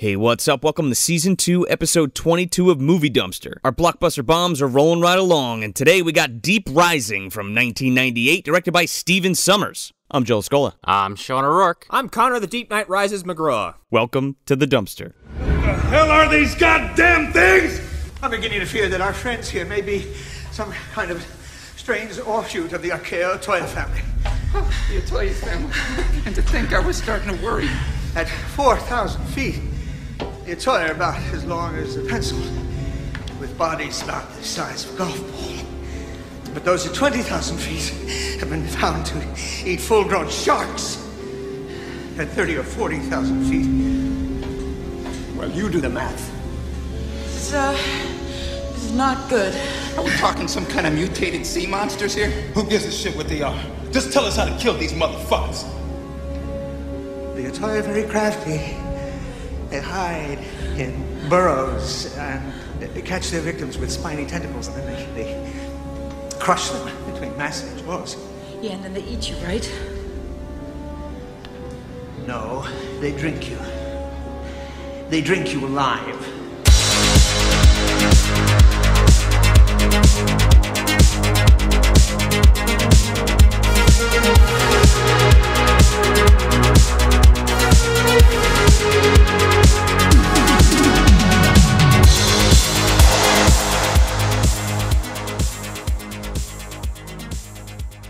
Hey, what's up? Welcome to season 2, episode 22 of Movie Dumpster. Our blockbuster bombs are rolling right along, and today we got Deep Rising from 1998, directed by Stephen Sommers. I'm Joel Scola. I'm Sean O'Rourke. I'm Connor the Deep Night Rises McGraw. Welcome to the dumpster. What the hell are these goddamn things? I'm beginning to fear that our friends here may be some kind of strange offshoot of the Archaeoteuthis family. Oh, the Atoya family. And to think I was starting to worry. At 4,000 feet, the Atoya are about as long as a pencil, with bodies about the size of a golf ball. But those at 20,000 feet have been found to eat full grown sharks. At 30 or 40,000 feet, Well, you do the math. This, uh, this is not good. Are we talking some kind of mutated sea monsters here? Who gives a shit what they are? Just tell us how to kill these motherfuckers. the Atoya are very crafty. They hide in burrows and catch their victims with spiny tentacles and then they, they crush them between massive jaws. Yeah, and then they eat you, right? No, they drink you. They drink you alive.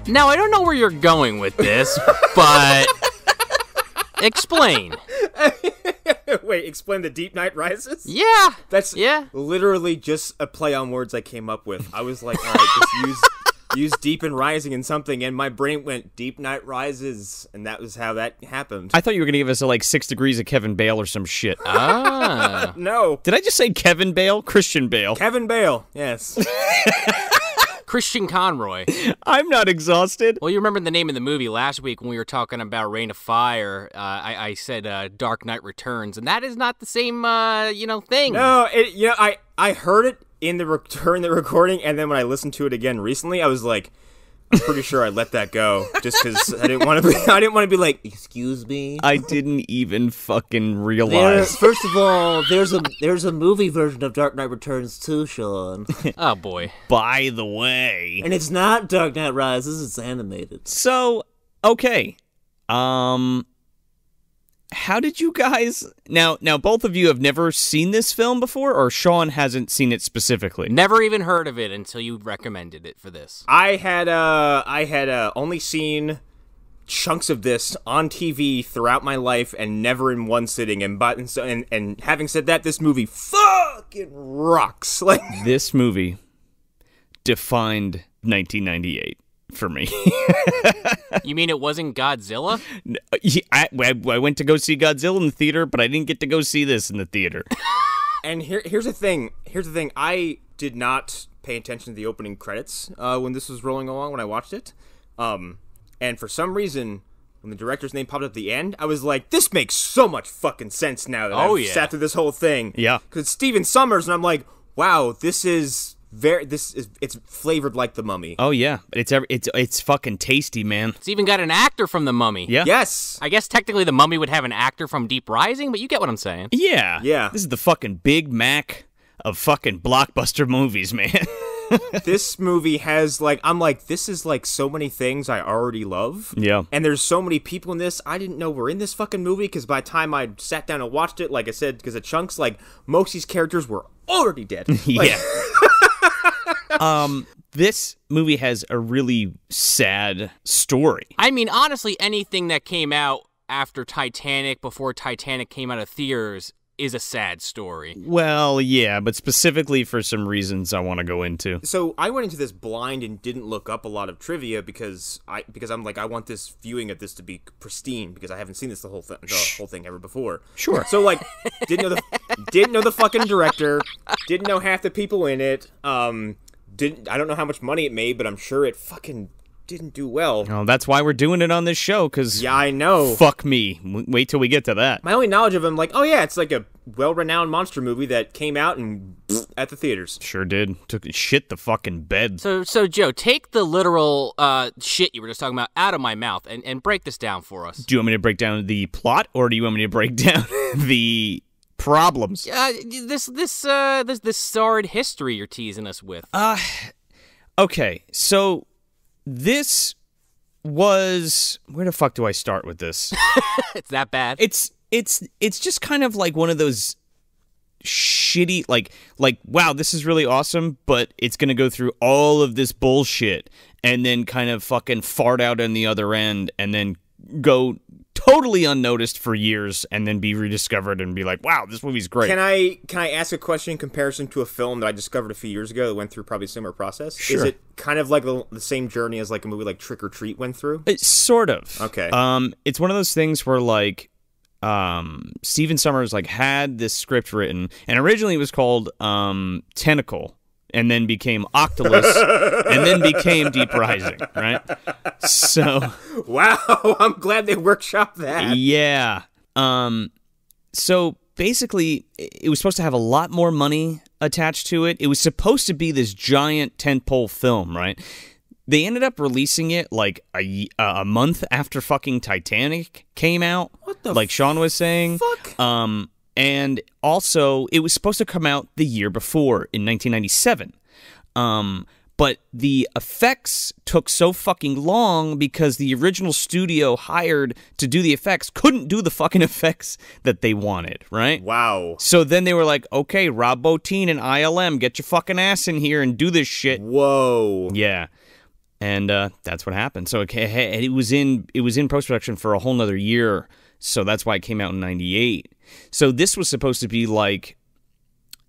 Now, I don't know where you're going with this, but explain. Wait, explain the Deep Night Rises? Yeah. That's Yeah. literally just a play on words I came up with. I was like, all right, just use use deep and rising in something, and my brain went Deep Night Rises, and that was how that happened. I thought you were going to give us a, like six degrees of Kevin Bale or some shit. Ah. no, Did I just say Kevin Bale? Christian Bale. Kevin Bale. Yes. Christian Conroy. I'm not exhausted. Well, you remember the name of the movie last week when we were talking about Reign of Fire. Uh, I, I said uh, Dark Knight Returns, and that is not the same, uh, you know, thing. No, it, you know, I I heard it in the re- during the recording, and then when I listened to it again recently, I was like, I'm pretty sure I let that go just because I didn't want to be. I didn't want to be like, excuse me. I didn't even fucking There, realize. first of all, there's a there's a movie version of Dark Knight Returns too, Sean, Oh boy. By the way. and it's not Dark Knight Rises; it's animated. So, okay. Um how did you guys now now both of you have never seen this film before or Sean hasn't seen it specifically? Never even heard of it until you recommended it for this. I had uh I had uh only seen chunks of this on TV throughout my life and never in one sitting and but and so and, and having said that this movie fucking rocks like This movie defined 1998 for me. You mean it wasn't Godzilla? I, I, I went to go see Godzilla in the theater, but I didn't get to go see this in the theater. and here here's the thing here's the thing I did not pay attention to the opening credits uh when this was rolling along when I watched it um and for some reason when the director's name popped up at the end, I was like, "This makes so much fucking sense now that Oh, I've yeah. sat through this whole thing." Yeah. because it's Stephen Sommers, and I'm like, "Wow, this is very this is it's flavored like the Mummy." Oh yeah, it's ev- it's it's fucking tasty, man. It's even got an actor from The Mummy. Yeah. Yes, I guess technically The Mummy would have an actor from Deep Rising, but you get what I'm saying. Yeah. Yeah. This is the fucking Big Mac of fucking blockbuster movies, man. this movie has like I'm like this is like so many things I already love. Yeah. And there's so many people in this I didn't know were in this fucking movie because by the time I sat down and watched it, like I said, because of chunks, like most of these characters were already dead. Like, yeah. um this movie has a really sad story. I mean, honestly, anything that came out after Titanic, before Titanic came out of theaters, is a sad story. Well, yeah, but specifically for some reasons I want to go into. So I went into this blind and didn't look up a lot of trivia because I because I'm like I want this viewing of this to be pristine because I haven't seen this the whole thing the whole thing ever before. Sure. So like didn't know the didn't know the fucking director, didn't know half the people in it. Um didn't I don't know how much money it made, but I'm sure it fucking didn't do well. Well, that's why we're doing it on this show cuz Yeah, I know. fuck me. Wait till we get to that. My only knowledge of him, like, oh yeah, it's like a well-renowned monster movie that came out and at the theaters. Sure did. Took shit the fucking bed. So, so Joe, take the literal uh, shit you were just talking about out of my mouth and, and break this down for us. Do you want me to break down the plot or do you want me to break down the problems. Uh, this this uh this this sordid history you're teasing us with. Uh, okay, so this was where the fuck do I start with this? it's that bad. it's it's it's just kind of like one of those shitty like like wow this is really awesome but it's gonna go through all of this bullshit and then kind of fucking fart out on the other end and then go totally unnoticed for years and then be rediscovered and be like wow this movie's great Can I can I ask a question in comparison to a film that I discovered a few years ago that went through probably a similar process? Is it kind of like the, the same journey as like a movie like Trick or Treat went through? It's sort of. Okay. Um, it's one of those things where like, um, Stephen Sommers like had this script written, and originally it was called um Tentacle, and then became Octalus, and then became Deep Rising, right? So Wow, I'm glad they workshopped that. yeah. Um, so basically, it was supposed to have a lot more money attached to it. It was supposed to be this giant tentpole film, right? They ended up releasing it like a a month after fucking Titanic came out. What the like Sean was saying. fuck? Um, and also it was supposed to come out the year before in 1997. Um, but the effects took so fucking long because the original studio hired to do the effects couldn't do the fucking effects that they wanted, right? Wow. So then they were like, okay, Rob Bottin and ILM, get your fucking ass in here and do this shit. Whoa. Yeah. And uh, that's what happened. So it, it was in it was in post production for a whole nother year. So that's why it came out in '98. So this was supposed to be like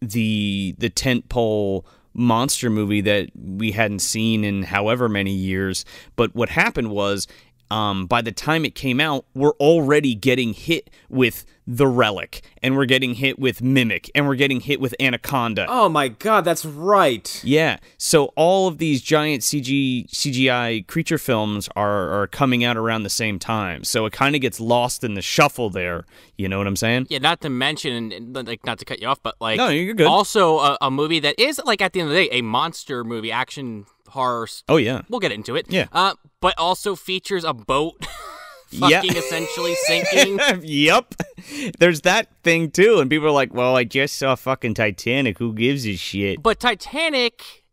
the the tentpole monster movie that we hadn't seen in however many years. But what happened was, um, by the time it came out, we're already getting hit with the relic, and we're getting hit with mimic, and we're getting hit with anaconda. Oh my god, that's right. Yeah. So all of these giant CG CGI creature films are are coming out around the same time. So it kind of gets lost in the shuffle there. You know what I'm saying? Yeah, not to mention, and, and, like, not to cut you off, but like, No, you're good. Also, a, a movie that is like at the end of the day a monster movie, action horror. Oh yeah. We'll get into it. Yeah. Uh, but also features a boat. Yeah. fucking essentially sinking. yep. There's that thing too, and people are like, "Well, I just saw fucking Titanic. Who gives a shit?" But Titanic,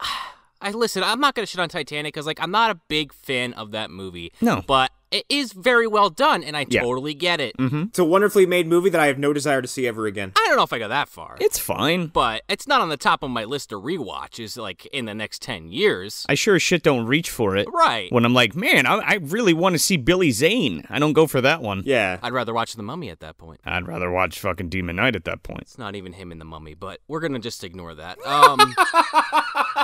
I listen. I'm not gonna shit on Titanic because like I'm not a big fan of that movie. No. but it is very well done, and I Yeah. Totally get it. It's a wonderfully made movie that I have no desire to see ever again. I don't know if I go that far, It's fine. but it's not on the top of my list of rewatches like in the next ten years. I sure as shit don't reach for it. Right. When I'm like, man, I, I really want to see Billy Zane. I don't go for that one. Yeah. I'd rather watch The Mummy at that point. I'd rather watch fucking Demon Knight at that point. It's not even him in The Mummy, but we're gonna just ignore that. Um,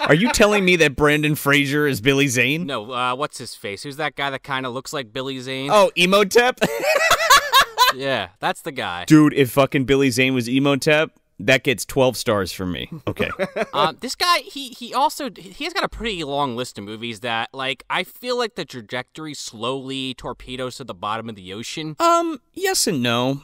Are you telling me that Brendan Fraser is Billy Zane? no, uh, what's his face? Who's that guy that kind of looks like Billy Zane? Oh, Imhotep? yeah, that's the guy. Dude, if fucking Billy Zane was Imhotep, that gets 12 stars from me. Okay. um, this guy, he he also he has got a pretty long list of movies that like I feel like the trajectory slowly torpedoes to the bottom of the ocean. um, yes and no.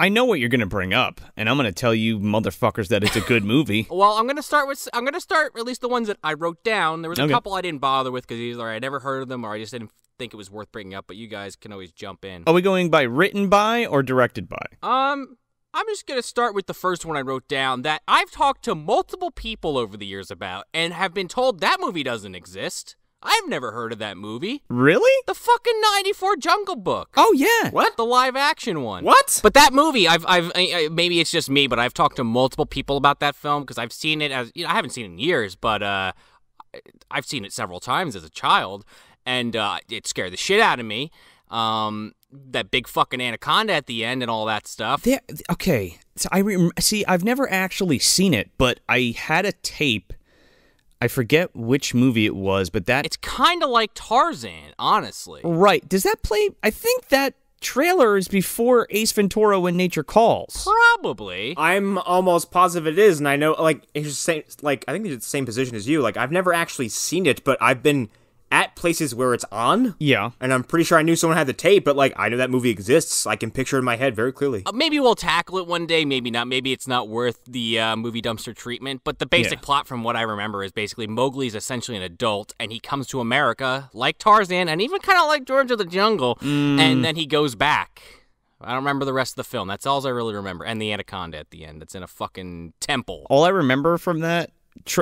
I know what you're going to bring up, and I'm going to tell you motherfuckers that it's a good movie. Well, I'm gonna start with I'm gonna start at least the ones that I wrote down. There was a Okay. couple I didn't bother with because either I never heard of them or I just didn't think it was worth bringing up. But you guys can always jump in. Are we going by written by or directed by? Um, I'm just gonna start with the first one I wrote down that I've talked to multiple people over the years about and have been told that movie doesn't exist. I've never heard of that movie. Really? The fucking '94 Jungle Book. Oh, yeah. What? The live action one. What? But that movie, I've, I've, I, I- maybe it's just me, but I've talked to multiple people about that film because I've seen it as, you know, I haven't seen it in years, but uh, I've seen it several times as a child, and uh, it scared the shit out of me. Um, that big fucking anaconda at the end and all that stuff. There, okay. So I rem- see. I've never actually seen it, but I had a tape. I forget which movie it was, but that It's kind of like Tarzan, honestly. right. Does that play? I think that trailer is before Ace Ventura: When Nature Calls. Probably. I'm almost positive it is, and I know, like, it's the same, like, I think it's the same position as you. Like, I've never actually seen it, but I've been at places where it's on, Yeah. and I'm pretty sure I knew someone had the tape, but, like, I know that movie exists. I can picture it in my head very clearly. Uh, maybe we'll tackle it one day. Maybe not. Maybe it's not worth the uh, movie dumpster treatment. But the basic Yeah. plot, from what I remember, is basically Mowgli's essentially an adult, and he comes to America like Tarzan, and even kind of like George of the Jungle, Mm. and then he goes back I don't remember the rest of the film. That's all I really remember. And the anaconda at the end. That's in a fucking temple. All I remember from that.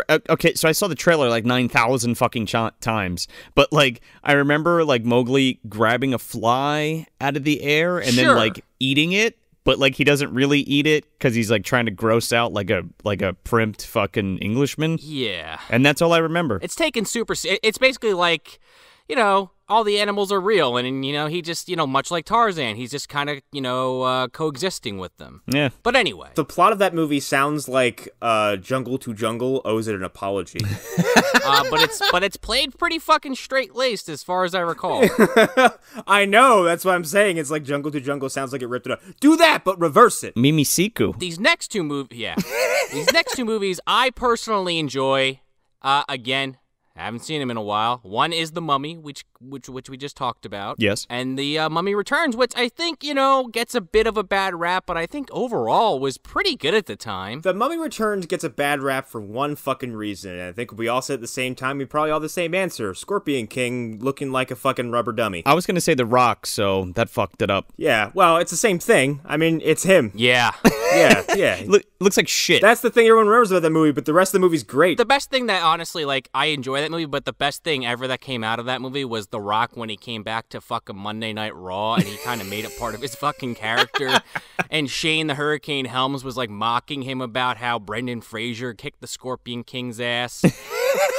Uh, okay, so I saw the trailer like nine thousand fucking ch- times, but like I remember like Mowgli grabbing a fly out of the air and then like eating it, but like he doesn't really eat it because he's like trying to gross out like a like a primped fucking Englishman, Yeah. and that's all I remember. It's taken super. It's basically like, you know, all the animals are real, and you know he just, you know, much like Tarzan, he's just kind of, you know, uh, coexisting with them. yeah, But anyway, The plot of that movie sounds like uh, Jungle to Jungle owes it an apology. uh, but it's but it's played pretty fucking straight laced as far as I recall. I know, that's what I'm saying. It's like Jungle to Jungle sounds like it ripped it up. Do that, but reverse it. Mimi Siku. These next two movies, yeah, these next two movies I personally enjoy. Uh, again, I haven't seen him in a while. One is The Mummy, which which which we just talked about. Yes. And the uh, Mummy Returns, which I think you know gets a bit of a bad rap, but I think overall was pretty good at the time. The Mummy Returns gets a bad rap for one fucking reason, and I think we all said at the same time, we probably all the same answer. Scorpion King looking like a fucking rubber dummy. I was gonna say The Rock, so that fucked it up. Yeah, well, it's the same thing. I mean, it's him. Yeah. Yeah, yeah. Look, looks like shit. That's the thing everyone remembers about that movie, but the rest of the movie's great. the best thing that honestly, like, I enjoy that movie, but the best thing ever that came out of that movie was The Rock when he came back to fucking Monday Night Raw and he kind of made it part of his fucking character. and Shane the Hurricane Helms was like mocking him about how Brendan Fraser kicked the Scorpion King's ass.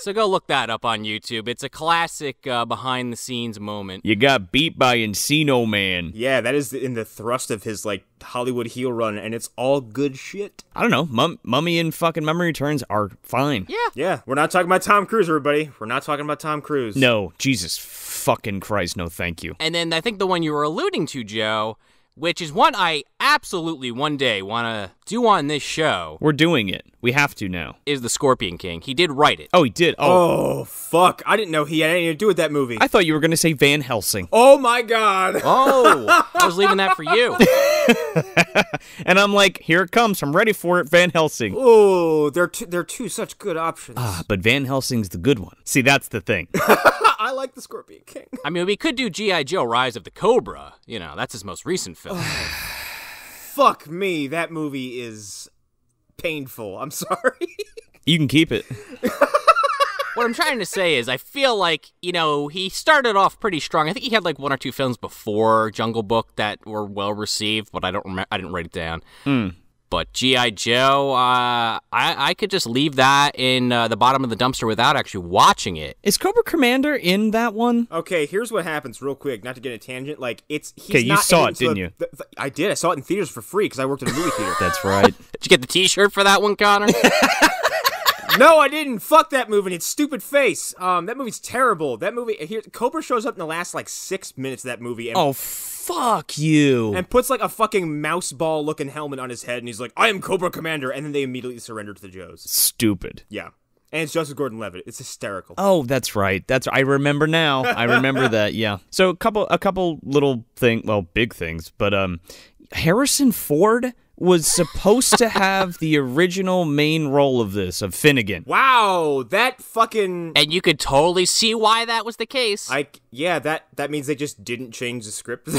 so go look that up on YouTube. It's a classic uh, behind the scenes moment. you got beat by Encino Man. yeah, that is in the thrust of his like Hollywood heel run, and it's all good shit. I don't know. Mum- Mummy and fucking Mummy Returns are fine. Yeah. Yeah, we're not talking about Tom Cruise, everybody. We're not talking about Tom Cruise. No, Jesus fucking Christ, no, thank you. And then I think the one you were alluding to, Joe, which is one I absolutely one day want to do on this show, We're doing it. We have to now. is The Scorpion King. He did write it. Oh, he did. Oh, Oh fuck! I didn't know he had anything to do with that movie. I thought you were gonna say Van Helsing, oh my god! Oh, I was leaving that for you. and I'm like, here it comes. I'm ready for it, Van Helsing. Oh, they're two, they're two such good options. Ah, but Van Helsing's the good one. See, that's the thing. I like the Scorpion King. I mean, we could do G.I. Joe Rise of the Cobra. You know, that's his most recent film. Fuck me, that movie is painful. I'm sorry. You can keep it. What I'm trying to say is, I feel like, you know, he started off pretty strong. I think he had like one or two films before Jungle Book that were well received, but I don't remember. I didn't write it down. But G.I. Joe, uh, I, I could just leave that in uh, the bottom of the dumpster without actually watching it. Is Cobra Commander in that one? Okay, here's what happens, real quick. Not to get a tangent, like it's. he's 'Kay, you not saw in it, didn't you? the- the- I did. I saw it in theaters for free because I worked in a movie theater. That's right. Did you get the T-shirt for that one, Connor? no, I didn't. Fuck that movie and its stupid face. Um, that movie's terrible. That movie here, Cobra shows up in the last like six minutes of that movie and oh, fuck you. and puts like a fucking mouse ball looking helmet on his head and he's like, "I am Cobra Commander," and then they immediately surrender to the Joes. Stupid. Yeah, and it's Joseph Gordon-Levitt. It's hysterical. Oh, that's right. That's I remember now. I remember that. Yeah. So a couple, a couple little thing, well, big things, but um, Harrison Ford was supposed to have the original main role of this of Finnegan. Wow, that fucking. and you could totally see why that was the case. I yeah, that that means they just didn't change the script.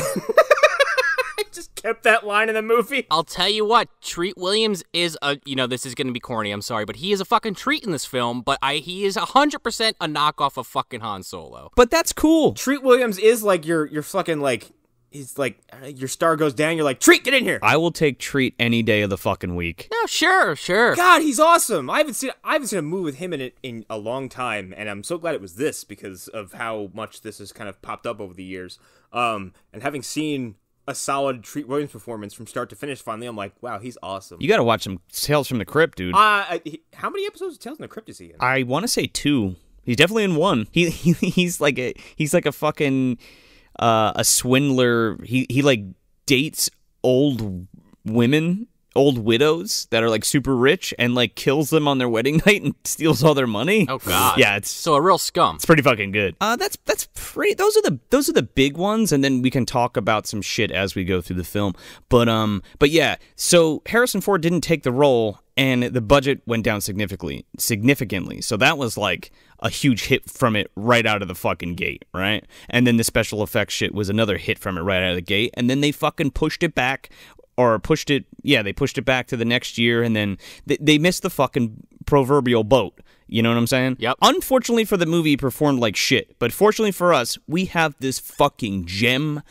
I just kept that line in the movie. I'll tell you what, Treat Williams is a you know this is gonna be corny. I'm sorry, but he is a fucking treat in this film. But I he is hundred percent a knockoff of fucking Han Solo. But that's cool. Treat Williams is like your your fucking like he's like uh, your star goes down. You're like Treat, get in here. I will take treat any day of the fucking week. No, sure, sure. God, he's awesome. I haven't seen I haven't seen a movie with him in it in a long time, and I'm so glad it was this because of how much this has kind of popped up over the years. Um, and having seen a solid Treat Williams performance from start to finish, finally, I'm like, wow, he's awesome. You got to watch some Tales from the Crypt, dude. uh, he- how many episodes of Tales in the Crypt is he in? I want to say two. He's definitely in one. He, he he's like a he's like a fucking uh, a swindler. He he like dates old women, old widows that are like super rich and like kills them on their wedding night and steals all their money. Oh God. Yeah, it's so a real scum. it's pretty fucking good. Uh, that's that's pretty. Those are the those are the big ones, and then we can talk about some shit as we go through the film. But um, but yeah. So Harrison Ford didn't take the role, and the budget went down significantly. Significantly. So that was like a huge hit from it right out of the fucking gate, right? And then the special effects shit was another hit from it right out of the gate, and then they fucking pushed it back. Or pushed it, yeah, they pushed it back to the next year, and then they, they missed the fucking proverbial boat. You know what I'm saying? Yep. Unfortunately for the movie, it performed like shit. But fortunately for us, we have this fucking gem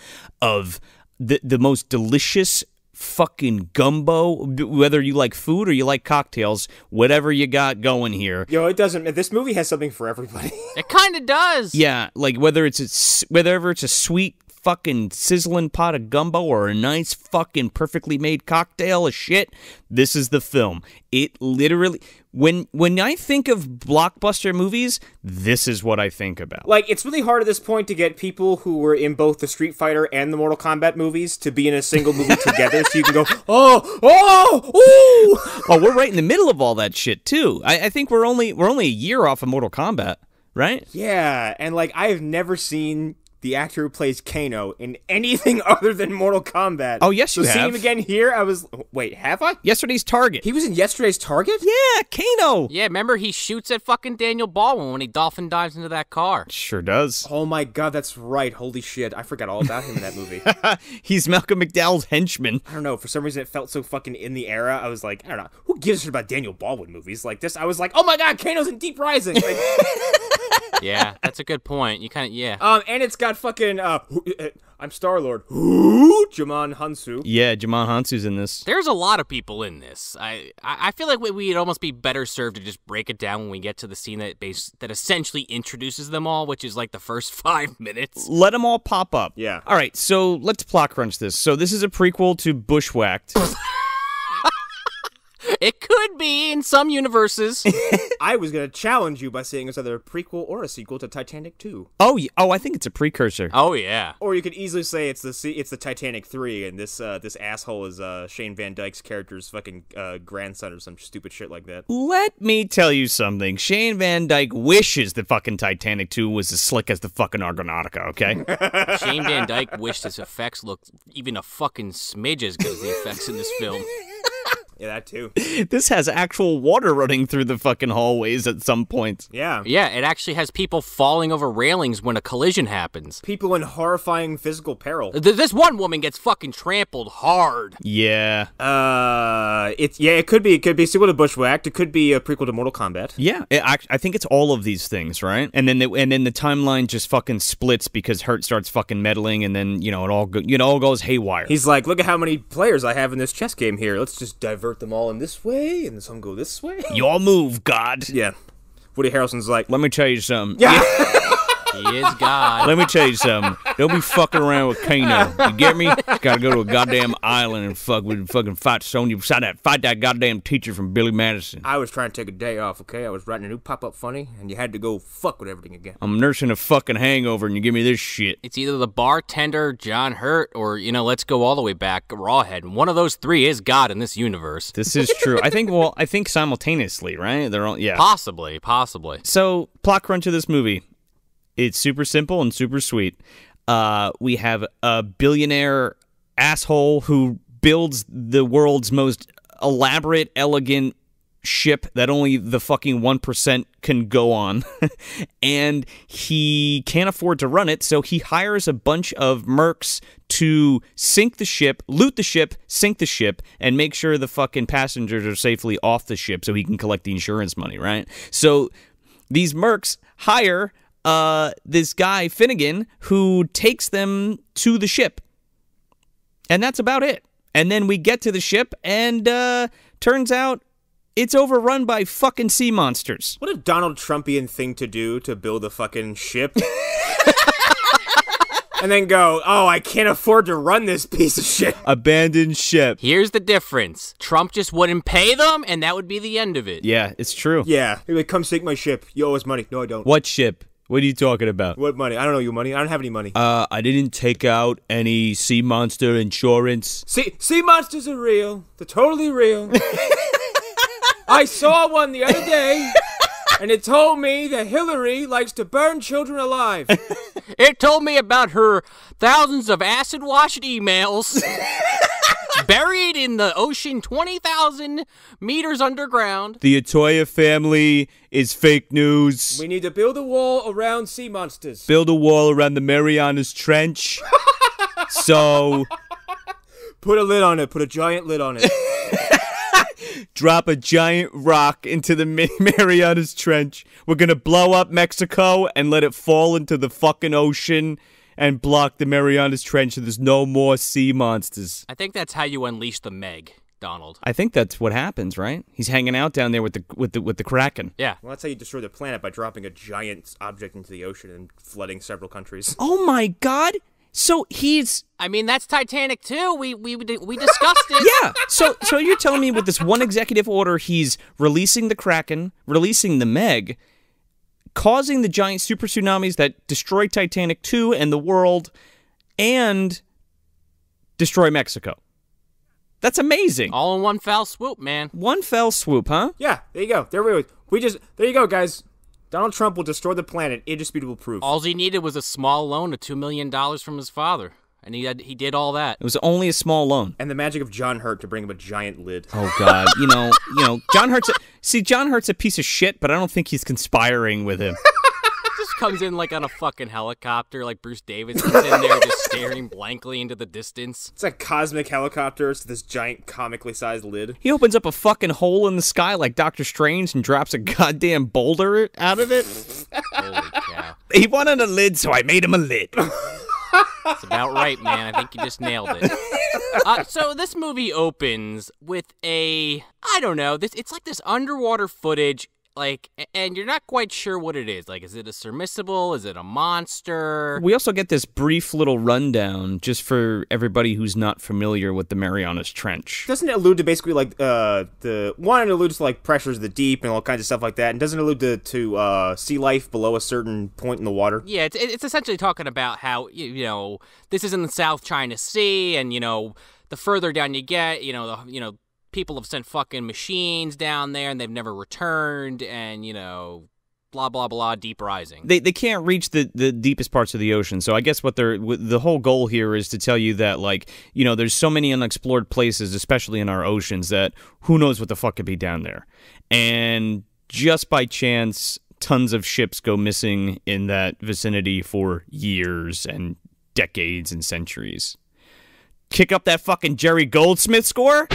of the the most delicious fucking gumbo. Whether you like food or you like cocktails, whatever you got going here. Yo, it doesn't. This movie has something for everybody. It kind of does. Yeah, like whether it's a, s- whether it's a sweet fucking sizzling pot of gumbo or a nice fucking perfectly made cocktail of shit, this is the film. It literally when when I think of blockbuster movies, this is what I think about. like, it's really hard at this point to get people who were in both the Street Fighter and the Mortal Kombat movies to be in a single movie together, so you can go, oh, oh, ooh. Oh, we're right in the middle of all that shit too. I, I think we're only we're only a year off of Mortal Kombat, right? Yeah, and like I have never seen the actor who plays Kano in anything other than Mortal Kombat. Oh, yes, so you seeing have. him again here, I was wait, have I? Yesterday's Target. He was in yesterday's Target. yeah, Kano. Yeah, remember he shoots at fucking Daniel Baldwin when he dolphin dives into that car. Sure does. Oh my god, that's right. Holy shit, I forgot all about him in that movie. He's Malcolm McDowell's henchman. I don't know. For some reason, it felt so fucking in the era. I was like, I don't know. Who gives a shit about Daniel Baldwin movies like this? I was like, oh my god, Kano's in Deep Rising. Like, Yeah, that's a good point. You kind of yeah. um, and it's got fucking uh, uh, I'm Star Lord. Who? Djimon Hounsou. Yeah, Djimon Hounsou's in this. There's a lot of people in this. I I I feel like we- we'd almost be better served to just break it down when we get to the scene that base that essentially introduces them all, which is like the first five minutes. Let them all pop up. Yeah. All right, so let's plot crunch this. So this is a prequel to Bushwhacked. It could be in some universes. I was gonna challenge you by saying it's either a prequel or a sequel to Titanic 2. oh, y- oh, I think it's a precursor. oh yeah. Or you could easily say it's the se- it's the Titanic 3, and this uh, this asshole is uh, Shane Van Dyke's character's fucking uh, grandson or some stupid shit like that. Let me tell you something. Shane Van Dyke wishes the fucking Titanic 2 was as slick as the fucking Argonautica, okay? Shane Van Dyke wished his effects looked even a fucking smidge as good as the effects in this film. Yeah, that too. this has actual water running through the fucking hallways at some point. Yeah. Yeah, it actually has people falling over railings when a collision happens. People in horrifying physical peril. Th- This one woman gets fucking trampled hard. Yeah. Uh, it's yeah, it could be. It could be a sequel to Bushwhacked. It could be a prequel to Mortal Kombat. Yeah, it, I, I think it's all of these things, right? And then the, and then the timeline just fucking splits because Hurt starts fucking meddling, and then you know it all go, you know all goes haywire. He's like, look at how many players I have in this chess game here. Let's just divert them all in this way, and some go this way. Your move, God. Yeah. Woody Harrelson's like, Let me tell you something. yeah. He is God. Let me tell you something. Don't be fucking around with Kano. You get me? Gotta go to a goddamn island and fuck with fucking fight Sonya. Fight that, fight that goddamn teacher from Billy Madison. I was trying to take a day off. Okay, I was writing a new pop-up funny, and you had to go fuck with everything again. I'm nursing a fucking hangover, and you give me this shit. It's either the bartender, John Hurt, or, you know, let's go all the way back, Rawhead. And one of those three is God in this universe. This is true. I think. Well, I think simultaneously, right? They're all yeah. Possibly, possibly. So, plot crunch of this movie. It's super simple and super sweet. Uh, we have a billionaire asshole who builds the world's most elaborate, elegant ship that only the fucking 1% can go on. and he can't afford to run it, so he hires a bunch of mercs to sink the ship, loot the ship, sink the ship, and make sure the fucking passengers are safely off the ship so he can collect the insurance money, right? So these mercs hire uh, this guy Finnegan who takes them to the ship, and that's about it. And then we get to the ship, and uh, turns out it's overrun by fucking sea monsters. What a Donald Trumpian thing to do to build a fucking ship. and then go, oh, I can't afford to run this piece of shit. Abandoned ship. Here's the difference Trump just wouldn't pay them, and that would be the end of it. Yeah, it's true. Yeah. He's like, come sink my ship. You owe us money. No, I don't. What ship? What are you talking about? What money? I don't know your money. I don't have any money. Uh, I didn't take out any sea monster insurance. sea sea monsters are real. They're totally real. I saw one the other day, and it told me that Hillary likes to burn children alive. It told me about her thousands of acid washed emails buried in the ocean 20,000 meters underground. The Atoya family is fake news. We need to build a wall around sea monsters. Build a wall around the Marianas Trench. so Put a lid on it. Put a giant lid on it. drop a giant rock into the Marianas Trench. We're gonna blow up Mexico and let it fall into the fucking ocean and block the Marianas Trench so there's no more sea monsters. I think that's how you unleash the Meg, Donald. I think that's what happens, right? He's hanging out down there with the with the with the Kraken. Yeah. well, that's how you destroy the planet by dropping a giant object into the ocean and flooding several countries. Oh my god. So he's I mean, that's Titanic too. We we we discussed it. Yeah. So so you're telling me with this one executive order he's releasing the Kraken, releasing the Meg, causing the giant super tsunamis that destroy Titanic 2 and the world and destroy Mexico. That's amazing. All in one foul swoop, man. One fell swoop, huh? Yeah, there you go. There we go. We just there you go, guys. Donald Trump will destroy the planet. Indisputable proof. All he needed was a small loan of two million dollars from his father, and he had, he did all that. It was only a small loan. and the magic of John Hurt to bring him a giant lid. Oh God, you know, you know, John Hurt's a, see John Hurt's a piece of shit, but I don't think he's conspiring with him. Just comes in like on a fucking helicopter, like Bruce Davidson's in there, just staring blankly into the distance. It's like cosmic helicopters to this giant comically sized lid. He opens up a fucking hole in the sky like Doctor Strange and drops a goddamn boulder out of it. Holy cow! He wanted a lid, so I made him a lid. That's about right, man. I think you just nailed it. Uh, so this movie opens with a I don't know. This it's like this underwater footage, like, and you're not quite sure what it is. Like, is it a submersible? Is it a monster? We also get this brief little rundown just for everybody who's not familiar with the Marianas Trench. Doesn't it allude to basically like uh the one it alludes to like pressures of the deep and all kinds of stuff like that, and doesn't it allude to to uh sea life below a certain point in the water. Yeah, it's, it's essentially talking about how you, you know this is in the South China Sea, and you know the further down you get, you know the you know people have sent fucking machines down there and they've never returned, and you know blah blah blah, deep rising. They, they can't reach the, the deepest parts of the ocean. So I guess what they're the whole goal here is to tell you that like you know there's so many unexplored places, especially in our oceans, that who knows what the fuck could be down there. And just by chance, tons of ships go missing in that vicinity for years and decades and centuries. Kick up that fucking Jerry Goldsmith score.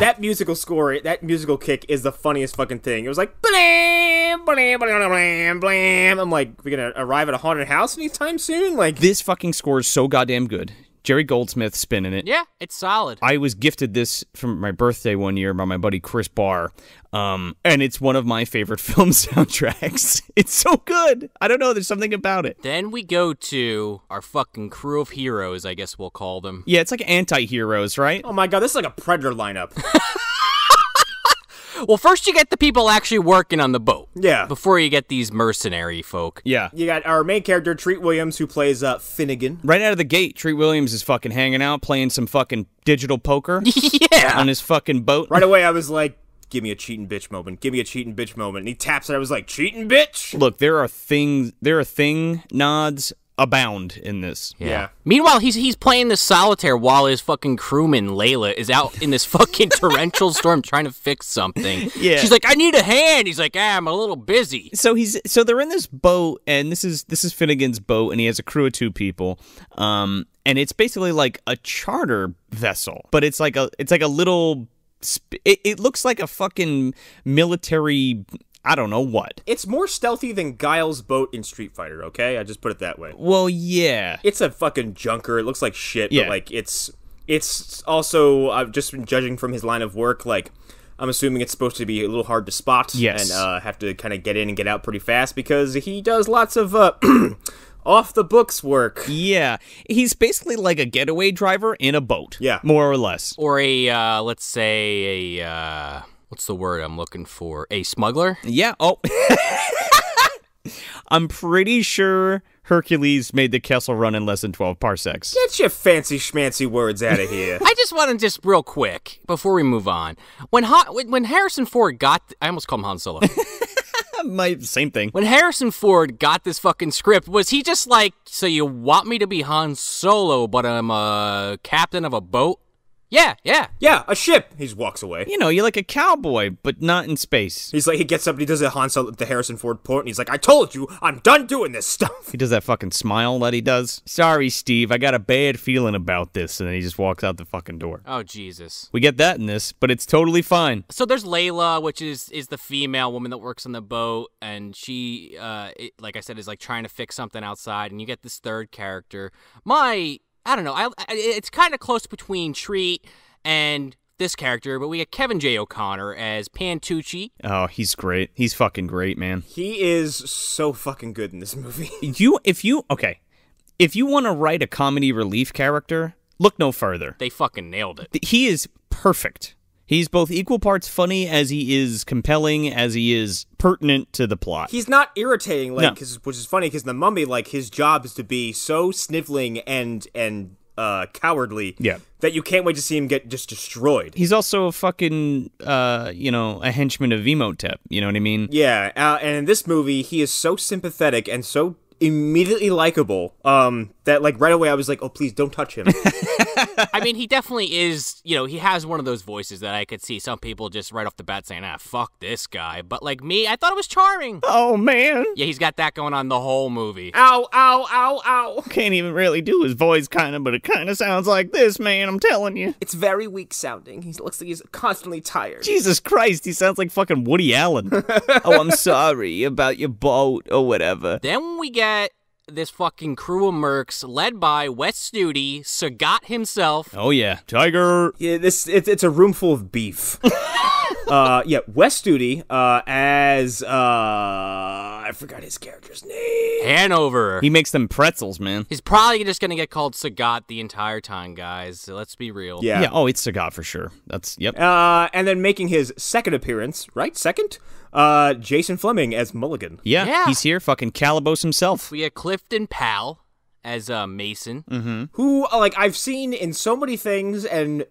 That musical score, that musical kick is the funniest fucking thing. It was like blam, blam, blam, blam, blam. I'm like, we're gonna arrive at a haunted house anytime soon? Like, This fucking score is so goddamn good. Jerry Goldsmith spinning it. yeah, it's solid. I was gifted this from my birthday one year by my buddy Chris Barr, um, and it's one of my favorite film soundtracks. It's so good. I don't know. There's something about it. Then we go to our fucking crew of heroes, I guess we'll call them. Yeah, it's like anti-heroes, right? oh my god, this is like a predator lineup. Well, first you get the people actually working on the boat. Yeah. Before you get these mercenary folk. Yeah. You got our main character Treat Williams who plays uh, Finnegan. Right out of the gate, Treat Williams is fucking hanging out, playing some fucking digital poker yeah. on his fucking boat. Right away, I was like, "Give me a cheating bitch moment. Give me a cheating bitch moment." And he taps it. I was like, "Cheating bitch." Look, there are things, there are thing nods abound in this. Yeah. Meanwhile, he's he's playing this solitaire while his fucking crewman Leila is out in this fucking torrential storm trying to fix something. Yeah. She's like, "I need a hand." He's like, "Ah, I'm a little busy." so he's so they're in this boat and this is this is Finnegan's boat and he has a crew of two people um and it's basically like a charter vessel but it's like a it's like a little sp- it, it looks like a fucking military I don't know what It's more stealthy than Guile's boat in Street Fighter. Okay, I just put it that way. well yeah It's a fucking junker. It looks like shit, Yeah. but like it's it's also I've just been judging from his line of work. Like I'm assuming it's supposed to be a little hard to spot. Yes. and uh, have to kind of get in and get out pretty fast because he does lots of uh, off the books work. Yeah, he's basically like a getaway driver in a boat. Yeah. more or less. Or a, uh, let's say, a, uh, what's the word I'm looking for? A smuggler? Yeah. Oh, I'm pretty sure Hercules made the Kessel Run in less than 12 parsecs. Get your fancy schmancy words out of here. I just want to just real quick before we move on. When Han, when when Harrison Ford got, I almost called him Han Solo. My same thing. when Harrison Ford got this fucking script, was he just like, so you want me to be Han Solo, but I'm a captain of a boat? Yeah, yeah. yeah, a ship. He just walks away. You know, you're like a cowboy, but not in space. He's like, he gets up and he does a Han Solo, the Harrison Ford port, and he's like, I told you, I'm done doing this stuff. He does that fucking smile that he does. Sorry, Steve, I got a bad feeling about this. And then he just walks out the fucking door. Oh Jesus. We get that in this, but it's totally fine. So there's Leila, which is is the female woman that works on the boat, and she, uh, it, like I said, is like trying to fix something outside, and you get this third character. My, I don't know, I, I it's kind of close between Treat and this character, but we get Kevin J. O'Connor as Pantucci. Oh, he's great. He's fucking great, man. He is so fucking good in this movie. You, if you, okay, if you want to write a comedy relief character, look no further. They fucking nailed it. He is perfect. He's both equal parts funny as he is compelling as he is pertinent to the plot. He's not irritating, like, No. which is funny because in the Mummy, like, his job is to be so sniveling and and uh cowardly, Yeah. that you can't wait to see him get just destroyed. He's also a fucking, uh, you know, a henchman of Imhotep. You know what I mean? Yeah, uh, and in this movie, he is so sympathetic and so immediately likable um that like right away I was like, oh please don't touch him. I mean, he definitely is. You know, he has one of those voices that I could see some people just right off the bat saying, "Ah, fuck this guy." But like me, I thought it was charming. Oh man, Yeah, he's got that going on the whole movie. ow, ow, ow, ow. can't even really do his voice, kind of, but it kind of sounds like this, man. I'm telling you. It's very weak sounding. He looks like he's constantly tired. Jesus Christ, he sounds like fucking Woody Allen. oh, I'm sorry about your boat or whatever. Then we get this fucking crew of mercs led by Wes Studi, Sagat himself. Oh yeah, Tiger. Yeah, this it's it's a room full of beef. uh, yeah, Wes Studi uh, as uh, I forgot his character's name. Hanover. He makes them pretzels, man. He's probably just gonna get called Sagat the entire time, guys. So let's be real. Yeah. Yeah. Oh, it's Sagat for sure. That's yep. Uh, and then making his second appearance, right? Second, uh, Jason Flemyng as Mulligan. Yeah, Yeah. he's here, fucking Calabos himself. We get Clifton Powell as uh, Mason. who uh, like I've seen in so many things and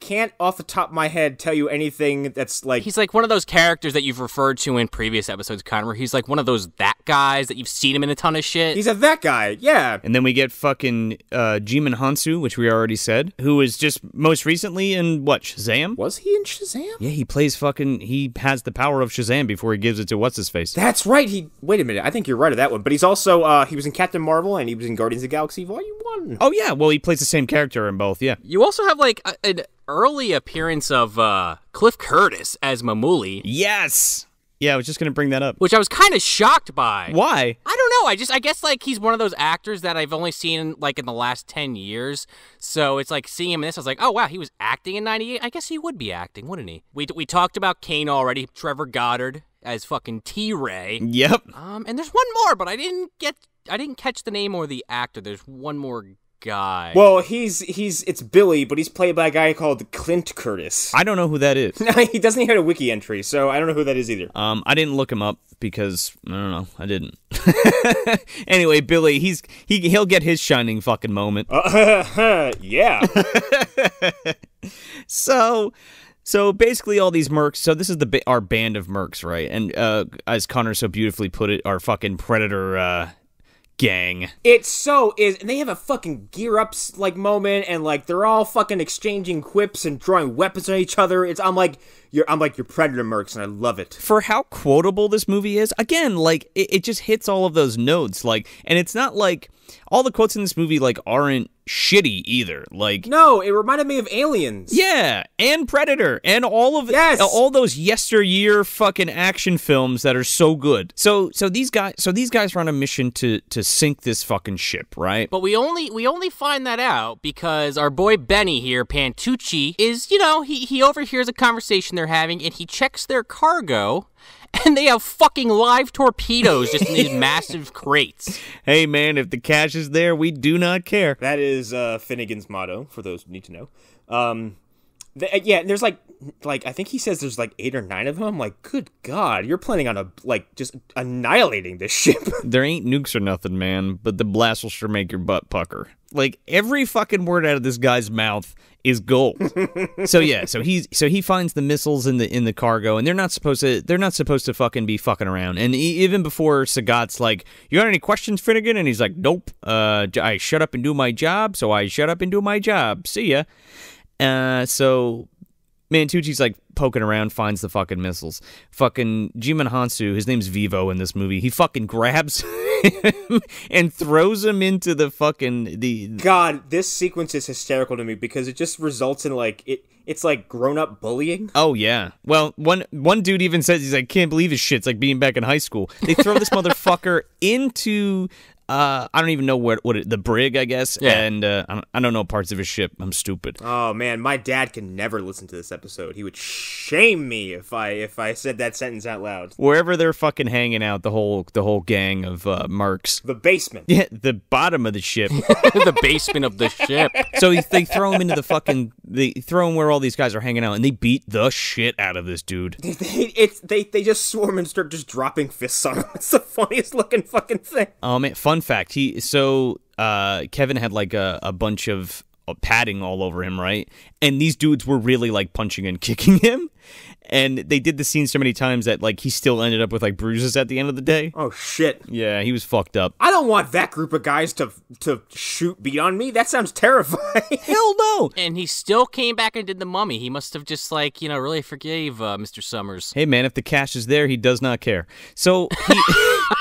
can't off the top of my head tell you anything that's like He's like one of those characters that you've referred to in previous episodes, Connor, he's like one of those that guys that you've seen him in a ton of shit. he's a that guy. Yeah. And then we get fucking uh, Djimon Hounsou, which we already said, who is just most recently in what Shazam. Was he in Shazam? Yeah, he plays fucking. He has the power of Shazam before he gives it to what's his face. That's right. He wait a minute. I think you're right of that one. But he's also uh he was in Captain Marvel and he was in Guardians of the Galaxy Volume One. Oh yeah, well he plays the same character in both. Yeah. you also have like a, an early appearance of uh, Cliff Curtis as Mamooli, Yes. Yeah, I was just gonna bring that up. which I was kind of shocked by. Why? I don't know. I just I guess like he's one of those actors that I've only seen like in the last ten years. So it's like seeing him in this. I was like, oh wow, he was acting in '98. I guess he would be acting, wouldn't he? We we talked about Kane already. Trevor Goddard as fucking T Ray. Yep. Um, and there's one more, but I didn't get I didn't catch the name or the actor. There's one more guy. Well, he's he's it's Billy, but he's played by a guy called Clint Curtis. I don't know who that is. he doesn't even have a wiki entry, so I don't know who that is either. Um, I didn't look him up because I don't know. I didn't. anyway, Billy, he's he he'll get his shining fucking moment. yeah. So, so basically, all these mercs. So this is the our band of mercs, right? And uh, as Connor so beautifully put it, our fucking predator uh, gang. It so is, and they have a fucking gear ups like moment, and like they're all fucking exchanging quips and drawing weapons on each other. It's I'm like you're I'm like your predator mercs, and I love it. For how quotable this movie is, again, like it, it just hits all of those notes. Like, and it's not like all the quotes in this movie like aren't shitty either. Like, No, it reminded me of Aliens. Yeah, and Predator, and all of Yes! Uh, all those yesteryear fucking action films that are so good. So, so these guys, so these guys are on a mission to to sink this fucking ship, right? But we only we only find that out because our boy Benny here, Pantucci, is you know he he overhears a conversation they're having and he checks their cargo and they have fucking live torpedoes just in these massive crates. Hey man, if the cash is there, we do not care. That is uh, Finnegan's motto for those who need to know. Um, th- yeah, there's like, like I think he says there's like eight or nine of them. I'm like, good God, you're planning on a like just annihilating this ship. There ain't nukes or nothing, man, but the blast will sure make your butt pucker. Like every fucking word out of this guy's mouth is gold. so yeah, so he's so he finds the missiles in the in the cargo, and they're not supposed to they're not supposed to fucking be fucking around. And e- even before Sagat's like, "You got any questions, Finnegan?" and he's like, "Nope. Uh, I shut up and do my job, so I shut up and do my job. See ya." Uh, so Pantucci's like poking around, finds the fucking missiles. Fucking Djimon Hounsou, his name's Vivo in this movie. He fucking grabs him and throws him into the fucking the. God, this sequence is hysterical to me because it just results in like it. It's like grown up bullying. Oh yeah. Well, one one dude even says he's like, can't believe his shit. It's like being back in high school. They throw this motherfucker into. Uh, I don't even know what what it, the brig, I guess, Yeah. and uh, I, don't, I don't know parts of his ship. I'm stupid. Oh man, my dad can never listen to this episode. He would shame me if I if I said that sentence out loud. Wherever they're fucking hanging out, the whole the whole gang of uh, mercs. The basement. Yeah, the bottom of the ship. the basement of the ship. So he, they throw him into the fucking. They throw him where all these guys are hanging out, and they beat the shit out of this dude. They, it's they they just swarm and start just dropping fists on him. It's the funniest looking fucking thing. Oh man, fun fact. He so uh, Kevin had like a, a bunch of uh, padding all over him, right? And these dudes were really like punching and kicking him. And they did the scene so many times that like he still ended up with like bruises at the end of the day. Oh shit. Yeah, he was fucked up. I don't want that group of guys to to shoot beyond me. That sounds terrifying. Hell no. And he still came back and did the mummy. He must have just like, you know, really forgave uh, Mr. Sommers. Hey man, if the cash is there, he does not care. So he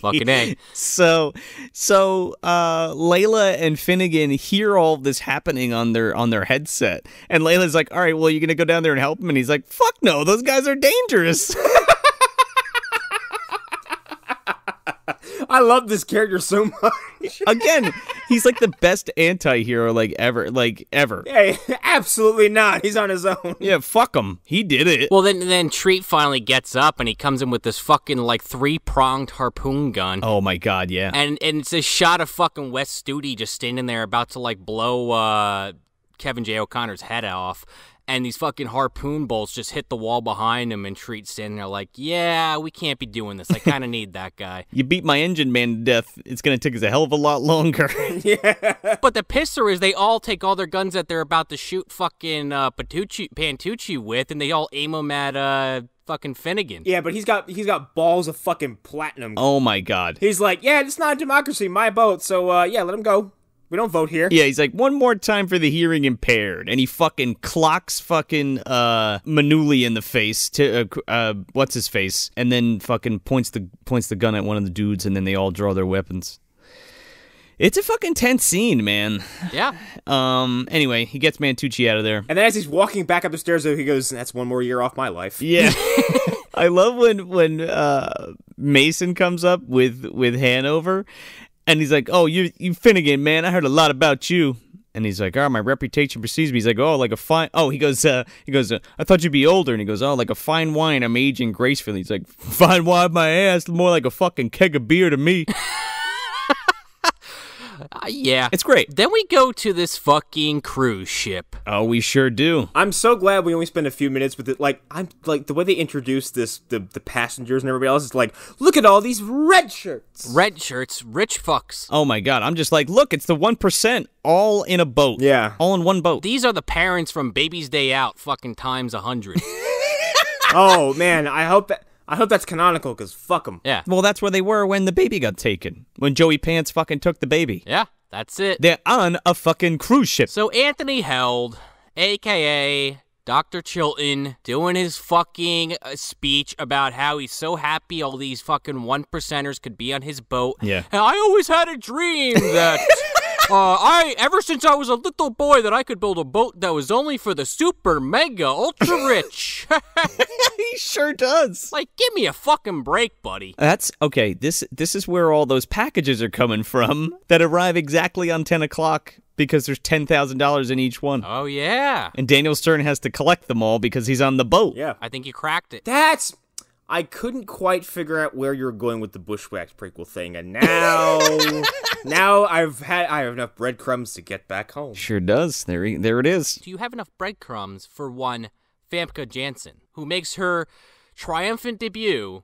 Fucking A. So so uh Leila and Finnegan hear all this happening on their on their headset. And Leila's like, "All right, well, you're to go down there and help him?" And he's like, "Fuck no, those guys are dangerous." I love this character so much. Again, he's like the best anti-hero like ever, like ever. hey, absolutely not. He's on his own. Yeah, fuck him. He did it. Well, then then Treat finally gets up and he comes in with this fucking like three pronged harpoon gun. oh my god, yeah. And and it's a shot of fucking Wes Studi just standing there about to like blow uh, Kevin J. O'Connor's head off. And these fucking harpoon bolts just hit the wall behind him, and Treat standing there like, "Yeah, we can't be doing this. I kind of need that guy." You beat my engine man to death. It's going to take us a hell of a lot longer. yeah But the pisser is they all take all their guns that they're about to shoot fucking uh, Patucci, Pantucci with, and they all aim them at uh, fucking Finnegan. Yeah, but he's got he's got balls of fucking platinum. oh my god. He's like, yeah, it's not a democracy, my vote. So uh, yeah, let him go. We don't vote here. Yeah, he's like, one more time for the hearing impaired. And he fucking clocks fucking uh Manuli in the face to uh, uh what's his face? And then fucking points the points the gun at one of the dudes and then they all draw their weapons. It's a fucking tense scene, man. Yeah. Um anyway, he gets Mantucci out of there. And then as he's walking back up the stairs, he goes, "That's one more year off my life." Yeah. I love when when uh Mason comes up with with Hanover and he's like, "Oh, you you Finnegan, man. I heard a lot about you." And he's like, "Oh, my reputation precedes me." He's like, "Oh, like a fine." Oh, he goes, uh, "He goes, uh, I thought you'd be older." And he goes, "Oh, like a fine wine. I'm aging gracefully." He's like, "Fine wine, my ass. More like a fucking keg of beer to me." Uh, yeah. It's great. Then we go to this fucking cruise ship. Oh, we sure do. I'm so glad we only spent a few minutes with it. Like I'm like the way they introduced this the the passengers and everybody else is like, look at all these red shirts. Red shirts, rich fucks. Oh my god, I'm just like, look, it's the one percent, all in a boat. Yeah. all in one boat. These are the parents from Baby's Day Out, fucking times a hundred. oh man, I hope that I hope that's canonical because fuck them. Yeah. Well, that's where they were when the baby got taken. When Joey Pants fucking took the baby. Yeah, that's it. They're on a fucking cruise ship. So Anthony Heald, aka Dr. Chilton, doing his fucking uh, speech about how he's so happy all these fucking one percenters could be on his boat. Yeah. And I always had a dream that. Uh, I ever since I was a little boy that I could build a boat that was only for the super mega ultra rich. he sure does. like, give me a fucking break, buddy. That's okay. This this is where all those packages are coming from that arrive exactly on ten o'clock because there's ten thousand dollars in each one, Oh yeah. and Daniel Stern has to collect them all because he's on the boat. Yeah. I think you cracked it. That's. I couldn't quite figure out where you were going with the Bushwhacked prequel thing, and now, now I've had I have enough breadcrumbs to get back home. Sure does. There, he- there it is. Do you have enough breadcrumbs for one Famke Janssen, who makes her triumphant debut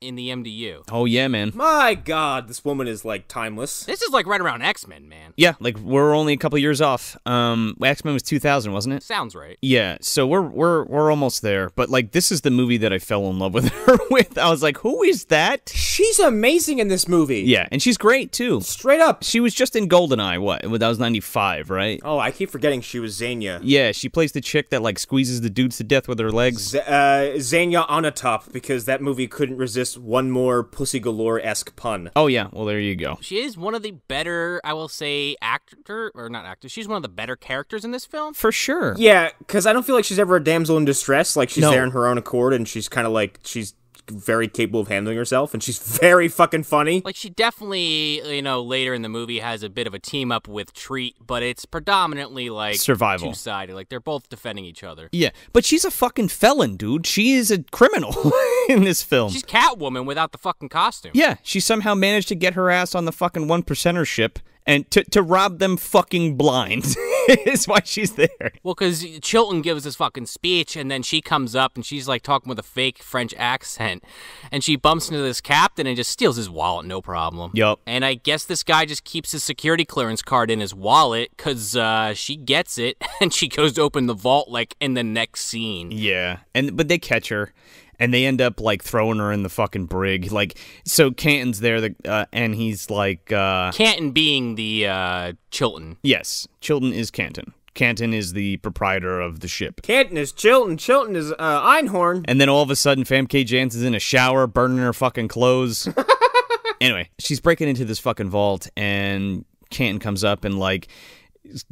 in the MDU? Oh yeah, man. My God, this woman is like timeless. This is like right around X Men, man. Yeah, like we're only a couple years off. Um, X Men was 2000, wasn't it? Sounds right. Yeah, so we're we're we're almost there. But like, this is the movie that I fell in love with her with. I was like, who is that? She's amazing in this movie. Yeah, and she's great too. straight up. She was just in Goldeneye. What? That was 95, right? Oh, I keep forgetting she was Xenia. Yeah, she plays the chick that like squeezes the dudes to death with her legs. Z- uh, Xenia Onatopp because that movie couldn't resist one more Pussy Galore esque pun. Oh yeah, well there you go. She is one of the better, I will say, actor or not actor. She's one of the better characters in this film. For sure. Yeah, because I don't feel like she's ever a damsel in distress. Like she's No. there in her own accord, and she's kind of like she's very capable of handling herself, and she's very fucking funny. Like she definitely, you know, later in the movie has a bit of a team up with Treat, but it's predominantly like Survival. two sided. Like they're both defending each other. Yeah, but she's a fucking felon, dude. She is a criminal in this film. She's Catwoman without the fucking costume. yeah, she somehow managed to get her ass on the fucking one percenter ship and to to rob them fucking blind. is why she's there. Well, because Chilton gives this fucking speech, and then she comes up and she's like talking with a fake French accent, and she bumps into this captain and just steals his wallet, no problem. Yup. And I guess this guy just keeps his security clearance card in his wallet because uh, she gets it and she goes to open the vault like in the next scene. Yeah, and but they catch her, and they end up like throwing her in the fucking brig. Like, so Canton's there, the, uh, and he's like, uh, Canton being the uh, Chilton. yes, Chilton is Canton. Canton is the proprietor of the ship. Canton is Chilton. Chilton is uh, Einhorn. And then all of a sudden, Famke Janssen's in a shower, burning her fucking clothes. anyway, she's breaking into this fucking vault, and Canton comes up and like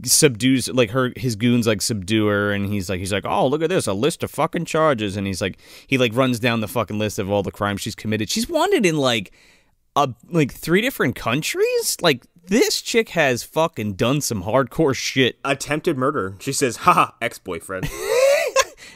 subdues like her his goons like subdue her and he's like he's like oh look at this a list of fucking charges and he's like he like runs down the fucking list of all the crimes she's committed she's wanted in like a like three different countries like this chick has fucking done some hardcore shit Attempted murder. She says, ha ex boyfriend.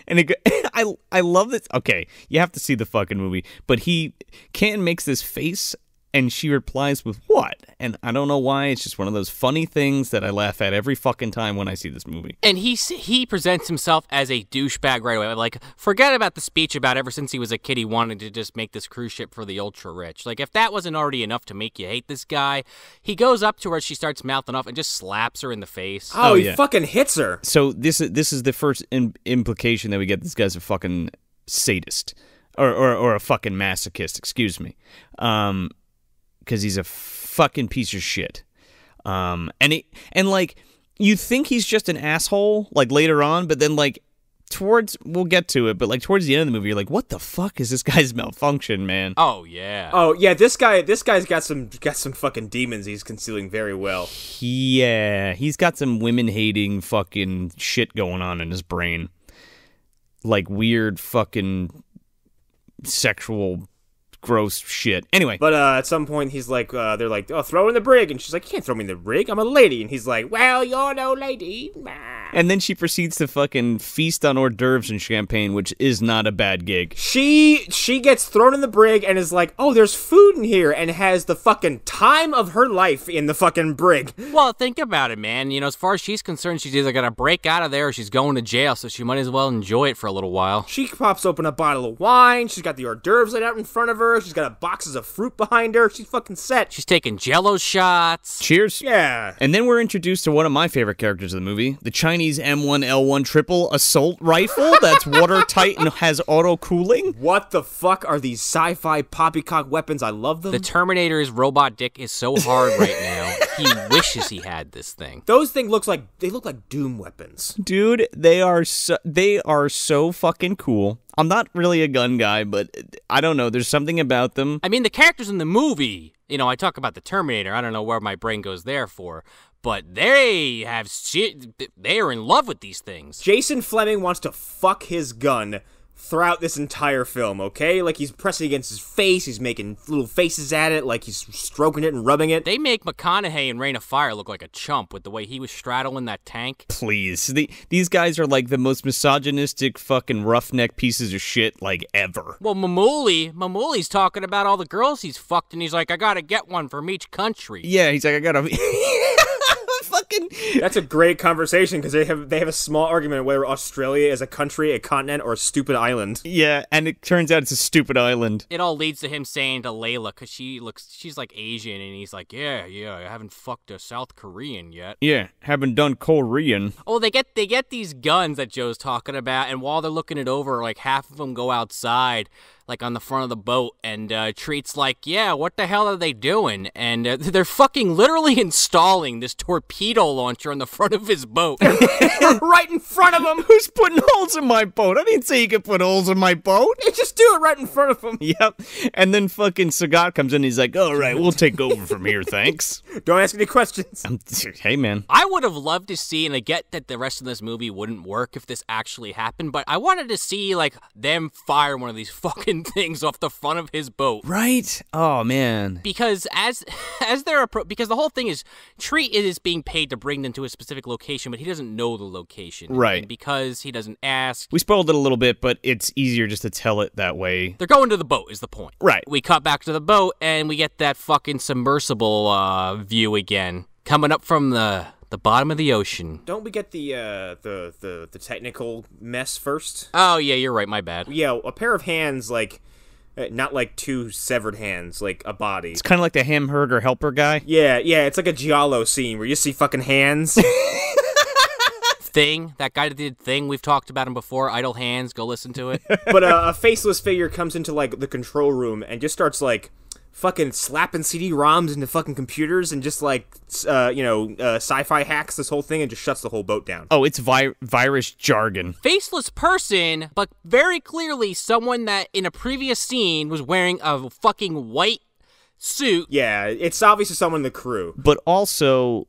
And it, I I love this. Okay, you have to see the fucking movie. But he Canton makes this face, and she replies with what? And I don't know why. It's just one of those funny things that I laugh at every fucking time when I see this movie. And he he presents himself as a douchebag right away. Like, forget about the speech about ever since he was a kid, he wanted to just make this cruise ship for the ultra rich. Like, if that wasn't already enough to make you hate this guy, he goes up to her, she starts mouthing off, and just slaps her in the face. Oh, Oh, he yeah. fucking hits her. So this is this is the first im- implication that we get. This guy's a fucking sadist, or or, or a fucking masochist. Excuse me, um, because he's a fucking piece of shit. Um, and it and like you think he's just an asshole like later on, but then like towards we'll get to it, but like towards the end of the movie, you're like, what the fuck is this guy's malfunction, man? Oh, yeah. Oh yeah, this guy this guy's got some got some fucking demons he's concealing very well. Yeah, he's got some women hating fucking shit going on in his brain. Like weird fucking sexual gross shit. Anyway, But uh, at some point he's like, uh, they're like, oh, throw in the brig, and she's like, you can't throw me in the brig, I'm a lady, and he's like, well, you're no lady. and then she proceeds to fucking feast on hors d'oeuvres and champagne, which is not a bad gig. She she gets thrown in the brig and is like, oh, there's food in here, and has the fucking time of her life in the fucking brig. Well, think about it, man. You know, as far as she's concerned, she's either going to break out of there or she's going to jail, so she might as well enjoy it for a little while. She pops open a bottle of wine. She's got the hors d'oeuvres laid out in front of her. She's got boxes of fruit behind her. She's fucking set. She's taking jello shots. Cheers. yeah. And then we're introduced to one of my favorite characters of the movie, the Chinese M1L1 triple assault rifle that's watertight and has auto cooling. What the fuck are these sci-fi poppycock weapons? I love them. The Terminator's robot dick is so hard right now. He wishes he had this thing. Those things looks like they look like doom weapons. Dude, they are so they are so fucking cool. I'm not really a gun guy, but I don't know. There's something about them. I mean, the characters in the movie, you know, I talk about the Terminator. I don't know where my brain goes there for, but they have shit. They are in love with these things. Jason Flemyng wants to fuck his gun throughout this entire film, okay? Like he's pressing against his face, he's making little faces at it, like he's stroking it and rubbing it. They make McConaughey in Reign of Fire look like a chump with the way he was straddling that tank. Please. The, these guys are like the most misogynistic fucking roughneck pieces of shit like ever. Well, Mamooli, Mamooli's talking about all the girls he's fucked, and he's like, I gotta get one from each country. Yeah, he's like, I gotta. Fucking. That's a great conversation because they have they have a small argument whether Australia is a country, a continent, or a stupid island. Yeah, and it turns out it's a stupid island. It all leads to him saying to Leila, because she looks, she's like Asian, and he's like, yeah, yeah, I haven't fucked a South Korean yet. Yeah, haven't done Korean. Oh, they get they get these guns that Joe's talking about, and while they're looking it over, like half of them go outside, like on the front of the boat, and uh, Treat's like, "Yeah, what the hell are they doing?" And uh, they're fucking literally installing this torpedo launcher on the front of his boat. right in front of him. Who's putting holes in my boat? I didn't say you could put holes in my boat. They just do it right in front of him. Yep. And then fucking Sagat comes in. He's like, "All right, we'll take over from here, thanks." Don't ask any questions. I'm, hey, man. I would have loved to see, and I get that the rest of this movie wouldn't work if this actually happened, but I wanted to see like them fire one of these fucking things off the front of his boat. Right? Oh man. because as as they're appro- because the whole thing is Treat is being paid to bring them to a specific location, but he doesn't know the location. Right. And because he doesn't ask, We spoiled it a little bit, but it's easier just to tell it that way. they're going to the boat. Is the point? Right. We cut back to the boat and we get that fucking submersible uh, view again, coming up from the the bottom of the ocean. Don't we get the uh, the the the technical mess first? Oh yeah, you're right. My bad. Yeah, a pair of hands like. uh, Not like two severed hands, like a body. It's kind of like the ham hamburger helper guy. Yeah, yeah, it's like a giallo scene where you see fucking hands. Thing that guy that did thing. We've talked about him before. Idle hands. Go listen to it. but uh, a faceless figure comes into like the control room and just starts like fucking slapping CD-ROMs into fucking computers and just like uh, you know uh, sci-fi hacks this whole thing and just shuts the whole boat down. Oh, it's vi- virus jargon. faceless person, but very clearly someone that in a previous scene was wearing a fucking white suit. Yeah, it's obviously someone in the crew. But also,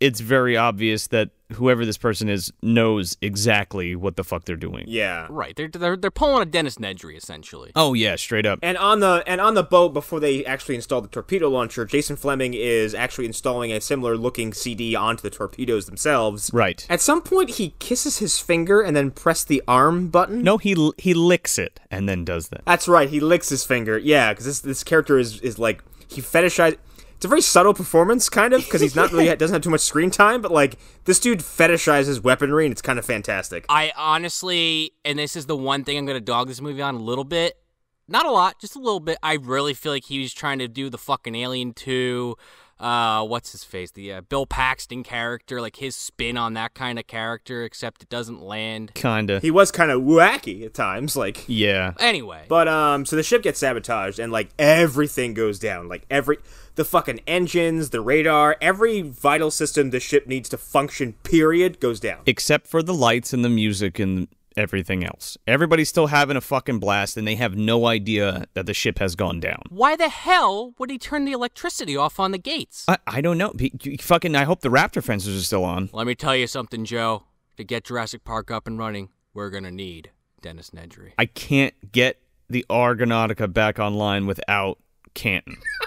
it's very obvious that whoever this person is knows exactly what the fuck they're doing. Yeah. Right, they're they're, they're pulling a Dennis Nedry essentially. Oh yeah, straight up. And on the and on the boat before they actually install the torpedo launcher, Jason Flemyng is actually installing a similar looking CD onto the torpedoes themselves. Right. At some point, he kisses his finger and then press the arm button. No, he l- he licks it and then does that. That's right. He licks his finger. Yeah, because this this character is is like he fetishized. It's a very subtle performance, kind of, because he's not really doesn't have too much screen time. But like this dude fetishizes weaponry, and it's kind of fantastic. I honestly, and this is the one thing I'm gonna dog this movie on a little bit. Not a lot, just a little bit. I really feel like he was trying to do the fucking Alien 2, uh, what's his face? The uh, Bill Paxton character, like his spin on that kind of character, except it doesn't land. Kinda. He was kind of wacky at times, like. yeah. Anyway, But um, so the ship gets sabotaged, and like everything goes down. Like every the fucking engines, the radar, every vital system the ship needs to function. Period goes down. Except for the lights and the music and everything else. Everybody's still having a fucking blast and they have no idea that the ship has gone down. why the hell would he turn the electricity off on the gates? I, I don't know. He- he fucking I hope the raptor fences are still on. Let me tell you something, Joe. To get Jurassic Park up and running, we're gonna need Dennis Nedry. I can't get the Argonautica back online without Canton.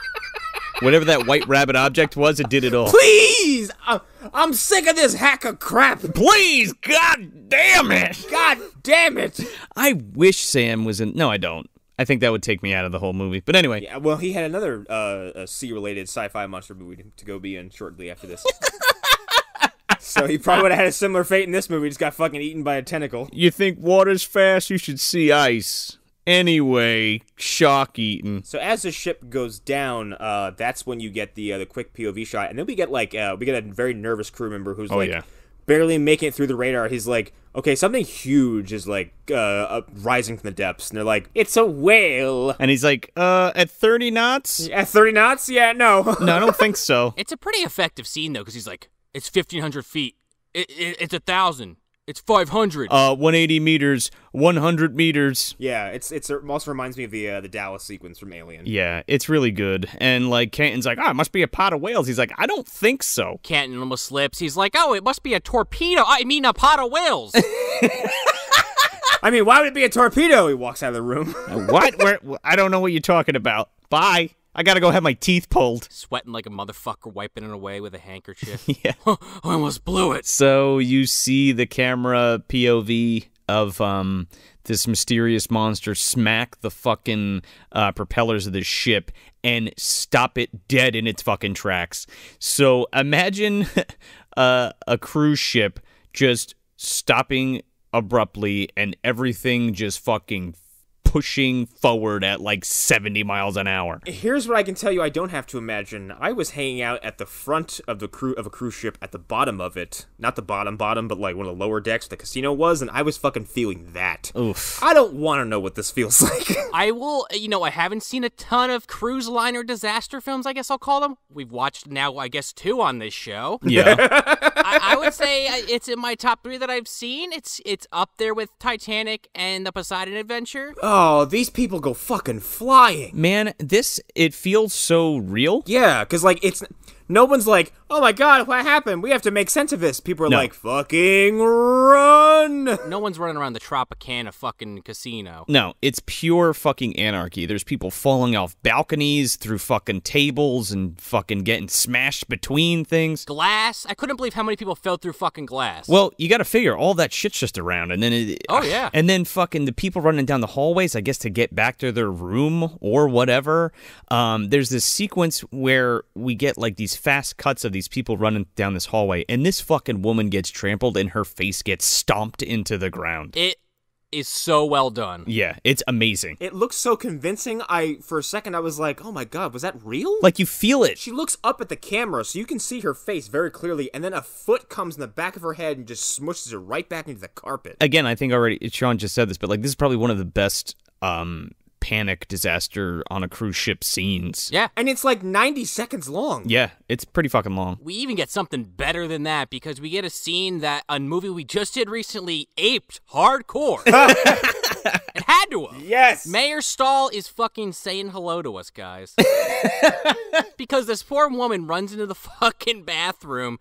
Whatever that white rabbit object was, it did it all. Please, I- I'm sick of this hack of crap. Please, god damn it! God damn it. I wish Sam was in. No, I don't. I think that would take me out of the whole movie. But anyway, Yeah, well, he had another uh, sea-related sci-fi monster movie to go be in shortly after this. so he probably would have had a similar fate in this movie. Just got fucking eaten by a tentacle. you think water's fast? You should see ice. Anyway, shock eaten. So as the ship goes down, uh, that's when you get the uh, the quick POV shot, and then we get like uh, we get a very nervous crew member who's Oh, like yeah. barely making it through the radar. He's like, okay, something huge is like uh, uh, rising from the depths, and they're like, it's a whale. And he's like, uh, at 30 knots? At 30 knots? Yeah, no. No, I don't think so. It's a pretty effective scene though, because he's like, "It's fifteen hundred feet. It, it, it's a thousand. It's five hundred. Uh, 180 meters, 100 meters. yeah, it's it's it also reminds me of the uh, the Dallas sequence from Alien. Yeah, it's really good. And like, Canton's like, oh, it must be a pot of whales. He's like, I don't think so. Canton almost slips. He's like, "Oh, it must be a torpedo. I mean, a pot of whales." I mean, why would it be a torpedo? He walks out of the room. what? Where? I don't know what you're talking about. Bye. I gotta go have my teeth pulled. Sweating like a motherfucker, wiping it away with a handkerchief. Yeah. I almost blew it. So you see the camera POV of um this mysterious monster smack the fucking uh, propellers of the ship and stop it dead in its fucking tracks. So imagine uh, a cruise ship just stopping abruptly and everything just fucking pushing forward at like 70 miles an hour. Here's what I can tell you I don't have to imagine. I was hanging out at the front of the crew of a cruise ship at the bottom of it. Not the bottom bottom, but like one of the lower decks where the casino was, and I was fucking feeling that. Oof. I don't want to know what this feels like. I will, you know, I haven't seen a ton of cruise liner disaster films, I guess I'll call them. We've watched now, I guess, two on this show. Yeah. I, I would say uh, it's in my top three that I've seen. It's it's up there with Titanic and The Poseidon Adventure. oh, Oh, these people go fucking flying. Man, this it feels so real. Yeah, because like it's no one's like, oh my god, what happened? We have to make sense of this. People are No. like, fucking run. No one's running around the Tropicana fucking casino. No, it's pure fucking anarchy. There's people falling off balconies through fucking tables and fucking getting smashed between things. Glass. I couldn't believe how many people fell through fucking glass. Well, you got to figure all that shit's just around, and then it, Oh, yeah. and then fucking the people running down the hallways. I guess to get back to their room or whatever. Um, there's this sequence where we get like these fast cuts of these people running down this hallway, and this fucking woman gets trampled and her face gets stomped into the ground. it is so well done. Yeah, it's amazing. It looks so convincing. I for a second I was like, oh my god, was that real? Like you feel it. She looks up at the camera so you can see her face very clearly, and then a foot comes in the back of her head and just smushes her right back into the carpet. again, I think already Sean just said this, but like this is probably one of the best um panic disaster on a cruise ship scenes. Yeah. And it's like 90 seconds long. Yeah, it's pretty fucking long. We even get something better than that because we get a scene that a movie we just did recently aped hardcore. it had to have. Yes. Mayor Stahl is fucking saying hello to us, guys. because this poor woman runs into the fucking bathroom.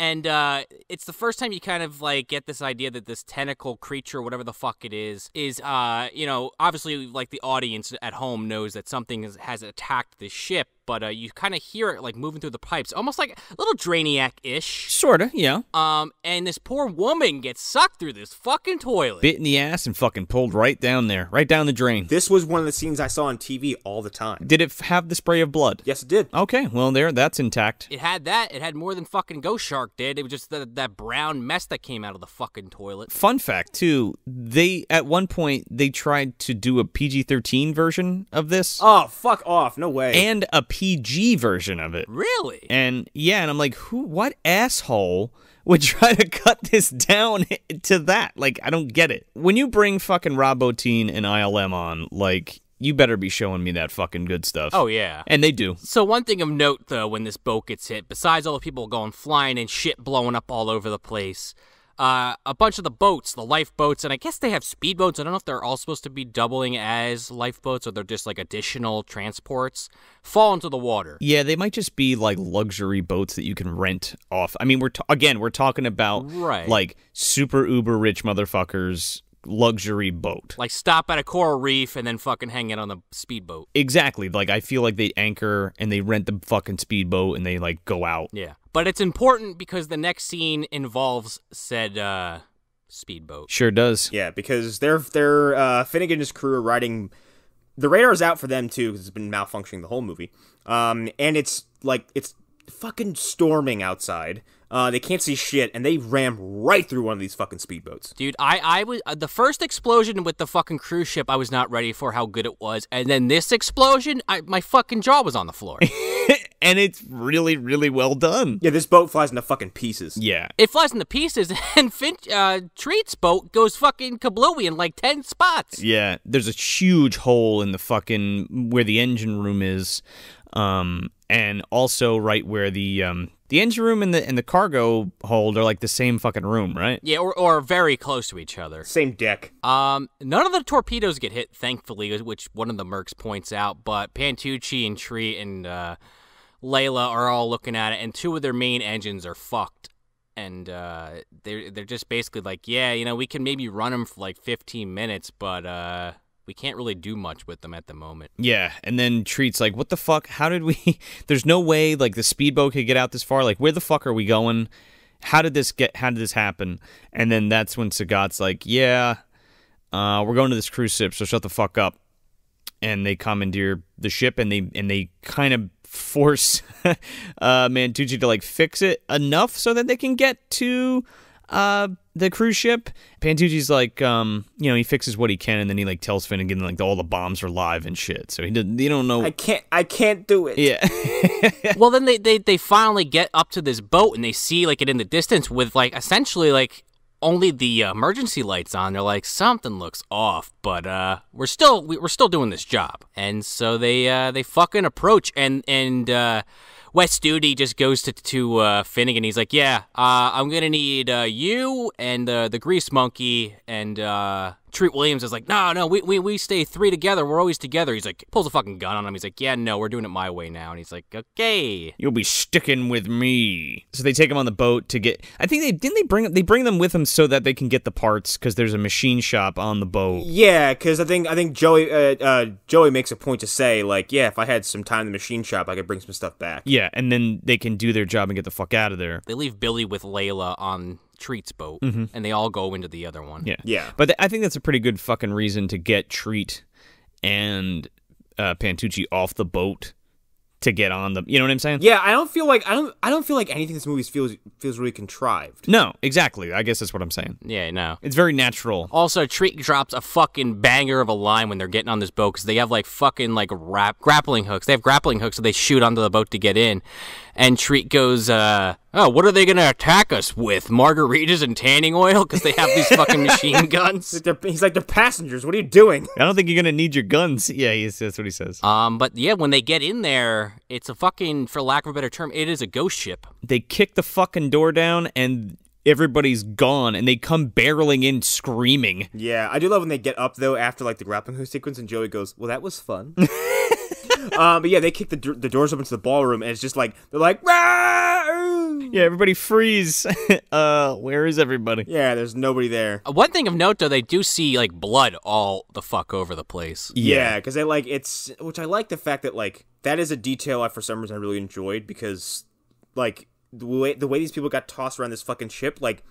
And uh, it's the first time you kind of like get this idea that this tentacle creature, whatever the fuck it is, is uh, you know, obviously like the audience at home knows that something has, has attacked the ship, but uh, you kind of hear it like moving through the pipes, almost like a little Drainiac-ish. Sorta, yeah. Um, and this poor woman gets sucked through this fucking toilet. Bit in the ass and fucking pulled right down there, right down the drain. This was one of the scenes I saw on TV all the time. Did it have the spray of blood? Yes, it did. Okay, well there, that's intact. It had that. It had more than fucking Ghost Shark did. It was just the, that brown mess that came out of the fucking toilet. Fun fact too, they at one point they tried to do a PG-13 version of this Oh, fuck off. No way. and a PG version of it. Really? And yeah, and I'm like, who what asshole would try to cut this down to that? Like, I don't get it. When you bring fucking Rob Bottin and ILM on, like, you better be showing me that fucking good stuff. Oh, yeah. And they do. So one thing of note, though, when this boat gets hit, besides all the people going flying and shit blowing up all over the place, uh, a bunch of the boats, the lifeboats, and I guess they have speedboats. I don't know if they're all supposed to be doubling as lifeboats or they're just like additional transports, fall into the water. Yeah, they might just be like luxury boats that you can rent off. I mean, we're t- again, we're talking about Right. like super uber rich motherfuckers luxury boat. Like stop at a coral reef and then fucking hang out on the speedboat. Exactly. Like I feel like they anchor and they rent the fucking speedboat and they like go out. Yeah. But it's important because the next scene involves said uh, speedboat. Sure does. yeah, because they're they're uh, Finnegan and his crew are riding. The radar's out for them too because it's been malfunctioning the whole movie. Um, and it's like it's fucking storming outside. Uh, they can't see shit, and they ram right through one of these fucking speedboats. Dude, I I was uh, the first explosion with the fucking cruise ship. I was not ready for how good it was, and then this explosion, I, my fucking jaw was on the floor. and it's really really well done. Yeah, this boat flies into fucking pieces. Yeah. it flies into pieces, and Finch uh, Treat's boat goes fucking kablooey in like ten spots. Yeah, there's a huge hole in the fucking where the engine room is, um, and also right where the um the engine room and the and the cargo hold are like the same fucking room, right? Yeah, or, or very close to each other. Same deck. Um, none of the torpedoes get hit, thankfully, which one of the mercs points out. But Pantucci and Treat and uh, Leila are all looking at it, and two of their main engines are fucked. and uh, they're they're just basically like, yeah, you know, we can maybe run them for like 15 minutes, but uh, we can't really do much with them at the moment. Yeah, and then Treat's like, "What the fuck? How did we? There's no way like the speedboat could get out this far. Like, where the fuck are we going? How did this get? How did this happen?" And then that's when Sagat's like, "Yeah, uh, we're going to this cruise ship, so shut the fuck up." And they commandeer the ship, and they and they kind of force uh, Mantucci to like fix it enough so that they can get to uh, the cruise ship. Pantucci's like, um, you know, he fixes what he can, and then he like tells Finnegan like all the bombs are live and shit. So he did. You don't know. I can't. I can't do it. yeah. well, then they, they they finally get up to this boat and they see like it in the distance with like essentially like only the uh, emergency lights on. They're like something looks off, but uh, we're still we, we're still doing this job. And so they uh, they fucking approach and and uh, Wes Studi just goes to to uh, Finnegan. He's like, yeah, uh, I'm gonna need uh, you and uh, the Grease Monkey and uh, Treat Williams is like, no, no, we, we, we stay three together. We're always together. He's like, pulls a fucking gun on him. He's like, yeah, no, we're doing it my way now. And he's like, okay. You'll be sticking with me. So they take him on the boat to get. I think they didn't they bring they bring them with them so that they can get the parts because there's a machine shop on the boat. Yeah, because I think I think Joey uh, uh, Joey makes a point to say like, yeah, if I had some time in the machine shop, I could bring some stuff back. Yeah, and then they can do their job and get the fuck out of there. They leave Billy with Leila on Treat's boat, and they all go into the other one. Yeah, Yeah. But th- I think that's a pretty good fucking reason to get Treat and uh, Pantucci off the boat to get on the. You know what I'm saying? Yeah, I don't feel like I don't I don't feel like anything in this movie feels feels really contrived. No, exactly. I guess that's what I'm saying. Yeah, no. It's very natural. Also, Treat drops a fucking banger of a line when they're getting on this boat because they have like fucking like rap grappling hooks. They have grappling hooks, so they shoot onto the boat to get in. And Treat goes, uh, "Oh, what are they gonna attack us with? Margaritas and tanning oil? Because they have these fucking machine guns." They're- He's like, they're passengers. What are you doing? I don't think you're gonna need your guns. Yeah, he's, that's what he says. Um, but yeah, when they get in there, it's a fucking, for lack of a better term, it is a ghost ship. they kick the fucking door down and everybody's gone and they come barreling in screaming. Yeah, I do love when they get up though after like the grappling hook sequence, and Joey goes, "Well, that was fun." um, but yeah, they kick the the doors open to the ballroom, and it's just like they're like, "Rah!" Yeah, everybody freeze. uh, where is everybody? yeah, there's nobody there. Uh, One thing of note, though, they do see like blood all the fuck over the place. Yeah, because they like it's, which I like the fact that like that is a detail I for some reason I really enjoyed because like the way the way these people got tossed around this fucking ship, like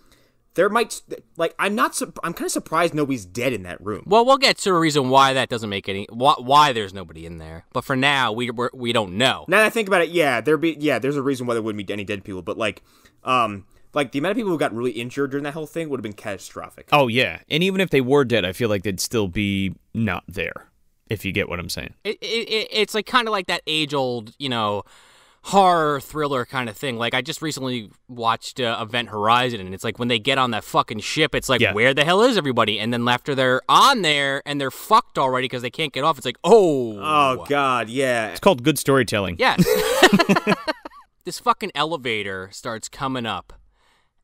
there might like I'm not su- I'm kind of surprised nobody's dead in that room. Well, we'll get to a reason why that doesn't make any why, why there's nobody in there. But for now, we we're, we don't know. Now that I think about it, yeah, there be yeah, there's a reason why there wouldn't be any dead people, but like, um, like the amount of people who got really injured during that whole thing would have been catastrophic. Oh yeah, and even if they were dead, I feel like they'd still be not there. If you get what I'm saying. It, it, it it's like kind of like that age old you know horror thriller kind of thing. Like I just recently watched uh, Event Horizon, and it's like when they get on that fucking ship, it's like Yeah. where the hell is everybody? And then after they're on there and they're fucked already because they can't get off, it's like oh Oh God, yeah. It's called good storytelling. Yes. this fucking elevator starts coming up.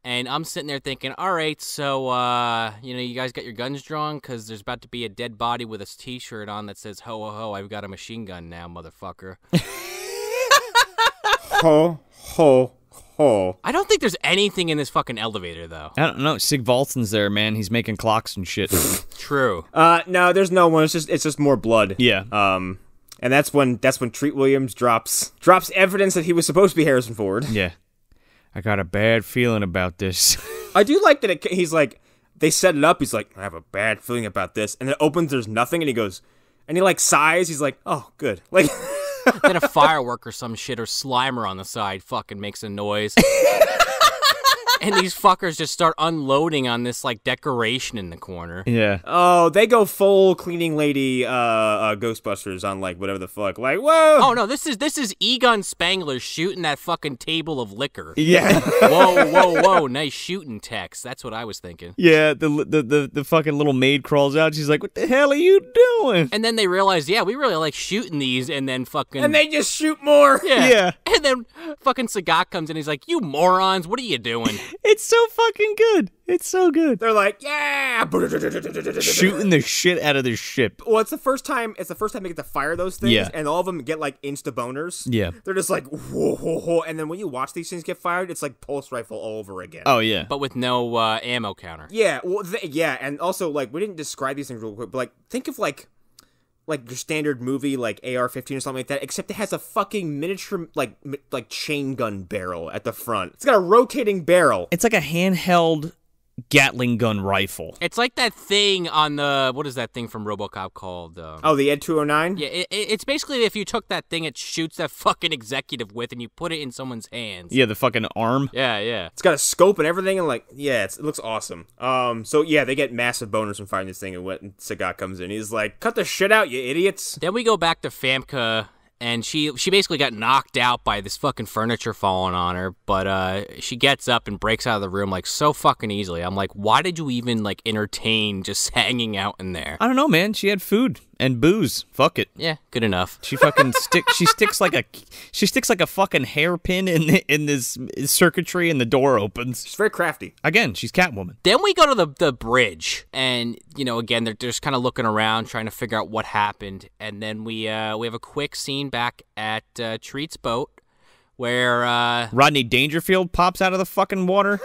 And I'm sitting there thinking, all right, so, uh, you know, you guys got your guns drawn? Because there's about to be a dead body with a t shirt on that says, ho, ho, ho, I've got a machine gun now, motherfucker. Ho ho ho. I don't think there's anything in this fucking elevator, though. I don't know. Sig Valson's there, man. He's making clocks and shit. True. Uh, no, there's no one. It's just it's just more blood. yeah. Um, and that's when that's when Treat Williams drops drops evidence that he was supposed to be Harrison Ford. yeah. I got a bad feeling about this. I do like that it, he's like they set it up. He's like, I have a bad feeling about this, and it opens. There's nothing, and he goes, and he like sighs. He's like, oh, good. Like, then a firework or some shit or Slimer on the side fucking makes a noise. and these fuckers just start unloading on this, like, decoration in the corner. yeah. oh, they go full cleaning lady, uh, uh, Ghostbusters on like whatever the fuck. Like, whoa. Oh no, this is this is Egon Spengler shooting that fucking table of liquor. Yeah. whoa, whoa, whoa! Nice shooting Tex. That's what I was thinking. Yeah, the, the the the fucking little maid crawls out. She's like, "What the hell are you doing?" And then they realize, yeah, we really like shooting these, and then fucking and they just shoot more. yeah. Yeah. And then fucking Sagat comes in. He's like, "You morons! What are you doing?" It's so fucking good. It's so good. They're like, yeah, Shooting the shit out of their ship. Well, it's the first time. It's the first time they get to fire those things, Yeah. and all of them get like insta boners. Yeah. they're just like whoa, whoa, whoa, and then when you watch these things get fired, it's like pulse rifle all over again. Oh yeah. But with no uh, ammo counter. Yeah, well, th- yeah, and also like we didn't describe these things real quick, but like think of like like your standard movie like AR-15 or something like that, except it has a fucking miniature like like chain gun barrel at the front. It's got a rotating barrel. It's like a handheld Gatling gun rifle. It's like that thing on the what is that thing from RoboCop called? Um, Oh, the Ed 209. Yeah, it, it- it's basically if you took that thing it shoots that fucking executive with and you put it in someone's hands. Yeah, the fucking arm. Yeah, yeah. It's got a scope and everything, and like, yeah, it's, it looks awesome. Um, so yeah, they get massive boners from firing this thing, and when Sagat comes in, he's like, "Cut the shit out, you idiots!" Then we go back to Famke and she she basically got knocked out by this fucking furniture falling on her, but uh she gets up and breaks out of the room like so fucking easily. I'm like, why did you even like entertain just hanging out in there? I don't know, man. She had food and booze. Fuck it. Yeah, good enough. She fucking stick. She sticks like a. She sticks like a fucking hairpin in in this circuitry, and the door opens. She's very crafty. Again, she's Catwoman. Then we go to the the bridge, and you know, again, they're just kind of looking around, trying to figure out what happened, and then we uh we have a quick scene back at uh, Treat's boat, where uh Rodney Dangerfield pops out of the fucking water.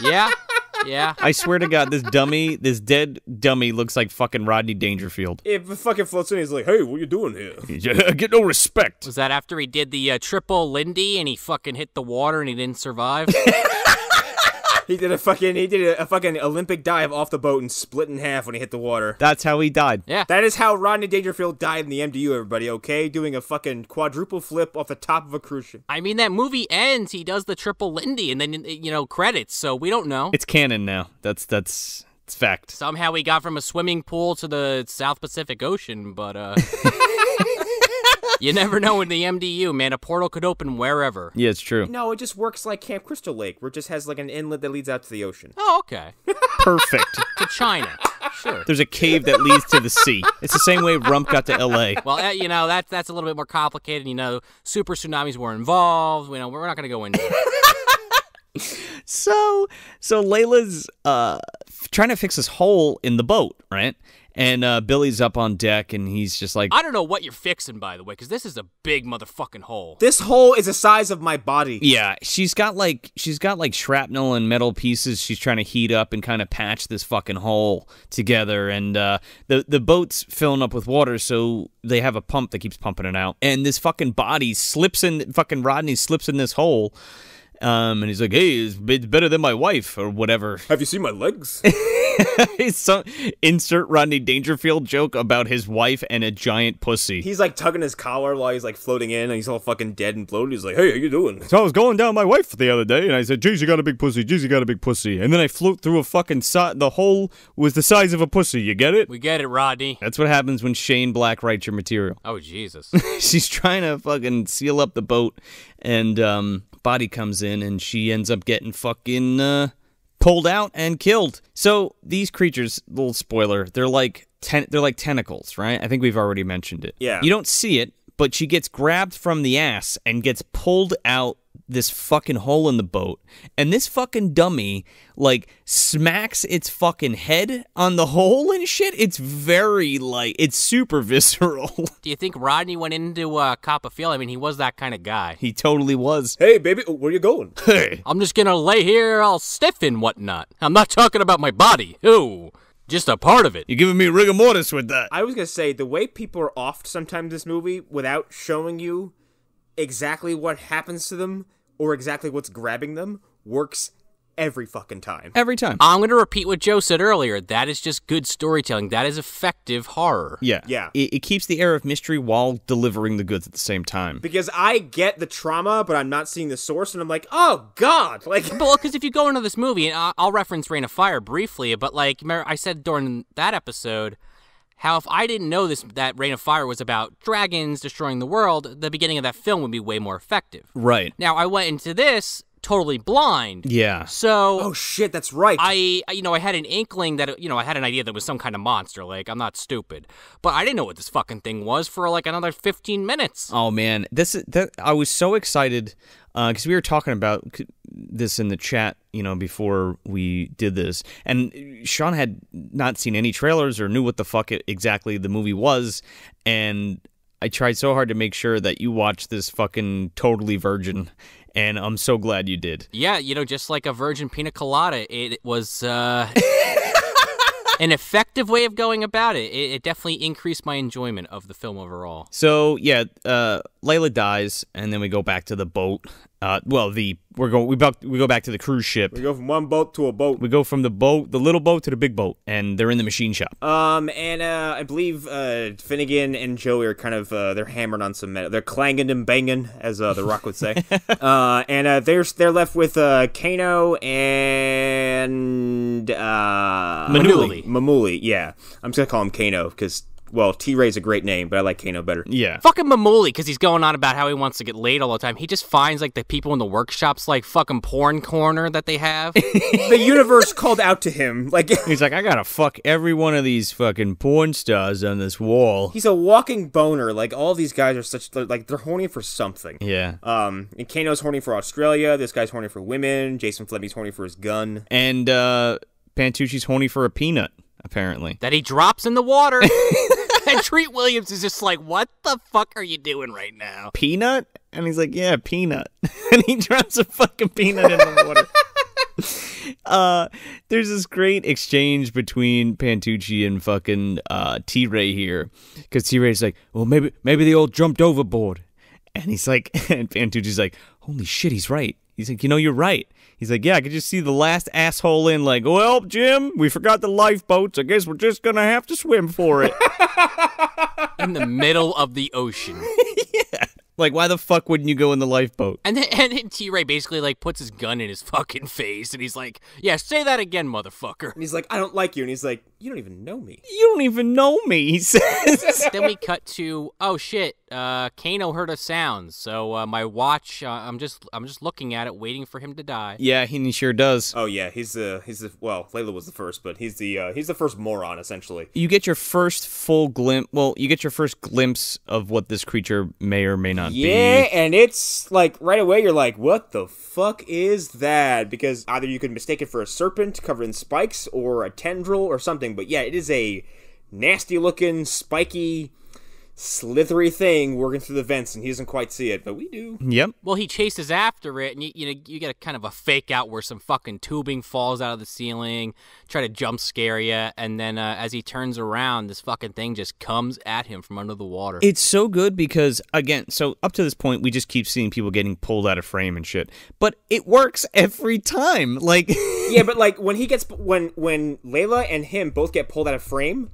yeah, yeah, I swear to God, this dummy, this dead dummy, looks like fucking Rodney Dangerfield. If it fucking floats in, he's like, "Hey, what you doing here?" Get no respect. was that after he did the uh, triple Lindy and he fucking hit the water and he didn't survive? He did a fucking he did a, a fucking Olympic dive off the boat and split in half when he hit the water. That's how he died. yeah, That is how Rodney Dangerfield died in the MDU. Everybody, okay? Doing a fucking quadruple flip off the top of a cruise ship. I mean that movie ends, he does the triple Lindy, and then you know credits, so we don't know. It's canon now. That's that's it's fact. Somehow he got from a swimming pool to the South Pacific Ocean, but uh You never know in the MDU, man. A portal could open wherever. Yeah, it's true. No, it just works like Camp Crystal Lake, where it just has like an inlet that leads out to the ocean. Oh, okay. Perfect. To China. Sure. There's a cave that leads to the sea. It's the same way Rump got to L.A. Well, uh, you know, that's that's a little bit more complicated. You know, super tsunamis were involved. You know, we're not going to go into it. So, so Leila's uh trying to fix this hole in the boat, right? And uh Billy's up on deck, and he's just like, I don't know what you're fixing, by the way, because this is a big motherfucking hole. This hole is the size of my body. Yeah, she's got like she's got like shrapnel and metal pieces she's trying to heat up and kind of patch this fucking hole together and uh the the boat's filling up with water so they have a pump that keeps pumping it out. And this fucking body slips in fucking Rodney slips in this hole. Um and he's like, "Hey, it's, it's better than my wife or whatever." Have you seen my legs? It's some insert Rodney Dangerfield joke about his wife and a giant pussy. he's like tugging his collar while he's like floating in, and he's all fucking dead and bloated. He's like, "Hey, how you doing?" So I was going down my wife the other day, and I said, "Jeez, you got a big pussy. Jeez, you got a big pussy." And then I float through a fucking si- the hole was the size of a pussy. You get it? We get it, Rodney. That's what happens when Shane Black writes your material. Oh, Jesus. She's trying to fucking seal up the boat, and um, body comes in, and she ends up getting fucking uh, pulled out and killed. So these creatures, little spoiler, they're like ten- they're like tentacles, right? I think we've already mentioned it. Yeah. You don't see it, but she gets grabbed from the ass and gets pulled out this fucking hole in the boat. And this fucking dummy like smacks its fucking head on the hole and shit. It's very like it's super visceral. Do you think Rodney went into uh, cop a feel? I mean, he was that kind of guy. he totally was. Hey, baby, where you going? Hey. I'm just gonna lay here all stiff and whatnot. I'm not talking about my body. Ooh, just a part of it. You're giving me rigor mortis with that. I was gonna say the way people are off sometimes this movie without showing you exactly what happens to them or exactly what's grabbing them works every fucking time. Every time. I'm gonna repeat what Joe said earlier. That is just good storytelling. That is effective horror. yeah. Yeah. It, it keeps the air of mystery while delivering the goods at the same time. Because I get the trauma, but I'm not seeing the source, and I'm like, oh god, like But well, because if you go into this movie, and I- I'll reference Reign of Fire briefly, but like remember I said during that episode, how if I didn't know this that Reign of Fire was about dragons destroying the world, the beginning of that film would be way more effective. Right. Now I went into this totally blind, Yeah. so oh shit, that's right. I, I- you know, I had an inkling that, you know, I had an idea that it was some kind of monster. Like, I'm not stupid. But I didn't know what this fucking thing was for like another 15 minutes. Oh man, this is that I was so excited because we were talking about this in the chat, you know, before we did this, and Sean had not seen any trailers or knew what the fuck it, exactly the movie was, and I tried so hard to make sure that you watched this fucking totally virgin, and I'm so glad you did. Yeah, you know, just like a virgin pina colada, it, it was uh, an effective way of going about it. it. It definitely increased my enjoyment of the film overall. So yeah, uh, Leila dies, and then we go back to the boat. Uh, well, the we're going we we go back to the cruise ship. We go from one boat to a boat. We go from the boat, the little boat, to the big boat, and they're in the machine shop. Um, and uh, I believe uh, Finnegan and Joey are kind of uh, they're hammering on some metal. They're clanging and banging, as uh, the Rock would say. uh, and uh, they're they're left with uh, Kano and uh, Manuli. Mamooli. Yeah, I'm just gonna call him Kano because well, T Ray's a great name, but I like Kano better. Yeah, Fucking Mamooli, because he's going on about how he wants to get laid all the time. He just finds like the people in the workshops, like fucking porn corner that they have. the universe called out to him like he's like, I gotta fuck every one of these fucking porn stars on this wall. he's a walking boner. Like all these guys are such they're, like they're horny for something. Yeah, Um, and Kano's horny for Australia. This guy's horny for women. Jason Flemyng's horny for his gun. and uh, Pantucci's horny for a peanut, apparently. that he drops in the water. and Treat Williams is just like, what the fuck are you doing right now? Peanut? And he's like, yeah, peanut. and he drops a fucking peanut in the water. uh, there's this great exchange between Pantucci and fucking uh, T Ray here. Because T Ray's like, well, maybe maybe they all jumped overboard. And he's like, and Pantucci's like, holy shit, he's right. He's like, you know, you're right. He's like, yeah, I could just see the last asshole in, like, well, Jim, we forgot the lifeboats. I guess we're just gonna have to swim for it. In the middle of the ocean. Yeah. Like, why the fuck wouldn't you go in the lifeboat? And then, and then T Ray basically like puts his gun in his fucking face and he's like, Yeah, say that again, motherfucker. And he's like, I don't like you. And he's like, you don't even know me. You don't even know me, he says. then we cut to oh shit, uh Kano heard a sound. So uh, my watch uh, I'm just I'm just looking at it waiting for him to die. yeah, he sure does. Oh yeah, he's the he's the well, Leila was the first, but he's the uh, he's the first moron essentially. You get your first full glimpse. Well, you get your first glimpse of what this creature may or may not Yeah, be. Yeah, and it's like right away you're like, what the fuck is that? Because either you could mistake it for a serpent covered in spikes or a tendril or something. But yeah, it is a nasty looking, spiky, slithery thing working through the vents, and he doesn't quite see it, but we do. Yep. Well, he chases after it, and you, you know you get a kind of a fake out where some fucking tubing falls out of the ceiling, try to jump scare you, and then uh, as he turns around, this fucking thing just comes at him from under the water. It's so good because again, so up to this point, we just keep seeing people getting pulled out of frame and shit, but it works every time. Like, yeah, but like when he gets when when Leila and him both get pulled out of frame,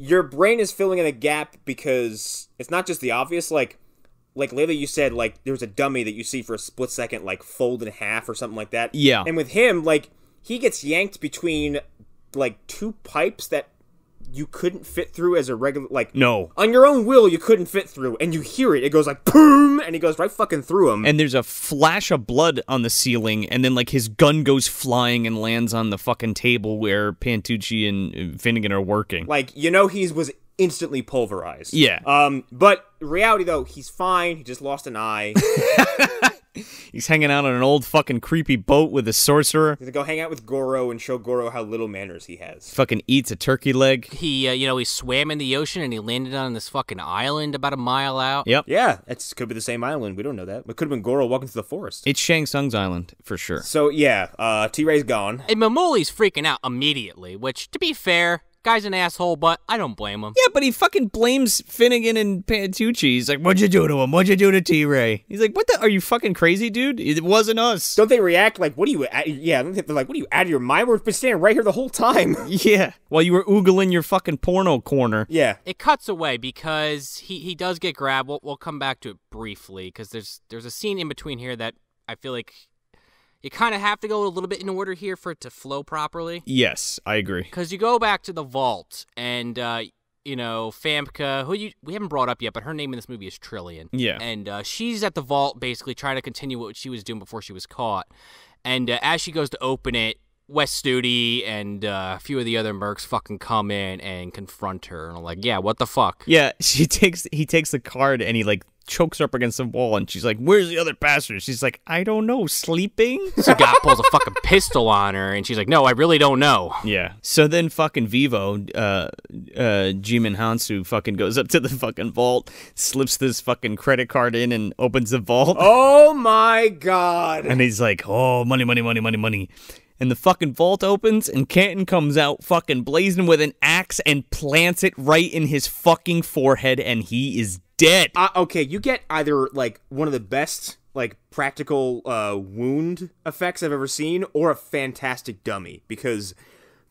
your brain is filling in a gap because it's not just the obvious. Like like Leila, you said like there's a dummy that you see for a split second like fold in half or something like that. Yeah. and with him like he gets yanked between like two pipes that you couldn't fit through as a regular like no. on your own will you couldn't fit through and you hear it it goes like boom and he goes right fucking through him And there's a flash of blood on the ceiling, and then like his gun goes flying and lands on the fucking table where Pantucci and Finnegan are working. Like you know, he was instantly pulverized. Yeah. Um, but reality though, he's fine. He just lost an eye. He's hanging out on an old fucking creepy boat with a sorcerer. He's gonna go hang out with Goro and show Goro how little manners he has. Fucking eats a turkey leg. he, uh, you know, he swam in the ocean and he landed on this fucking island about a mile out. Yep. Yeah, it could be the same island. We don't know that. It could have been Goro walking through the forest. It's Shang Tsung's island for sure. So yeah, uh, T Ray's gone. And Mamooli's freaking out immediately, which, to be fair, guy's an asshole, but I don't blame him. Yeah, but he fucking blames Finnegan and Pantucci. He's like, "What'd you do to him? What'd you do to T Ray?" He's like, "What the? Are you fucking crazy, dude? It wasn't us." Don't they react like, "What are you?" Yeah, they're like, "What are you out of your mind? We've been standing right here the whole time." Yeah, while you were oogling your fucking porno corner. yeah, It cuts away because he, he does get grabbed. We'll, we'll come back to it briefly because there's there's a scene in between here that I feel like you kind of have to go a little bit in order here for it to flow properly. Yes, I agree. Because you go back to the vault and, uh, you know, Famke, who you we haven't brought up yet, but her name in this movie is Trillian. Yeah. And uh, she's at the vault basically trying to continue what she was doing before she was caught. And uh, as she goes to open it, Wes Studi and uh, a few of the other mercs fucking come in and confront her. And I'm like, yeah, what the fuck? Yeah, she takes he takes the card and he like chokes her up against the wall, and she's like, "Where's the other passenger?" She's like, "I don't know, sleeping." Sagat pulls a fucking pistol on her, and she's like, "No, I really don't know." Yeah. So then fucking Vivo, uh, uh, Djimon Hounsou fucking goes up to the fucking vault, slips this fucking credit card in, and opens the vault. Oh my god. And he's like, oh, money, money, money, money, money. And the fucking vault opens, and Canton comes out fucking blazing with an axe and plants it right in his fucking forehead, and he is dead. Uh, okay, you get either like one of the best like practical uh, wound effects I've ever seen, or a fantastic dummy because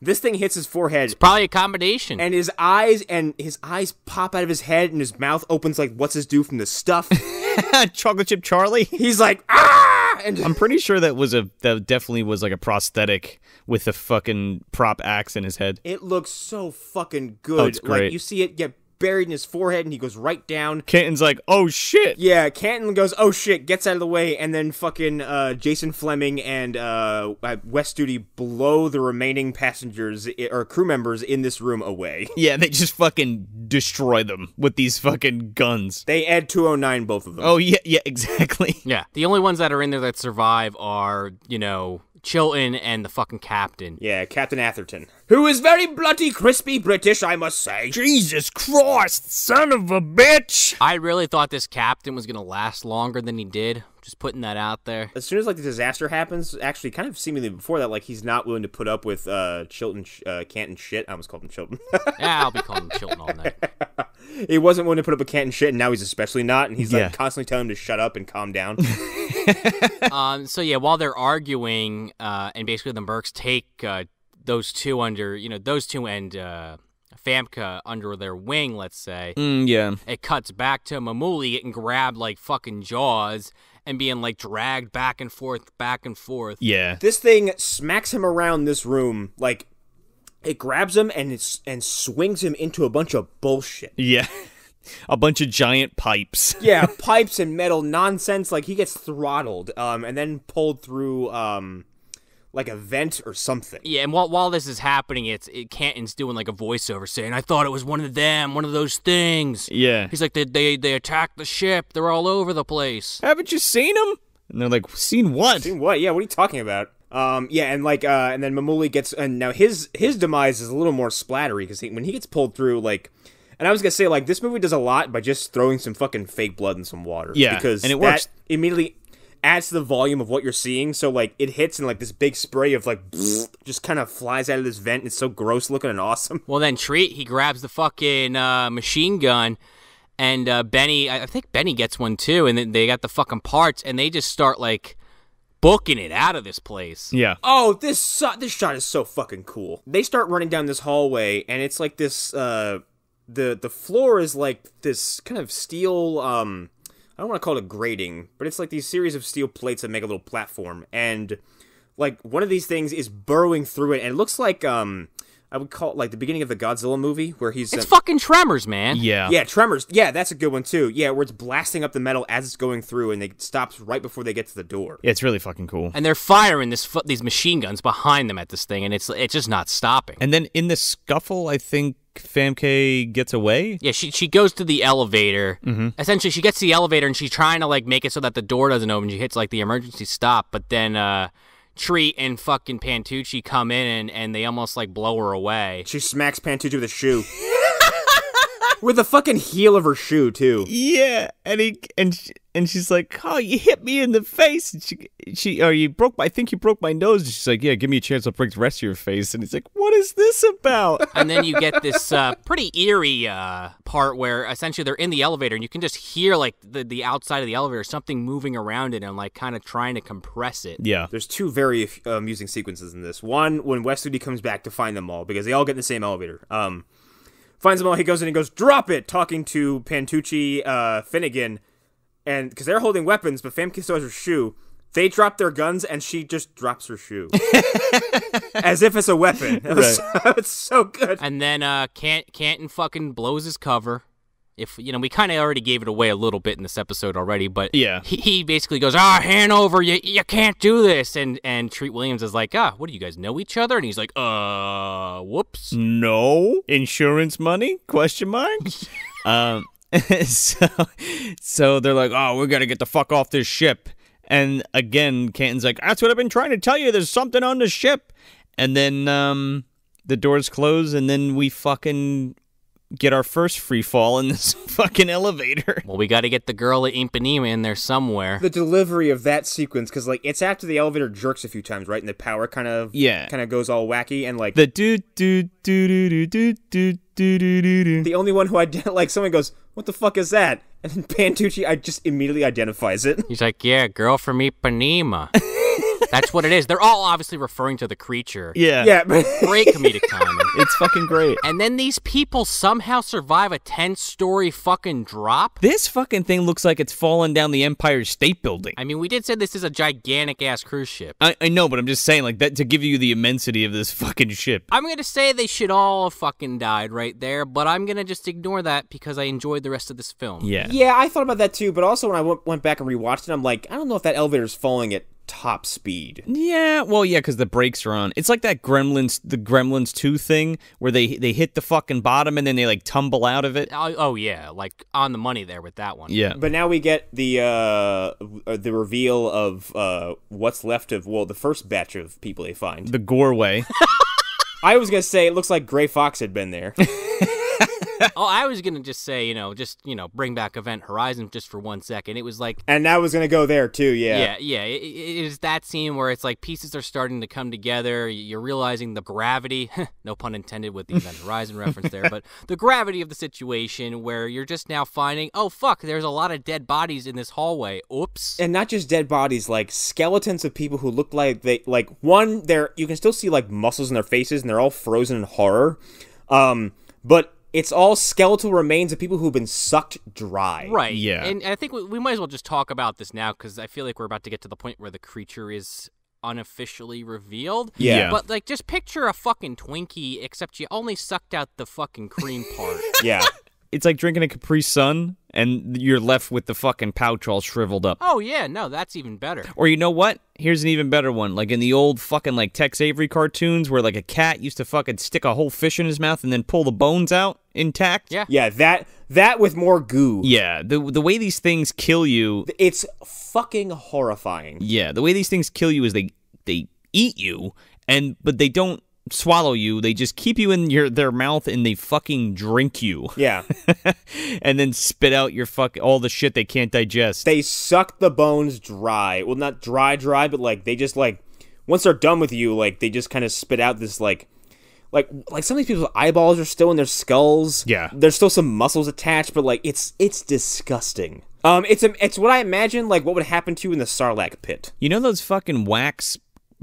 this thing hits his forehead It's Probably a combination. and his eyes and his eyes pop out of his head and his mouth opens like what's his due from the stuff. Chocolate Chip Charlie. He's like ah, and I'm pretty sure that was a that definitely was like a prosthetic with the fucking prop axe in his head. it looks so fucking good. Oh, it's great. Like you see it get buried in his forehead and he goes right down. Canton's like, oh shit. Yeah, Canton goes, oh shit, gets out of the way, and then fucking uh, Jason Flemyng and uh, uh, Wes Studi blow the remaining passengers or crew members in this room away. Yeah, they just fucking destroy them with these fucking guns. They add 209 both of them. Oh yeah, yeah, exactly. yeah, the only ones that are in there that survive are, you know, Chilton and the fucking captain. Yeah, Captain Atherton. Who is very bloody, crispy British, I must say. Jesus Christ, son of a bitch. I really thought this captain was gonna last longer than he did. Just putting that out there. As soon as like the disaster happens, actually, kind of seemingly before that, like he's not willing to put up with uh, Chilton, uh, Canton shit. I almost called him Chilton. Yeah, I'll be calling him Chilton all night. he wasn't willing to put up with Canton shit, and now he's especially not. And he's Yeah. like constantly telling him to shut up and calm down. um, so yeah, while they're arguing, uh, and basically the Mercs take uh, those two under, you know, those two and uh, Famke under their wing, let's say. Mm, yeah. It cuts back to Mamooli getting grabbed like fucking jaws and being like dragged back and forth, back and forth. Yeah. this thing smacks him around this room like it grabs him and it's and swings him into a bunch of bullshit. Yeah. A bunch of giant pipes. Yeah, pipes and metal nonsense. Like he gets throttled, um, and then pulled through, um, like a vent or something. Yeah, and while while this is happening, it's it, Canton's doing like a voiceover saying, "I thought it was one of them, one of those things." Yeah. He's like, "They they they attacked the ship. They're all over the place." Haven't you seen them? And they're like, seen what? Seen what? Yeah, what are you talking about? Um, yeah, and like, uh, and then Mamooli gets, and now his his demise is a little more splattery because he, when he gets pulled through, like, and I was gonna say like this movie does a lot by just throwing some fucking fake blood in some water. Yeah, because and it that works. immediately adds to the volume of what you're seeing. So like it hits and like this big spray of like just kind of flies out of this vent. It's so gross looking and awesome. Well, then Treat he grabs the fucking uh, machine gun, and uh, Benny, I I think Benny gets one too, and then they got the fucking parts, and they just start like booking it out of this place. Yeah. Oh, this so- this shot is so fucking cool. They start running down this hallway, and it's like this. Uh, the the floor is like this kind of steel. Um, I don't want to call it a grating, but it's like these series of steel plates that make a little platform, and like one of these things is burrowing through it, and it looks like um, I would call it like the beginning of the Godzilla movie where he's It's uh, fucking Tremors, man. Yeah. yeah, Tremors. Yeah, that's a good one too. Yeah, where it's blasting up the metal as it's going through, and it stops right before they get to the door. Yeah, it's really fucking cool. And they're firing this fu- these machine guns behind them at this thing, and it's it's just not stopping. And then in the scuffle, I think Famke gets away. Yeah, she she goes to the elevator. Mm-hmm. Essentially, she gets to the elevator and she's trying to like make it so that the door doesn't open. She hits like the emergency stop, but then uh Treat and fucking Pantucci come in and, and they almost like blow her away. She smacks Pantucci with a shoe. with the fucking heel of her shoe too. Yeah, and he and she, and she's like, "Oh, you hit me in the face." And she she or you broke my. I think you broke my nose. And she's like, "Yeah, give me a chance. I'll break the rest of your face." And he's like, "What is this about?" And then you get this uh, pretty eerie uh, part where essentially they're in the elevator and you can just hear like the, the outside of the elevator, something moving around it and like kind of trying to compress it. yeah, There's two very uh, amusing sequences in this. One when Wesley comes back to find them all because they all get in the same elevator. Um, finds them all. He goes in and goes, "Drop it!" Talking to Pantucci, uh, Finnegan, and because they're holding weapons, but Famke still has her shoe. They drop their guns, and she just drops her shoe, as if it's a weapon. It was, it's so good. And then uh, Cant- Canton fucking blows his cover. If you know, we kind of already gave it away a little bit in this episode already, but Yeah. he, he basically goes, "Ah, Hanover, you you can't do this." And and Treat Williams is like, "Ah, what do you guys know each other?" And he's like, "Uh, whoops." no insurance money? Question mark. um, so, so they're like, oh, we got to get the fuck off this ship. And again, Canton's like, that's what I've been trying to tell you. There's something on the ship. And then um, the doors close, and then we fucking get our first free fall in this fucking elevator. Well, we got to get the girl at Ipanema in there somewhere. The delivery of that sequence, because like it's after the elevator jerks a few times, right? And the power kind of Yeah. kind of goes all wacky, and like The do do do do do do do do do do do. the only one who I like someone goes, "What the fuck is that?" And then Pantucci, I just immediately identifies it. He's like, yeah, girl from Ipanema. That's what it is. They're all obviously referring to the creature. Yeah, yeah, Great comedic timing. it's fucking great. And then these people somehow survive a 10 story fucking drop? This fucking thing looks like it's falling down the Empire State Building. I mean, we did say this is a gigantic ass cruise ship. I, I know, but I'm just saying, like that to give you the immensity of this fucking ship. I'm gonna say they should all have fucking died right there, but I'm gonna just ignore that because I enjoyed the rest of this film. Yeah. yeah, I thought about that too. But also when I went, went back and rewatched it, I'm like, I don't know if that elevator's falling at top speed. Yeah, well, yeah, because the brakes are on. It's like that Gremlins, the Gremlins two thing, where they they hit the fucking bottom and then they like tumble out of it. Oh, oh, yeah, like on the money there with that one. Yeah, But now we get the uh the reveal of uh what's left of well the first batch of people they find. the Goreway. I was gonna say it looks like Gray Fox had been there. oh, I was gonna just say, you know, just you know, bring back Event Horizon just for one second. It was like and that was gonna go there too, yeah. Yeah, yeah. It, it is that scene where it's like pieces are starting to come together. You're realizing the gravity, no pun intended with the Event Horizon reference there, but the gravity of the situation where you're just now finding, oh, fuck, there's a lot of dead bodies in this hallway. Oops. And not just dead bodies, like skeletons of people who look like they like one, they're you can still see like muscles in their faces and they're all frozen in horror. Um, but it's all skeletal remains of people who've been sucked dry. Right. Yeah. And I think we, we might as well just talk about this now because I feel like we're about to get to the point where the creature is unofficially revealed. Yeah. Yeah. But like just picture a fucking Twinkie except you only sucked out the fucking cream part. Yeah. It's like drinking a Capri Sun and you're left with the fucking pouch all shriveled up. oh yeah, no, that's even better. Or you know what? Here's an even better one. Like in the old fucking like Tex Avery cartoons where like a cat used to fucking stick a whole fish in his mouth and then pull the bones out intact. Yeah. yeah, that that with more goo. Yeah, the the way these things kill you, It's fucking horrifying. yeah, the way these things kill you is they they eat you and but they don't swallow you. They just keep you in your their mouth and they fucking drink you Yeah. and then spit out your fuck all the shit they can't digest. they suck the bones dry. Well, not dry, dry, but like they just like once they're done with you, like they just kind of spit out this like. Like, like some of these people's eyeballs are still in their skulls. Yeah. there's still some muscles attached, but like it's it's disgusting. Um, it's a, it's what I imagine like what would happen to you in the Sarlacc pit. You know those fucking wax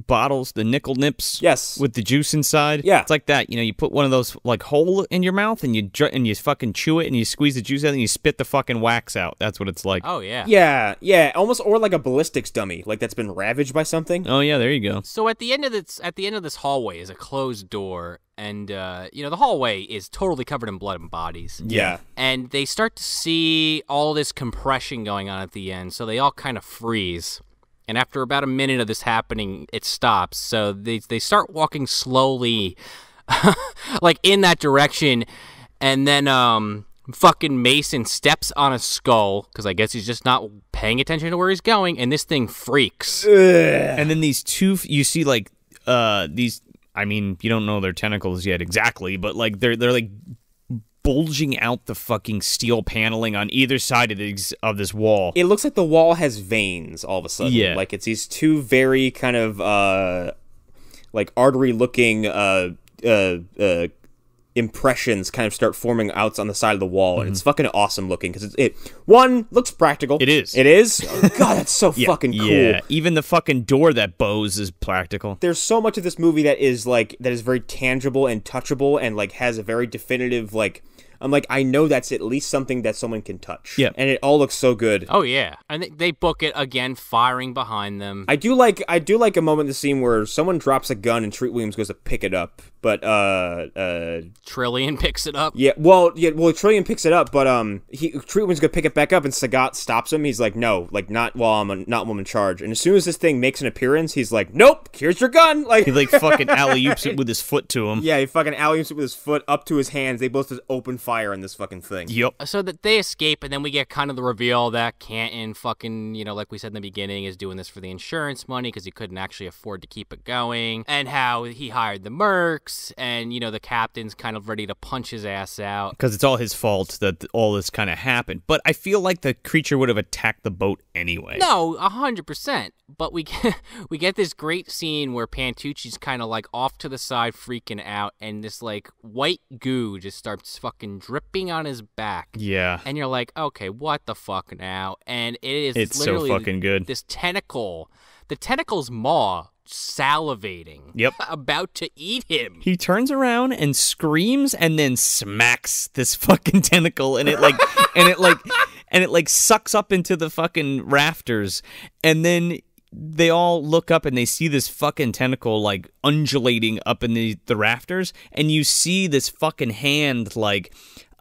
bottles, the nickel nips? Yes. With the juice inside? Yeah. It's like that. You know, you put one of those like hole in your mouth and you dr- and you fucking chew it and you squeeze the juice out and you spit the fucking wax out. That's what it's like. Oh yeah. Yeah, yeah, almost or like a ballistics dummy, like that's been ravaged by something. Oh yeah, there you go. So at the end of this, at the end of this hallway is a closed door, and uh, you know the hallway is totally covered in blood and bodies. Yeah. And they start to see all this compression going on at the end, so they all kind of freeze. And after about a minute of this happening, it stops. So they they start walking slowly, like in that direction, and then um fucking Mason steps on a skull because I guess he's just not paying attention to where he's going, and this thing freaks. And then these two, you see like uh these. I mean, you don't know their tentacles yet exactly, but like they're they're like bulging out the fucking steel paneling on either side of these of this wall. It looks like the wall has veins all of a sudden. Yeah. Like it's these two very kind of uh like artery looking uh uh uh impressions kind of start forming out on the side of the wall and it's fucking awesome looking because it one looks practical. Mm-hmm. It is. It is. Oh, God, that's so fucking cool. Yeah, even the fucking door that bows is practical. There's so much of this movie that is like that is very tangible and touchable and like has a very definitive like I'm like I know that's at least something that someone can touch. Yeah. And it all looks so good. Oh yeah, and they, they book it again, firing behind them. I do like I do like a moment in the scene where someone drops a gun and Treat Williams goes to pick it up, but uh uh Trillian picks it up. yeah well yeah well Trillian picks it up, but um he Treat Williams gonna pick it back up and Sagat stops him. He's like no like not while I'm a, not while I'm in charge. And as soon as this thing makes an appearance, he's like nope here's your gun like He like fucking alley oops it with his foot to him. yeah he fucking alley it with his foot up to his hands. They both just open fire in this fucking thing. Yep. Uh, so that they escape and then we get kind of the reveal that Canton fucking, you know, like we said in the beginning is doing this for the insurance money because he couldn't actually afford to keep it going and how he hired the mercs and you know the captain's kind of ready to punch his ass out. Because it's all his fault that all this kind of happened. But I feel like the creature would have attacked the boat anyway. No, a hundred percent. But we get we get this great scene where Pantucci's kind of like off to the side, freaking out, and this like white goo just starts fucking dripping on his back. Yeah. And you're like, okay, what the fuck now? And it is It's so literally fucking good. This tentacle, the tentacle's maw salivating. Yep. About to eat him. He turns around and screams and then smacks this fucking tentacle and it like and it like and it like sucks up into the fucking rafters and then they all look up and they see this fucking tentacle like undulating up in the, the rafters and you see this fucking hand like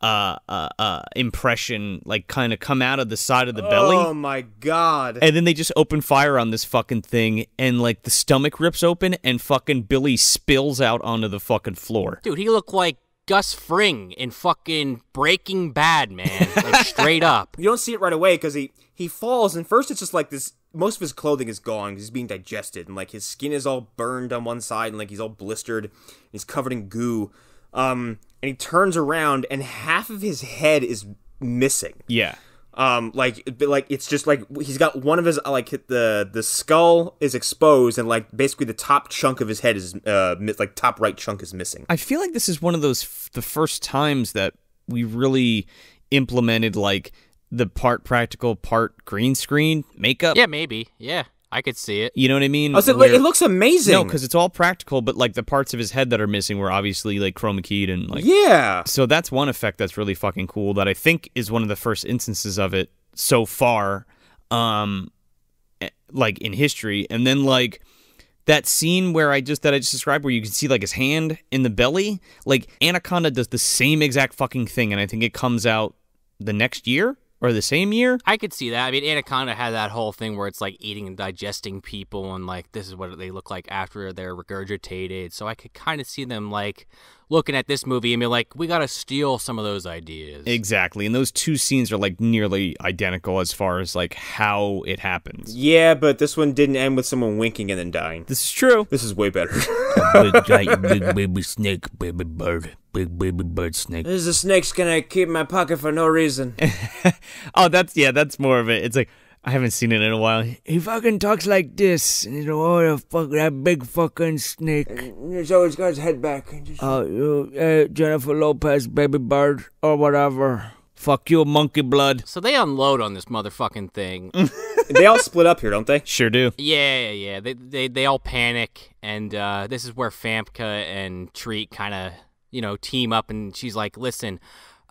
uh uh uh impression like kind of come out of the side of the belly Oh my god. and then they just open fire on this fucking thing, and like the stomach rips open, and fucking Billy spills out onto the fucking floor. Dude, he looked like Gus Fring in fucking Breaking Bad, man. Like straight up. You don't see it right away because he he falls, and first it's just like this. Most of his clothing is gone he's being digested, and like his skin is all burned on one side, and like he's all blistered. He's covered in goo. Um, and he turns around, and half of his head is missing. Yeah. Um, like, but, like it's just like he's got one of his like the the skull is exposed, and like basically the top chunk of his head is uh like top right chunk is missing. I feel like this is one of those f- the first times that we really implemented like the part practical, part green screen makeup. Yeah, maybe. Yeah, I could see it. You know what I mean? I was like, Where- it looks amazing. no, because it's all practical, but like the parts of his head that are missing were obviously like chroma keyed and like yeah, So that's one effect that's really fucking cool that I think is one of the first instances of it so far um eh, like in history and then like that scene where I just that I just described where you can see like his hand in the belly like Anaconda does the same exact fucking thing and I think it comes out the next year or the same year I could see that. I mean, Anaconda had that whole thing where it's like eating and digesting people, and like this is what they look like after they're regurgitated. So I could kind of see them like looking at this movie and be like, we got to steal some of those ideas. exactly and those two scenes are like nearly identical as far as like how it happens yeah, but this one didn't end with someone winking and then dying. this is true This is way better. big giant big baby snake baby bird big baby bird snake There's a snake gonna keep in my pocket for no reason. Oh, that's yeah, that's more of it. It's like I haven't seen it in a while. He fucking talks like this, and you know, oh, the fuck, that big fucking snake. He's always got his head back. and just- Oh, you, uh, Jennifer Lopez, baby bird, or whatever. Fuck you, monkey blood. So they unload on this motherfucking thing. they all split up here, don't they? Sure do. yeah, yeah. They, they they all panic, and uh, this is where Famke and Treat kind of you know team up, and she's like, "Listen,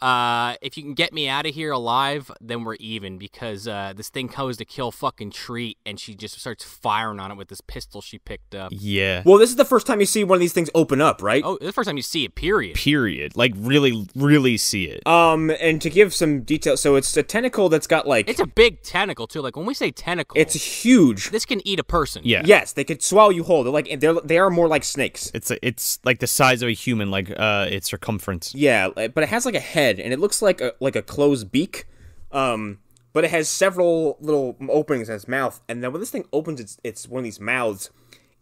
uh, if you can get me out of here alive, then we're even." Because uh, this thing comes to kill fucking Treat, and she just starts firing on it with this pistol she picked up. Yeah. Well, this is the first time you see one of these things open up, right? Oh, this is the first time you see it. Period. Period. Like really, really see it. Um, and to give some detail, so it's a tentacle that's got like It's a big tentacle too. Like when we say tentacle, it's huge. this can eat a person. Yeah. Yes, they could swallow you whole. They're like they're they are more like snakes. It's a, it's like the size of a human, like uh, its circumference. Yeah, but it has like a head, and it looks like a like a closed beak. Um, but it has several little openings in its mouth, and then when this thing opens its its one of these mouths,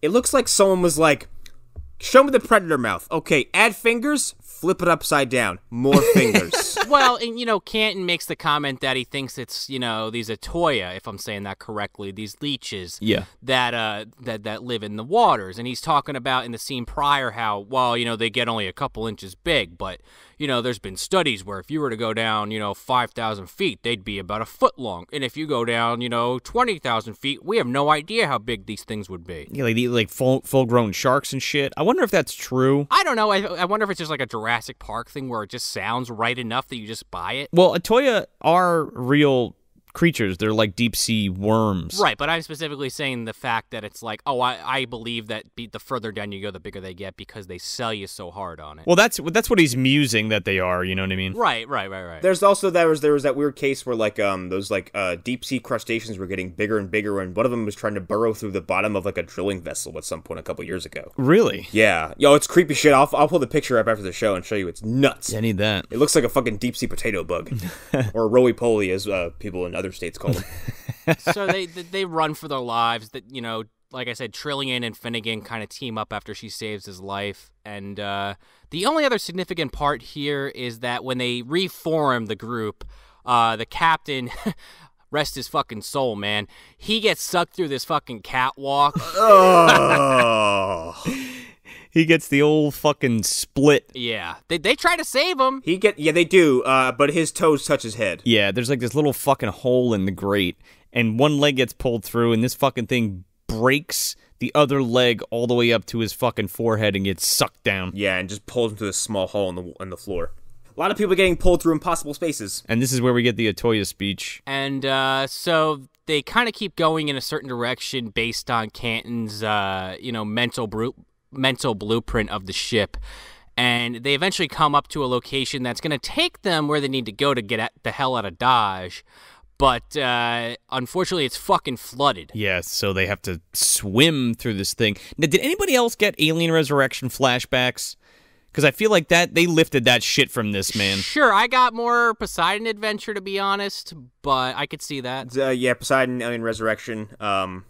it looks like someone was like, "Show me the predator mouth." Okay, add fingers, flip it upside down, more fingers. well, and you know, Canton makes the comment that he thinks it's you know these Ottoia, if I'm saying that correctly, these leeches. Yeah. That uh that that live in the waters, and he's talking about in the scene prior how well you know they get only a couple inches big, but you know there's been studies where if you were to go down you know five thousand feet, they'd be about a foot long, and if you go down you know twenty thousand feet, we have no idea how big these things would be. Yeah, like the like full full grown sharks and shit. I wonder if that's true. I don't know. I, I wonder if it's just like a Jurassic Park thing where it just sounds right enough that you just buy it. Well, Ottoia are real creatures. They're like deep sea worms. Right, but I'm specifically saying the fact that it's like, oh, I, I believe that be, the further down you go, the bigger they get because they sell you so hard on it. Well, that's that's what he's musing that they are. You know what I mean? right, right, right, right. There's also there was there was that weird case where like um those like uh deep sea crustaceans were getting bigger and bigger, and one of them was trying to burrow through the bottom of like a drilling vessel at some point a couple years ago. Really? Yeah, yo, it's creepy shit. I'll I'll pull the picture up after the show and show you. It's nuts. I need that. It looks like a fucking deep sea potato bug, or roly poly, as uh, people in other states call them. so they they run for their lives. That you know, like I said, Trillian and Finnegan kind of team up after she saves his life. And uh, the only other significant part here is that when they reform the group, uh, the captain. Rest his fucking soul, man. He gets sucked through this fucking catwalk. oh, He gets the old fucking split. yeah, they they try to save him. he get yeah they do, uh, but his toes touch his head. Yeah, there's like this little fucking hole in the grate, and one leg gets pulled through, and this fucking thing breaks the other leg all the way up to his fucking forehead and gets sucked down. Yeah, and just pulls him to this small hole in the in the floor. A lot of people getting pulled through impossible spaces. And this is where we get the Ottoia speech. And uh, so they kind of keep going in a certain direction based on Canton's, uh, you know, mental bru- mental blueprint of the ship. And they eventually come up to a location that's going to take them where they need to go to get at the hell out of Dodge. But uh, unfortunately, it's fucking flooded. Yeah, so they have to swim through this thing. Now, did anybody else get Alien Resurrection flashbacks? Because I feel like that they lifted that shit from this man. Sure, I got more Poseidon Adventure to be honest, but I could see that. Uh, yeah, Poseidon, Alien Resurrection. Um,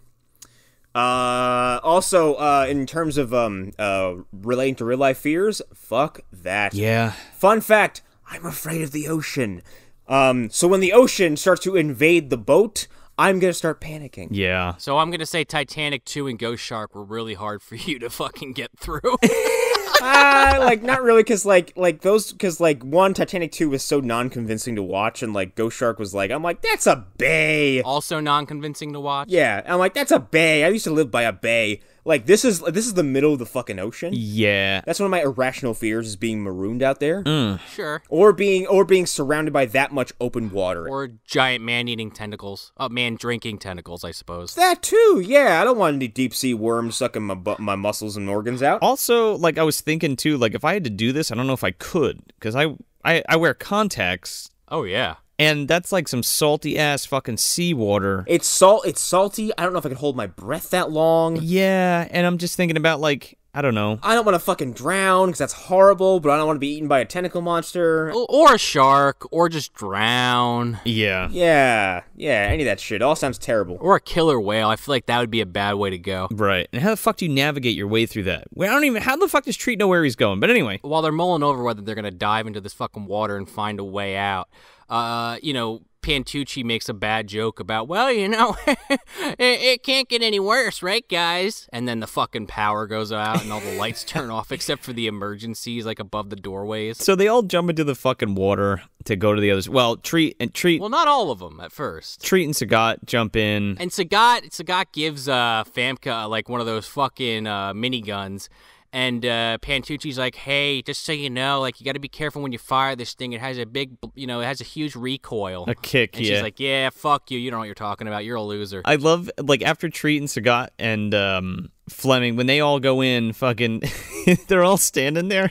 uh, also, uh, in terms of um, uh, relating to real life fears, fuck that. Yeah. Fun fact: I'm afraid of the ocean. Um, so when the ocean starts to invade the boat, I'm gonna start panicking. Yeah. So I'm gonna say Titanic 2 and Ghost Shark were really hard for you to fucking get through. Ah, like not really, because like like those, because like one Titanic two was so non-convincing to watch, and like Ghost Shark was like, I'm like that's a bay. also non-convincing to watch. Yeah, I'm like that's a bay. I used to live by a bay. Like this is this is the middle of the fucking ocean. Yeah. That's one of my irrational fears is being marooned out there, Mm. Sure. or being or being surrounded by that much open water. Or giant man-eating tentacles. Oh, man-drinking tentacles, I suppose. that too, yeah. I don't want any deep sea worms sucking my bu- my muscles and organs out. Also, like I was thinking too, like if I had to do this, I don't know if I could because I, I I wear contacts Oh yeah. And that's like some salty ass fucking seawater. It's salt. It's salty. I don't know if I can hold my breath that long. Yeah, and I'm just thinking about like I don't know. I don't want to fucking drown because that's horrible, but I don't want to be eaten by a tentacle monster. Or a shark, or just drown. Yeah. Yeah, yeah, any of that shit. All sounds terrible. Or a killer whale. I feel like that would be a bad way to go. Right. And how the fuck do you navigate your way through that? Well, I don't even. How the fuck does Treat know where he's going? But anyway, While they're mulling over whether they're gonna dive into this fucking water and find a way out, uh, you know, Pantucci makes a bad joke about, well, you know, it, it can't get any worse, right, guys? And then the fucking power goes out and all the lights turn off except for the emergencies, like above the doorways. so they all jump into the fucking water to go to the others. Well, Treat and Treat, Well, not all of them at first. Treat and Sagat jump in. And Sagat, Sagat gives uh, Famke like one of those fucking uh, miniguns. And uh, Pantucci's like, hey, just so you know, like you got to be careful when you fire this thing. It has a big, you know, it has a huge recoil. A kick, And yeah. she's like, yeah, fuck you. You don't know what you're talking about. You're a loser. I love like after Treat and Sagat and um, Flemyng when they all go in, fucking, they're all standing there,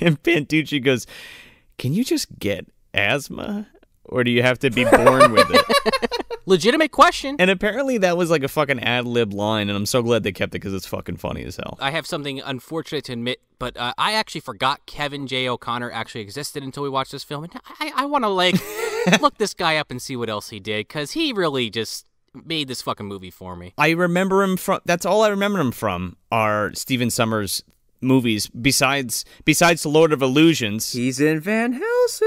and Pantucci goes, "Can you just get asthma, or do you have to be born with it?" Legitimate question. And apparently that was like a fucking ad lib line, and I'm so glad they kept it because it's fucking funny as hell. I have something unfortunate to admit, but uh, I actually forgot Kevin J. O'Connor actually existed until we watched this film. And I, I want to, like, look this guy up and see what else he did, because he really just made this fucking movie for me. I remember him from. That's all I remember him from are Stephen Sommers movies. Besides, besides the Lord of Illusions. He's in Van Helsing.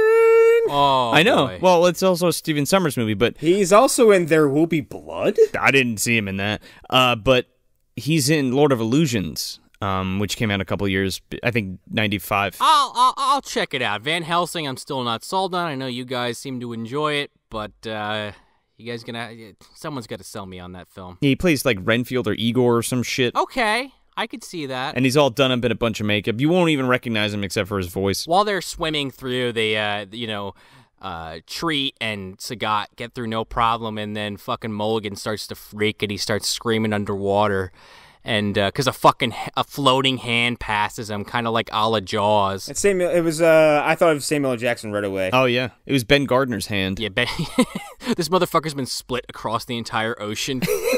Oh, I know. boy. Well, it's also a Stephen Sommers movie, but He's also in There Will Be Blood. I didn't see him in that. Uh, but he's in Lord of Illusions, um, which came out a couple years, I think '95. I'll, I'll I'll check it out. Van Helsing, I'm still not sold on. I know you guys seem to enjoy it, but uh, you guys gonna someone's got to sell me on that film. He plays like Renfield or Igor or some shit, Okay, I could see that. and he's all done up in a bunch of makeup. You won't even recognize him except for his voice. While they're swimming through, they uh, you know. uh, Treat and Sagat get through no problem, and then fucking Mulligan starts to freak and he starts screaming underwater. And because a fucking a floating hand passes him, kind of like a la Jaws. It's Samuel. It was. Uh, I thought of Samuel Jackson right away. Oh yeah, it was Ben Gardner's hand. Yeah, Ben- this motherfucker's been split across the entire ocean.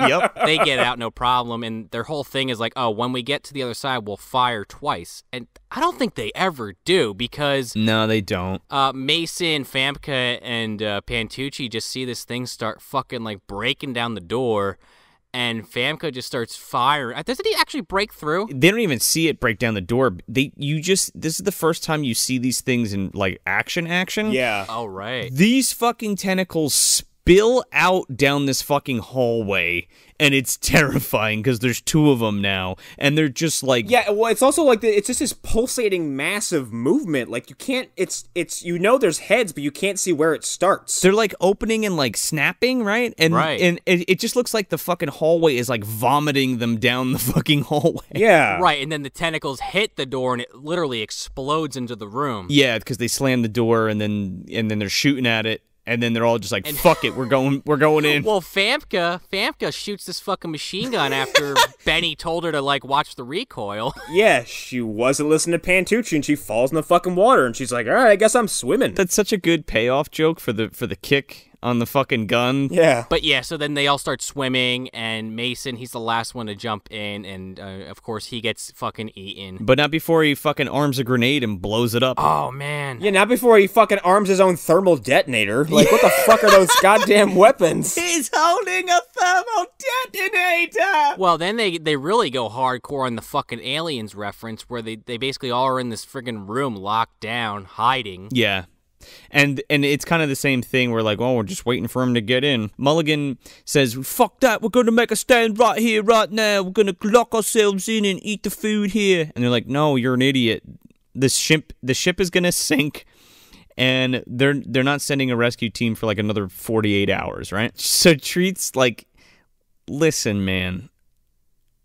yep. they get out no problem, and their whole thing is like, oh, when we get to the other side, we'll fire twice. And I don't think they ever do because No, they don't. uh, Mason, Famke, and uh, Pantucci just see this thing start fucking like breaking down the door, and Famke just starts firing. Uh, Doesn't he actually break through? They don't even see it break down the door. They you just this is the first time you see these things in like action action. Yeah. All right. These fucking tentacles spill out down this fucking hallway and it's terrifying because there's two of them now and they're just like Yeah, well, it's also like the, it's just this pulsating massive movement. Like you can't. It's it's you know there's heads, but you can't see where it starts. they're like opening and like snapping, right? And Right. and it, it just looks like the fucking hallway is like vomiting them down the fucking hallway. Yeah. Right, and then the tentacles hit the door, and it literally explodes into the room. Yeah, because they slam the door and then and then they're shooting at it and then they're all just like, "Fuck it, we're going, we're going in." Well, Famke, Famke shoots this fucking machine gun after Benny told her to like watch the recoil. Yeah, she wasn't listening to Pantucci, and she falls in the fucking water, and she's like, "All right, I guess I'm swimming." That's such a good payoff joke for the for the kick on the fucking gun. yeah. But yeah, so then they all start swimming, and Mason, he's the last one to jump in, and uh, of course he gets fucking eaten. But not before he fucking arms a grenade and blows it up. Oh man. Yeah, not before he fucking arms his own thermal detonator. Like, what the fuck are those goddamn weapons? He's holding a thermal detonator. Well, then they they really go hardcore on the fucking aliens reference, where they they basically all are in this friggin' room locked down, hiding. Yeah. And and it's kind of the same thing. We're like, oh, we're just waiting for him to get in. Mulligan says, "Fuck that! We're gonna make a stand right here, right now. We're gonna lock ourselves in and eat the food here." And they're like, "No, you're an idiot. The ship, the ship is gonna sink." and they're they're not sending a rescue team for like another 48 hours, right? So treats like listen, man.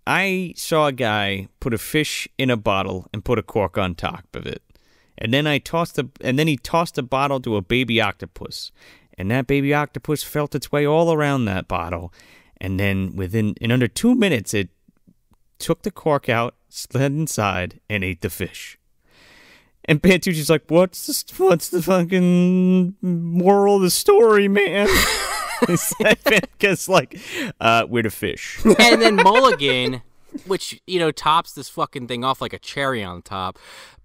I saw a guy put a fish in a bottle and put a cork on top of it. And then I tossed the and then he tossed the bottle to a baby octopus. And that baby octopus felt its way all around that bottle. And then within in under 2 minutes it took the cork out, slid inside and ate the fish. And Pantucci's like, "What's the, what's the fucking moral of the story, man?" Because like, uh, we're the fish. and then Mulligan, which you know tops this fucking thing off like a cherry on top,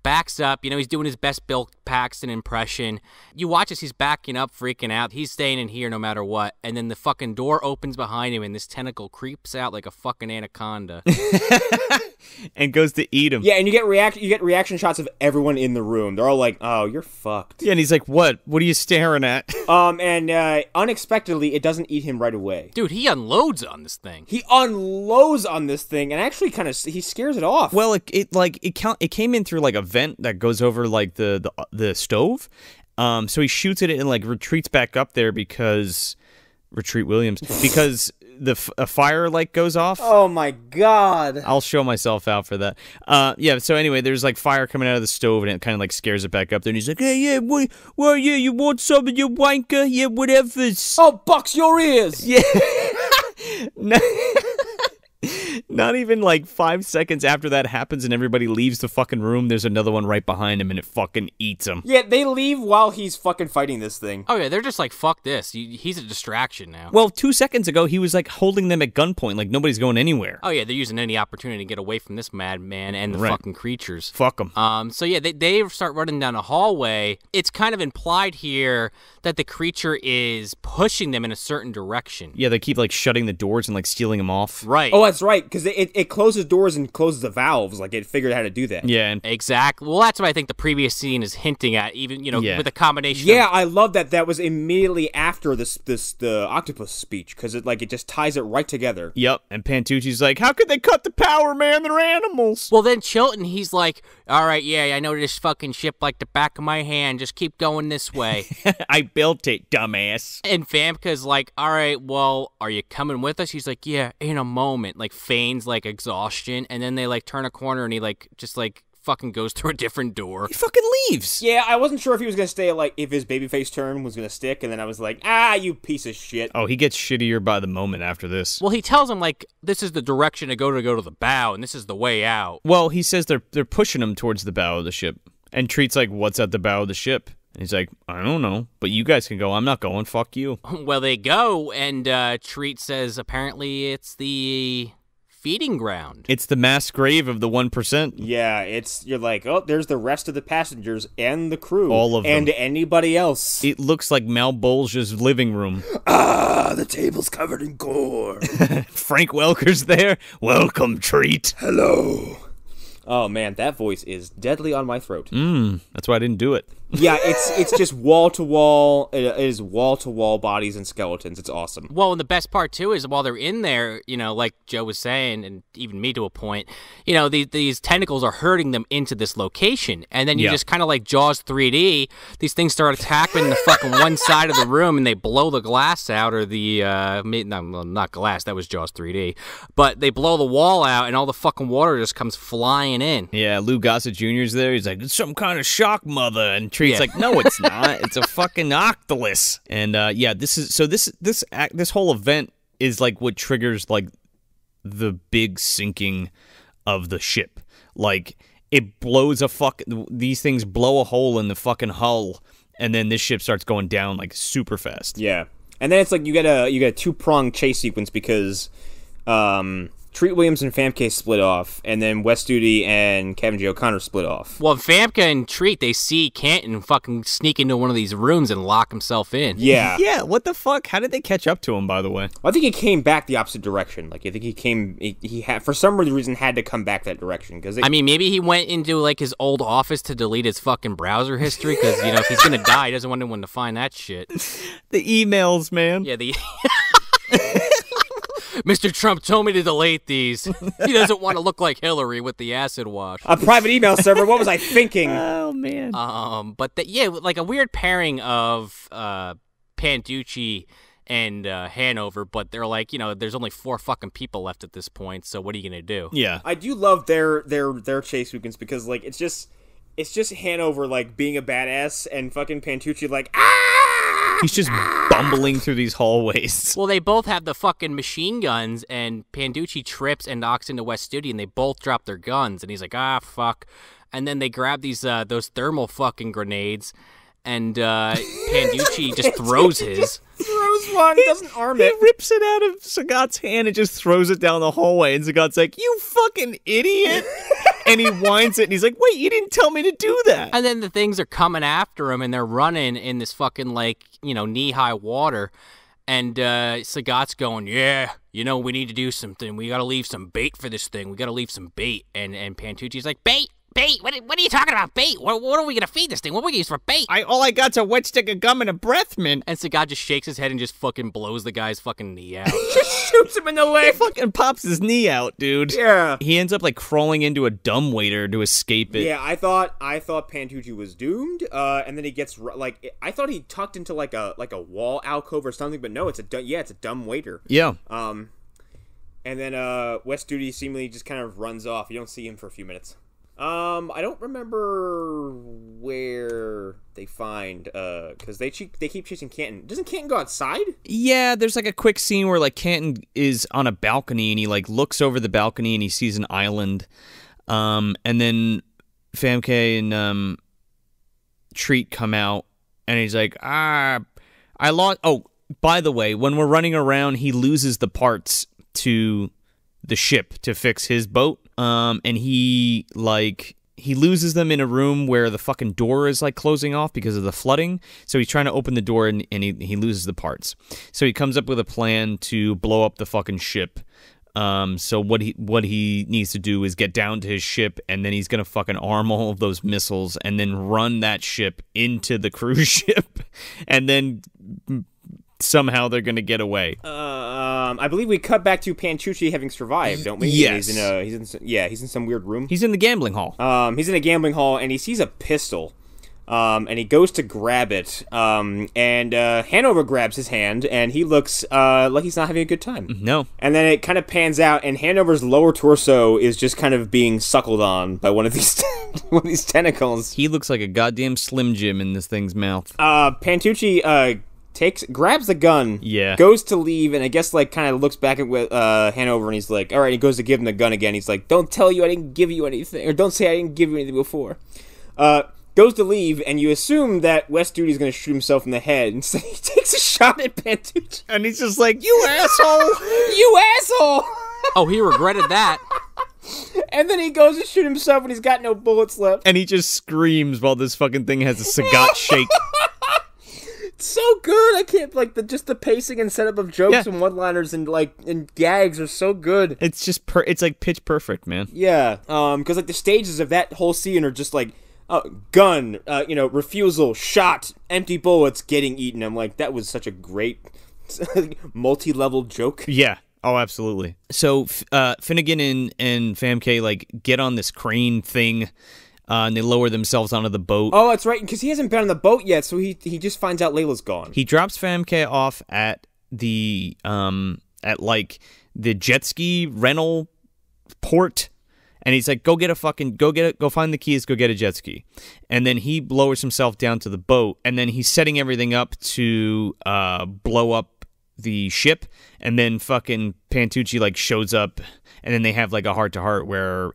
backs up. You know he's doing his best Bill Paxton impression. You watch as he's backing up, freaking out. He's staying in here no matter what. And then the fucking door opens behind him, and this tentacle creeps out like a fucking anaconda. and goes to eat him. Yeah, and you get react you get reaction shots of everyone in the room. They're all like, "Oh, you're fucked." Yeah, and he's like, "What? What are you staring at?" Um, and uh, unexpectedly, it doesn't eat him right away. Dude, he unloads on this thing. He unloads on this thing, and actually, kind of he scares it off. well, it, it like it count it came in through like a vent that goes over like the the, the stove. Um, so he shoots at it and like retreats back up there because retreat Williams because the a fire like goes off. oh my god! I'll show myself out for that. Uh, yeah. So anyway, there's like fire coming out of the stove, and it kind of like scares it back up there. And he's like, "Hey, yeah, what, well, yeah, you want some of your wanker? Yeah, whatever." Oh, box your ears! Yeah. No- Not even like five seconds after that happens, and everybody leaves the fucking room. There's another one right behind him, and it fucking eats him. Yeah, they leave while he's fucking fighting this thing. Oh yeah, they're just like fuck this. He's a distraction now. Well, two seconds ago, he was like holding them at gunpoint, like nobody's going anywhere. Oh yeah, they're using any opportunity to get away from this madman and the Right. fucking creatures. Fuck them. Um, so yeah, they, they start running down a hallway. It's kind of implied here that the creature is pushing them in a certain direction. yeah, they keep like shutting the doors and like stealing them off. Right. Oh, that's right, because it, it closes doors and closes the valves. Like it figured out how to do that. Yeah, and exactly. Well, that's what I think the previous scene is hinting at. Even you know, Yeah. with a combination. Yeah, Of, I love that. That was immediately after this this the octopus speech because it like it just ties it right together. yep. And Pantucci's like, "How could they cut the power, man? They're animals." well, then Chilton, he's like, "All right, yeah, I know this fucking ship like the back of my hand. Just keep going this way." I built it, dumbass. And Famke's like, all right, well, are you coming with us? He's like, yeah, in a moment. Like feigns like exhaustion, and then they like turn a corner, and he like just like fucking goes through a different door. He fucking leaves. Yeah, I wasn't sure if he was gonna stay like if his babyface turn was gonna stick, and then I was like, ah, you piece of shit. Oh, he gets shittier by the moment after this. Well, he tells him like this is the direction to go to go to the bow, and this is the way out. Well, he says they're they're pushing him towards the bow of the ship, and Treat's like, "What's at the bow of the ship?" And he's like, "I don't know, but you guys can go. I'm not going. Fuck you." Well, they go, and uh, Treat says apparently it's the feeding ground. It's the mass grave of the one percent. Yeah, it's you're like, oh, there's the rest of the passengers and the crew, All of them. and anybody else. It looks like Malbolge's living room. Ah, the table's covered in gore. Frank Welker's there. Welcome, Treat. Hello. Oh man, that voice is deadly on my throat. Mm, that's why I didn't do it. Yeah, it's it's just wall to wall. It is wall to wall bodies and skeletons. It's awesome. Well, and the best part too is while they're in there, you know, like Joe was saying, and even me to a point, you know, these these tentacles are hurting them into this location, and then you Yeah. just kind of like Jaws 3D. These things start attacking the fucking one side of the room, and they blow the glass out, or the uh, no, well, not glass. That was Jaws 3D, but they blow the wall out, and all the fucking water just comes flying in. Yeah, Lou Gossett Jr.'s there. He's like, it's some kind of shock mother. And Treat's Yeah. like, no, it's not. it's a fucking Octalus. And uh, yeah, this is so this this act this whole event is like what triggers like the big sinking of the ship. Like it blows a fuck. These things blow a hole in the fucking hull, and then this ship starts going down like super fast. Yeah, and then it's like you get a you get a two prong chase sequence because um, Treat Williams and Famke split off, and then Wes Studi and Kevin J O'Connor split off. Well, Famke and Treat they see Canton fucking sneak into one of these rooms and lock himself in. Yeah, Yeah, what the fuck? How did they catch up to him? By the way, I think he came back the opposite direction. Like I think he came, he, he had for some reason had to come back that direction because I mean, maybe he went into like his old office to delete his fucking browser history because you know if he's gonna die, he doesn't want anyone to find that shit. the emails, man. Yeah, the Mr. Trump told me to delete these. He doesn't want to look like Hillary with the acid wash. a private email server. What was I thinking? Oh man. Um, but the, yeah, like a weird pairing of uh, Pantucci and uh, Hanover, but they're like, you know, there's only four fucking people left at this point, so what are you gonna do? yeah. I do love their their their chase sequence because like it's just it's just Hanover like being a badass and fucking Pantucci like ah. He's just bumbling through these hallways. Well, they both have the fucking machine guns, and Pantucci trips and knocks into Wes Studi, and they both drop their guns, and he's like, ah, fuck. And then they grab these uh, those thermal fucking grenades, and uh, Pantucci just throws his. Throws one, doesn't arm He it. rips it out of Sagat's hand and just throws it down the hallway. And Sagat's like, "You fucking idiot!" and he winds it, and he's like, "Wait, you didn't tell me to do that." And then the things are coming after him, and they're running in this fucking like you know knee high water. And uh, Sagat's going, yeah, you know, we need to do something. We got to leave some bait for this thing. We got to leave some bait. And and Pantucci's like, bait, bait. What, what are you talking about, bait? What, what are we gonna feed this thing? What are we gonna use for bait? I all I got's a wet stick of gum and a breath mint. And Sagat just shakes his head and just fucking blows the guy's fucking knee out. Just shoots him in the He leg. fucking pops his knee out, dude. Yeah. He ends up like crawling into a dumbwaiter to escape it. Yeah, I thought I thought Pantucci was doomed, uh, and then he gets like I thought he tucked into like a like a wall alcove or something, but no, it's a yeah, it's a dumb waiter. Yeah. Um, and then uh, Wes Studi seemingly just kind of runs off. You don't see him for a few minutes. Um, I don't remember where they find uh because they che- they keep chasing Canton. Doesn't Canton go outside? Yeah, there's like a quick scene where like Canton is on a balcony and he like looks over the balcony and he sees an island. Um, and then Famke and um, Treat come out and he's like, ah, I lost. Oh, by the way, when we're running around, he loses the parts to the ship to fix his boat. Um, and he like he loses them in a room where the fucking door is like closing off because of the flooding. So he's trying to open the door and, and he, he loses the parts. So he comes up with a plan to blow up the fucking ship. Um, so what he what he needs to do is get down to his ship and then he's gonna fucking arm all of those missiles and then run that ship into the cruise ship and then somehow they're gonna get away. Um, I believe we cut back to Pantucci having survived, don't we? Yes. He's in a he's in some, yeah he's in some weird room. He's in the gambling hall. Um, he's in a gambling hall and he sees a pistol. Um, and he goes to grab it, um, and uh, Hanover grabs his hand, and he looks uh, like he's not having a good time. No. And then it kind of pans out, and Hanover's lower torso is just kind of being suckled on by one of these one of these tentacles. He looks like a goddamn Slim Jim in this thing's mouth. Uh, Pantucci uh, takes grabs the gun, Yeah. goes to leave, and I guess like kind of looks back at with uh, Hanover, and he's like, "All right." He goes to give him the gun again. He's like, "Don't tell you I didn't give you anything, or don't say I didn't give you anything before." Uh, goes to leave, and you assume that Wes Studi's going to shoot himself in the head, and so he takes a shot at Pantucci. And he's just like, you asshole! you asshole! Oh, he regretted that. and then he goes to shoot himself, and he's got no bullets left. and he just screams while this fucking thing has a Sagat shake. So good. I can't like the just the pacing and setup of jokes Yeah. and one-liners and like and gags are so good. It's just per. It's like pitch perfect, man. Yeah, um, because like the stages of that whole scene are just like uh, gun, uh, you know, refusal, shot, empty bullets, getting eaten. I'm like, that was such a great multi-level joke. Yeah. Oh, absolutely. So uh, Finnegan and and Famke like get on this crane thing, uh, and they lower themselves onto the boat. Oh, that's right, because he hasn't been on the boat yet, so he he just finds out Leila's gone. He drops Famke off at the um at like the jet ski rental port and he's like go get a fucking go get it go find the keys go get a jet ski and then he lowers himself down to the boat and then he's setting everything up to uh blow up the ship and then fucking Pantucci like shows up and then they have like a heart to heart where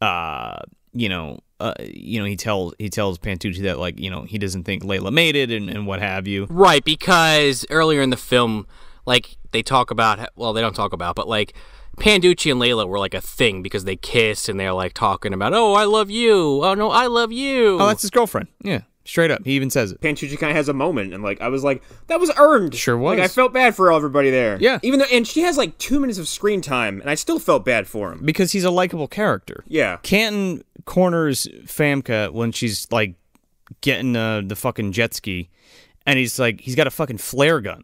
uh you know uh, you know he tells he tells Pantucci that like you know he doesn't think Leila made it and, and what have you Right, because earlier in the film, like they talk about, well, they don't talk about, but like Pantucci and Leila were like a thing because they kissed and they're like talking about, oh, I love you. Oh no, I love you. Oh, that's his girlfriend. Yeah, straight up. He even says it. Pantucci kind of has a moment, and like I was like, that was earned. Sure was. Like I felt bad for everybody there. Yeah. Even though, and she has like two minutes of screen time, and I still felt bad for him. Because he's a likable character. Yeah. Canton corners Famke when she's like getting uh, the fucking jet ski, and he's like, he's got a fucking flare gun.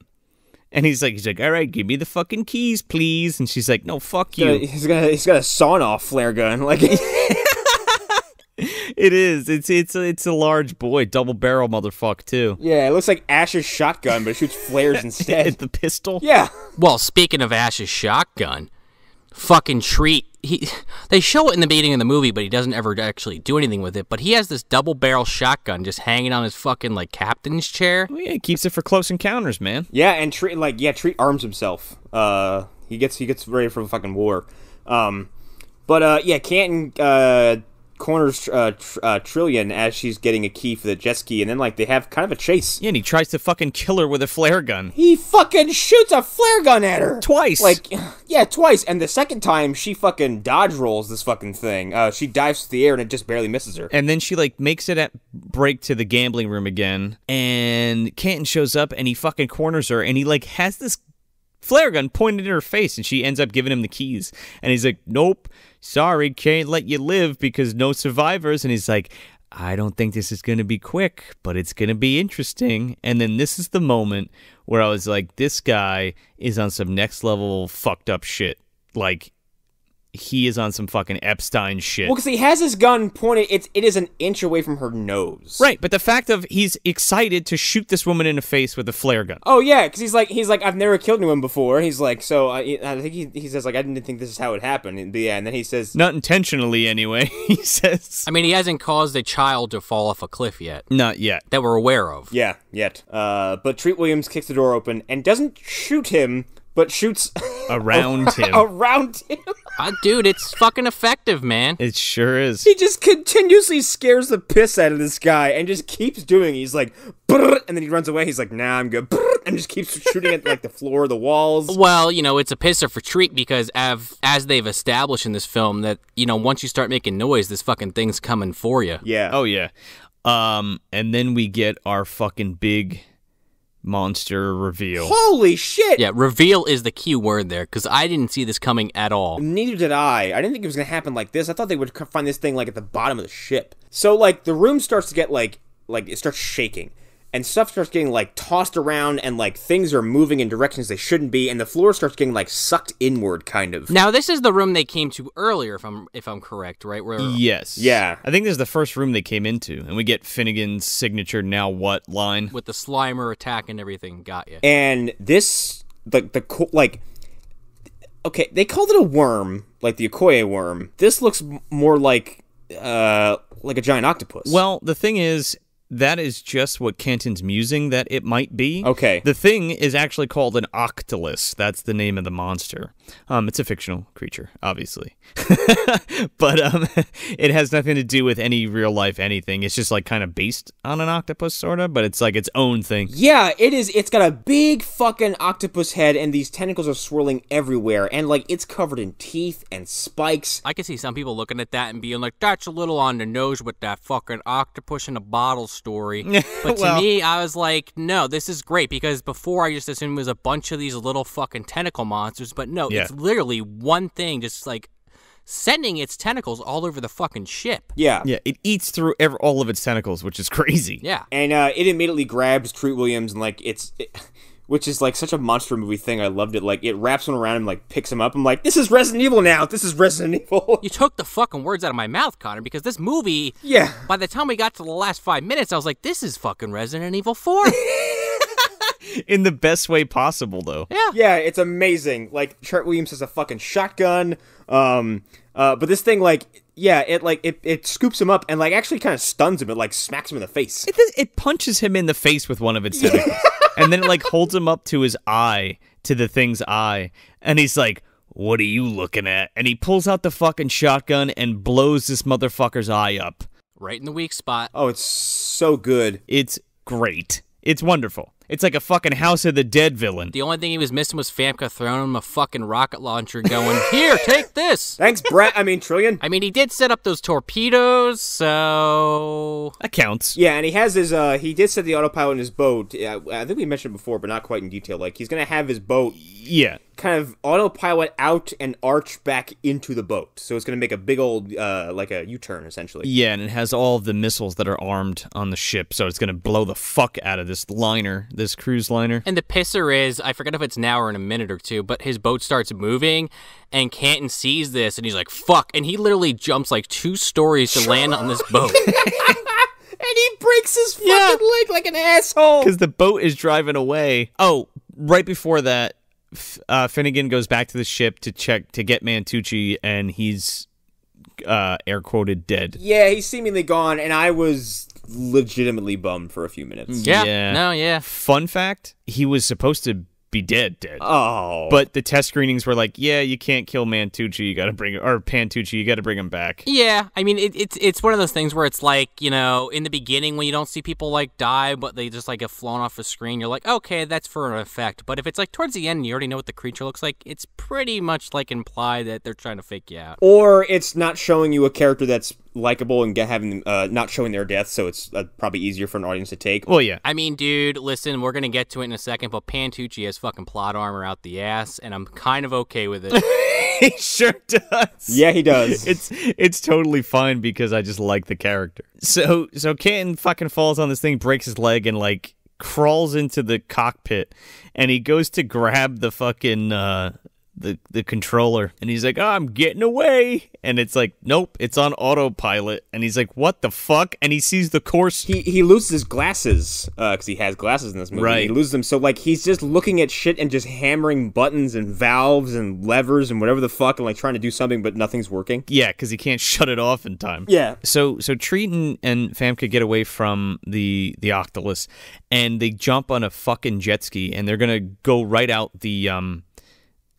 And he's like, he's like, all right, give me the fucking keys, please. And she's like, no, fuck He's got, you. he's got he's got a sawn off flare gun. Like It is. It's it's a, it's a large boy, double barrel motherfucker too. yeah, it looks like Ash's shotgun, but it shoots flares instead. The pistol. yeah. Well, speaking of Ash's shotgun, fucking treat. He they show it in the beginning of the movie, but he doesn't ever actually do anything with it. But he has this double barrel shotgun just hanging on his fucking like captain's chair. Well, yeah, he keeps it for close encounters, man. Yeah, and treat like yeah, treat arms himself. Uh, he gets he gets ready for the fucking war. Um, but uh, yeah, Canton uh corners uh, tr- uh Trillian as she's getting a key for the jet ski, and then like they have kind of a chase. Yeah, and he tries to fucking kill her with a flare gun. He fucking shoots a flare gun at her Twice. Like, yeah, twice. And the second time, she fucking dodge rolls this fucking thing. Uh, she dives to the air and it just barely misses her. And then she like makes it at break to the gambling room again, and Canton shows up and he fucking corners her, and he like has this flare gun pointed in her face, and she ends up giving him the keys, and he's like, "Nope, sorry, can't let you live because no survivors," and he's like. I don't think this is going to be quick, but it's going to be interesting. And then this is the moment where I was like, this guy is on some next level fucked up shit. Like, he is on some fucking Epstein shit. Well, because he has his gun pointed, it's it is an inch away from her nose. Right, but the fact of he's excited to shoot this woman in the face with a flare gun. Oh yeah, because he's like he's like I've never killed anyone before. He's like so I, I think he, he says like I didn't think this is how it happened. And, yeah, and then he says Not intentionally, anyway, he says. I mean, he hasn't caused a child to fall off a cliff yet Not yet. that we're aware of. yeah yet. Uh, but Treat Williams kicks the door open and doesn't shoot him, but shoots Around him. around him. Uh, dude, it's fucking effective, man. It sure is. He just continuously scares the piss out of this guy and just keeps doing. it. He's like, and then he runs away. He's like, "Nah, I'm good," and just keeps shooting at like the floor, the walls. Well, you know, it's a pisser for treat because av- as they've established in this film that, you know, once you start making noise, this fucking thing's coming for you. Yeah. Oh yeah. Um and then we get our fucking big monster reveal. Holy shit! Yeah, reveal is the key word there because I didn't see this coming at all. Neither did I. I didn't think it was gonna happen like this. I thought they would find this thing like at the bottom of the ship. So like the room starts to get like like it starts shaking, and stuff starts getting like tossed around, and like things are moving in directions they shouldn't be, and the floor starts getting like sucked inward, kind of. Now this is the room they came to earlier, if I'm if I'm correct, right? Where Yes. Yeah. I think this is the first room they came into, and we get Finnegan's signature "Now what" line. with the Slimer attack and everything got you. and this like the co- like okay they called it a worm like the Ottoia worm this looks m- more like uh like a giant octopus Well, the thing is, that is just what Canton's musing that it might be. Okay. The thing is actually called an octalus. That's the name of the monster. Um, it's a fictional creature, obviously, but um, it has nothing to do with any real life anything. It's just like kind of based on an octopus, sort of, but it's like its own thing. yeah it is it's got a big fucking octopus head and these tentacles are swirling everywhere and like it's covered in teeth and spikes I can see some people looking at that and being like, "That's a little on the nose with that fucking octopus in a bottle story." But to Well- me, I was like, "No, this is great," because before I just assumed it was a bunch of these little fucking tentacle monsters, but no, Yeah. it's literally one thing, just like sending its tentacles all over the fucking ship. yeah Yeah, it eats through ever, all of its tentacles, which is crazy. Yeah. and uh it immediately grabs treat williams and like it's it, which is like such a monster movie thing i loved it like it wraps him around and like picks him up i'm like this is resident evil now this is resident evil You took the fucking words out of my mouth, Connor, because this movie, yeah by the time we got to the last five minutes, I was like, this is fucking Resident Evil 4. In the best way possible, though. yeah. Yeah, it's amazing. Like Treat Williams has a fucking shotgun. Um, uh, but this thing, like, yeah, it like it, it scoops him up and like actually kind of stuns him. It like smacks him in the face. It, it punches him in the face with one of its tentacles, and then it like holds him up to his eye, to the thing's eye, and he's like, "What are you looking at?" And he pulls out the fucking shotgun and blows this motherfucker's eye up. Right in the weak spot. Oh, it's so good. It's great. It's wonderful. It's like a fucking House of the Dead villain. The only thing he was missing was Famke throwing him a fucking rocket launcher going, Here, take this. Thanks, Brett. I mean Trillian. I mean, he did set up those torpedoes, so. That counts. Yeah, and he has his uh he did set the autopilot in his boat. Yeah, I think we mentioned it before, but not quite in detail. Like he's gonna have his boat Yeah. kind of autopilot out and arch back into the boat. So it's gonna make a big old uh like a U turn essentially. Yeah, and it has all of the missiles that are armed on the ship, so it's gonna blow the fuck out of this liner, this cruise liner. And the pisser is, I forget if it's now or in a minute or two, but his boat starts moving, and Canton sees this, and he's like, fuck. And he literally jumps like two stories to land on this boat. And he breaks his fucking leg like an asshole. because the boat is driving away. Oh, right before that, uh, Finnegan goes back to the ship to check to get Mantucci, and he's uh, air quoted dead. Yeah, he's seemingly gone, and I was legitimately bummed for a few minutes. Mm, yeah. Yeah. No, yeah. Fun fact: he was supposed to be dead, dead. Oh, but the test screenings were like, "Yeah, you can't kill Mantucci. You got to bring or Pantucci. You got to bring him back." Yeah, I mean it, it's it's one of those things where it's like you know in the beginning when you don't see people like die but they just like get flown off the screen you're like okay that's for an effect but if it's like towards the end and you already know what the creature looks like it's pretty much like implied that they're trying to fake you out. or it's not showing you a character that's likable and get, having uh, not showing their death, so it's uh, probably easier for an audience to take. Well, yeah, I mean, dude, listen, we're gonna get to it in a second, but Pantucci has fucking plot armor out the ass, and I'm kind of okay with it. he sure does. Yeah, he does. it's it's totally fine because I just like the character. So so Canton fucking falls on this thing, breaks his leg, and like crawls into the cockpit, and he goes to grab the fucking uh, the the controller, and he's like, "Oh, I'm getting away," and it's like, "Nope, it's on autopilot," and he's like, "What the fuck?" And he sees the course. he he loses his glasses because he has glasses in this movie. Right. He loses them, so like he's just looking at shit and just hammering buttons and valves and levers and whatever the fuck and like trying to do something, but nothing's working. Yeah, because he can't shut it off in time. Yeah. So so Treaton and Famke get away from the the Octalus, and they jump on a fucking jet ski, and they're gonna go right out the um.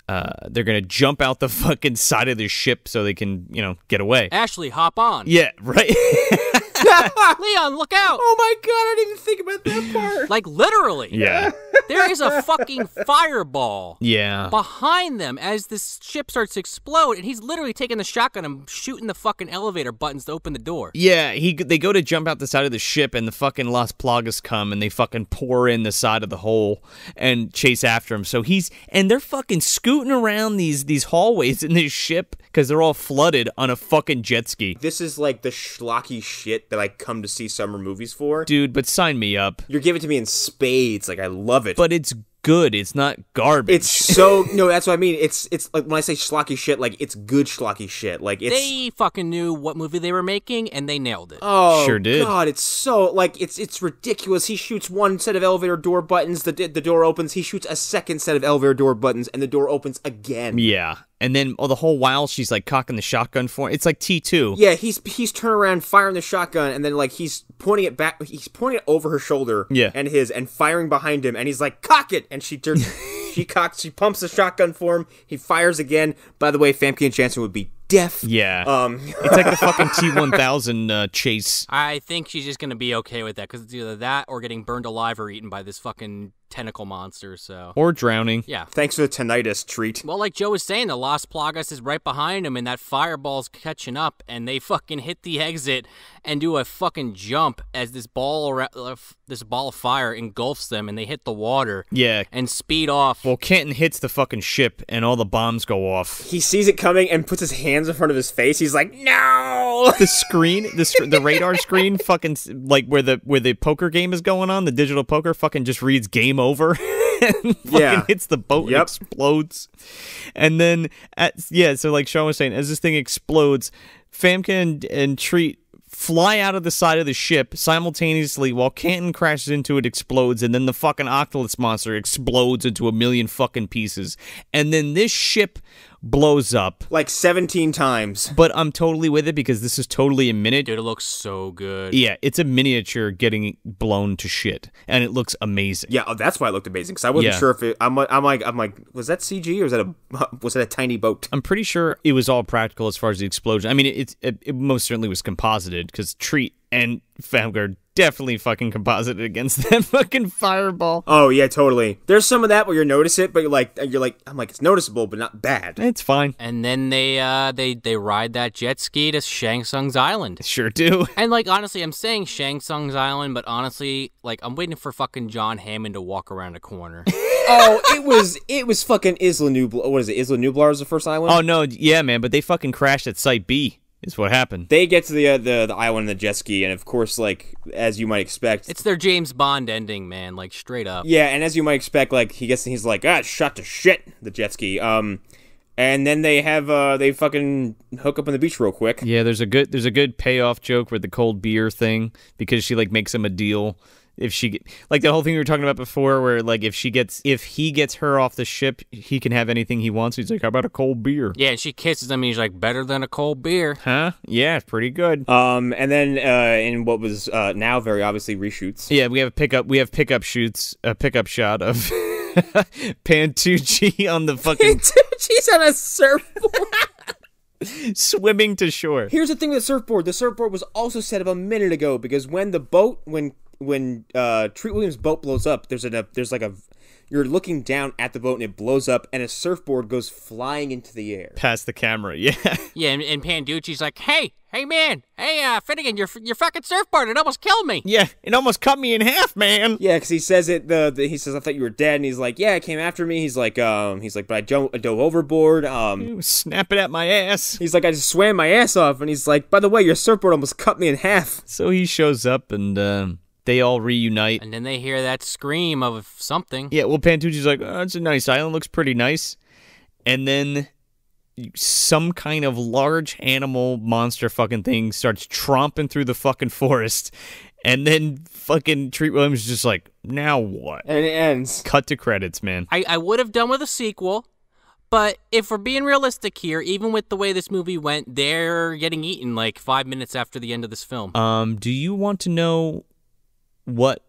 Uh, they're gonna jump out the fucking side of the ship so they can, you know, get away. Ashley, hop on. Yeah, right. Leon, look out! Oh my god, I didn't even think about that part. Like literally, yeah, there is a fucking fireball yeah. behind them as this ship starts to explode, and he's literally taking the shotgun and shooting the fucking elevator buttons to open the door. Yeah, he they go to jump out the side of the ship, and the fucking Las Plagas come, and they fucking pour in the side of the hole and chase after him. So he's and they're fucking scooting around these these hallways in this ship because they're all flooded on a fucking jet ski. This is like the schlocky shit shit that I come to see summer movies for. Dude, but sign me up. You're giving it to me in spades. Like I love it. But it's good. It's not garbage. it's so no. That's what I mean. It's it's like when I say schlocky shit, like it's good schlocky shit. Like it's They fucking knew what movie they were making and they nailed it. Oh, Sure did. God, it's so like it's it's ridiculous. He shoots one set of elevator door buttons, the the door opens. He shoots a second set of elevator door buttons, and the door opens again. yeah. And then oh, the whole while she's like cocking the shotgun for it's like T two. Yeah, he's he's turning around, firing the shotgun, and then like he's pointing it back. He's pointing it over her shoulder, Yeah. and his, and firing behind him, and he's like, "Cock it!" And she turns, she cocks, she pumps the shotgun for him. He fires again. By the way, Famke and Janssen would be deaf. Yeah. Um, it's like the fucking T one thousand uh, chase. I think she's just gonna be okay with that because it's either that or getting burned alive or eaten by this fucking tentacle monster. So Or drowning. yeah. thanks for the tinnitus treat. Well, like Joe was saying, the Las Plagas is right behind him, and that fireball's catching up, and they fucking hit the exit and do a fucking jump as this ball, ar- uh, this ball of fire engulfs them, and they hit the water Yeah. and speed off. Well, Canton hits the fucking ship and all the bombs go off. He sees it coming and puts his hands in front of his face. He's like, "No!" The screen, the sc- the radar screen, fucking like where the where the poker game is going on, the digital poker, fucking just reads game over. and fucking Yeah. hits the boat and explodes. And then at yeah, so like Sean was saying, as this thing explodes, Famke and, and Treat fly out of the side of the ship simultaneously while Canton crashes into it, explodes, and then the fucking Octalus monster explodes into a million fucking pieces. And then this ship blows up. like 17 times. But I'm totally with it because this is totally a minute. Dude, it looks so good. Yeah, it's a miniature getting blown to shit, and it looks amazing. Yeah, oh, that's why it looked amazing. Because I wasn't Yeah. sure if it. I'm, like- I'm like, I'm like, was that CG or was that a was that a tiny boat? I'm pretty sure it was all practical as far as the explosion. I mean, it it, it most certainly was composited because Treat and Famgar definitely fucking composited against that fucking fireball. Oh yeah, totally. There's some of that where you notice it, but you're like, you're like, I'm like, it's noticeable, but not bad. It's fine. And then they uh they they ride that jet ski to Shang Tsung's island. Sure do. And like honestly, I'm saying Shang Tsung's island, but honestly, like I'm waiting for fucking John Hammond to walk around a corner. oh, it was it was fucking Isla Nublar. What is it? Isla Nublar is the first island. Oh no, yeah, man, but they fucking crashed at Site B. Is what happened. They get to the uh, the the island and the jet ski, and of course, like as you might expect, it's their James Bond ending, man. Like straight up. yeah, and as you might expect, like he gets he's like, ah, shot to shit the jet ski. Um, and then they have uh they fucking hook up on the beach real quick. Yeah, there's a good there's a good payoff joke with the cold beer thing because she like makes him a deal if she get, like the whole thing we were talking about before where like if she gets if he gets her off the ship he can have anything he wants. He's like, how about a cold beer? Yeah, and she kisses him, and he's like, "Better than a cold beer." Huh? Yeah, it's pretty good. Um, and then uh, in what was uh, now very obviously reshoots. Yeah, we have a pickup. We have pickup shoots. A pickup shot of Pantucci on the fucking She's on a surfboard. swimming to shore. Here's the thing with the surfboard. The surfboard was also set up a minute ago because when the boat, when when uh, Treat Williams' boat blows up, there's a there's like a you're looking down at the boat and it blows up and a surfboard goes flying into the air. Past the camera. Yeah. Yeah, and, and Pantucci's like, "Hey, hey, man, hey, uh, Finnegan, your your fucking surfboard, it almost killed me." Yeah. It almost cut me in half, man. Yeah, because he says it. The, the he says I thought you were dead, and he's like, yeah, it came after me. He's like, um, he's like, but I, jo- I dove overboard. Um, Snap it at my ass. he's like, I just swam my ass off, and he's like, by the way, your surfboard almost cut me in half. So he shows up and um, they all reunite. And then they hear that scream of something. Yeah, well, Pantucci's like, oh, it's a nice island, looks pretty nice. And then some kind of large animal monster fucking thing starts tromping through the fucking forest. And then fucking Treat Williams is just like, now what? And it ends. Cut to credits, man. I, I would have done with a sequel, but if we're being realistic here, even with the way this movie went, they're getting eaten like five minutes after the end of this film. Um, do you want to know what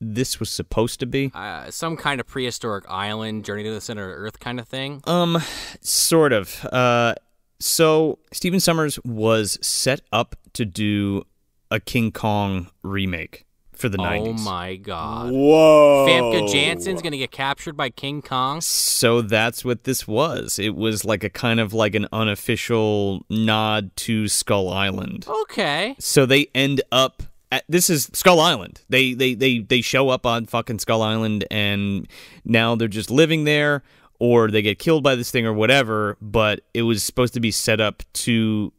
this was supposed to be? Uh, some kind of prehistoric island, journey to the center of Earth kind of thing. Um, sort of. Uh, so Stephen Sommers was set up to do a King Kong remake for the Oh 90s. my god. Whoa. Famke Janssen's gonna get captured by King Kong. So that's what this was. It was like a kind of like an unofficial nod to Skull Island. Okay. So they end up at, this is Skull Island. They they they they show up on fucking Skull Island and now they're just living there or they get killed by this thing or whatever, but it was supposed to be set up to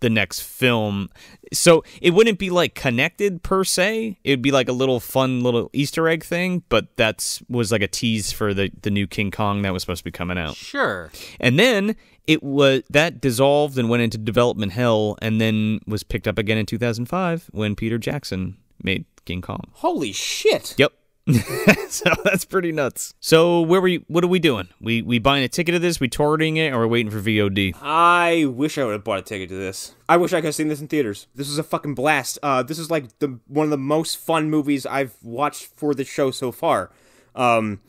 the next film. So it wouldn't be like connected per se. It'd be like a little fun little Easter egg thing, but that's was like a tease for the the new King Kong that was supposed to be coming out. Sure. And then it was that dissolved and went into development hell, and then was picked up again in 2005 when Peter Jackson made King Kong. Holy shit! Yep. so that's pretty nuts. So where we what are we doing? We we buying a ticket to this? We touring it, or we waiting for VOD? I wish I would have bought a ticket to this. I wish I could have seen this in theaters. This was a fucking blast. Uh, this is like the one of the most fun movies I've watched for the show so far. Um,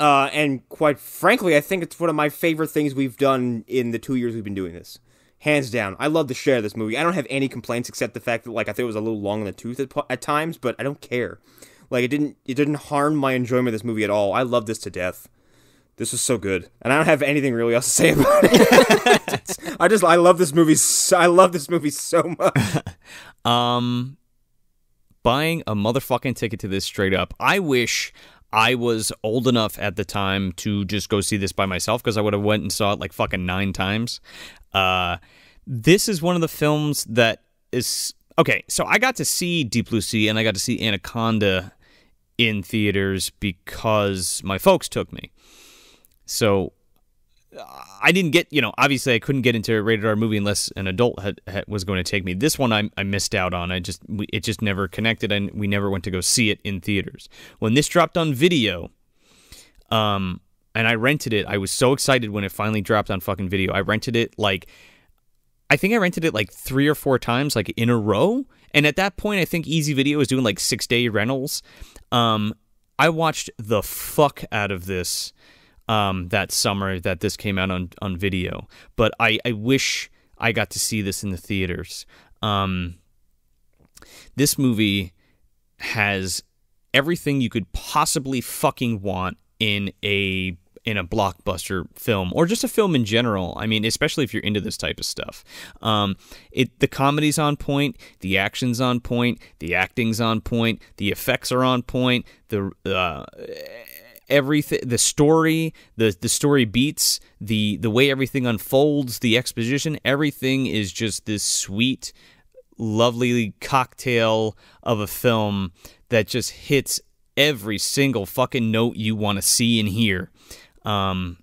uh, and quite frankly, I think it's one of my favorite things we've done in the two years we've been doing this. Hands down, I love the share of this movie. I don't have any complaints except the fact that like I think it was a little long in the tooth at, at times, but I don't care. Like it didn't it didn't harm my enjoyment of this movie at all. I love this to death. This was so good, and I don't have anything really else to say about it. I just I love this movie. So, I love this movie so much. Um, buying a motherfucking ticket to this straight up. I wish I was old enough at the time to just go see this by myself because I would have went and saw it like fucking nine times. Uh, this is one of the films that is okay. So I got to see Deep Blue Sea and I got to see Anaconda in theaters because my folks took me. So I didn't get, you know, obviously I couldn't get into a rated R movie unless an adult had, had, was going to take me. This one I, I missed out on. I just we, it just never connected, and we never went to go see it in theaters. When this dropped on video, um, and I rented it, I was so excited when it finally dropped on fucking video. I rented it like, I think I rented it like three or four times, like in a row. And at that point, I think Easy Video was doing like six day rentals. Um, I watched the fuck out of this um, that summer that this came out on, on video. But I, I wish I got to see this in the theaters. Um, this movie has everything you could possibly fucking want in a in a blockbuster film or just a film in general. I mean, especially if you're into this type of stuff. Um, it the comedy's on point, the action's on point, the acting's on point, the effects are on point. The uh, everything the story the the story beats the the way everything unfolds the exposition everything is just this sweet lovely cocktail of a film that just hits every single fucking note you want to see and hear. Um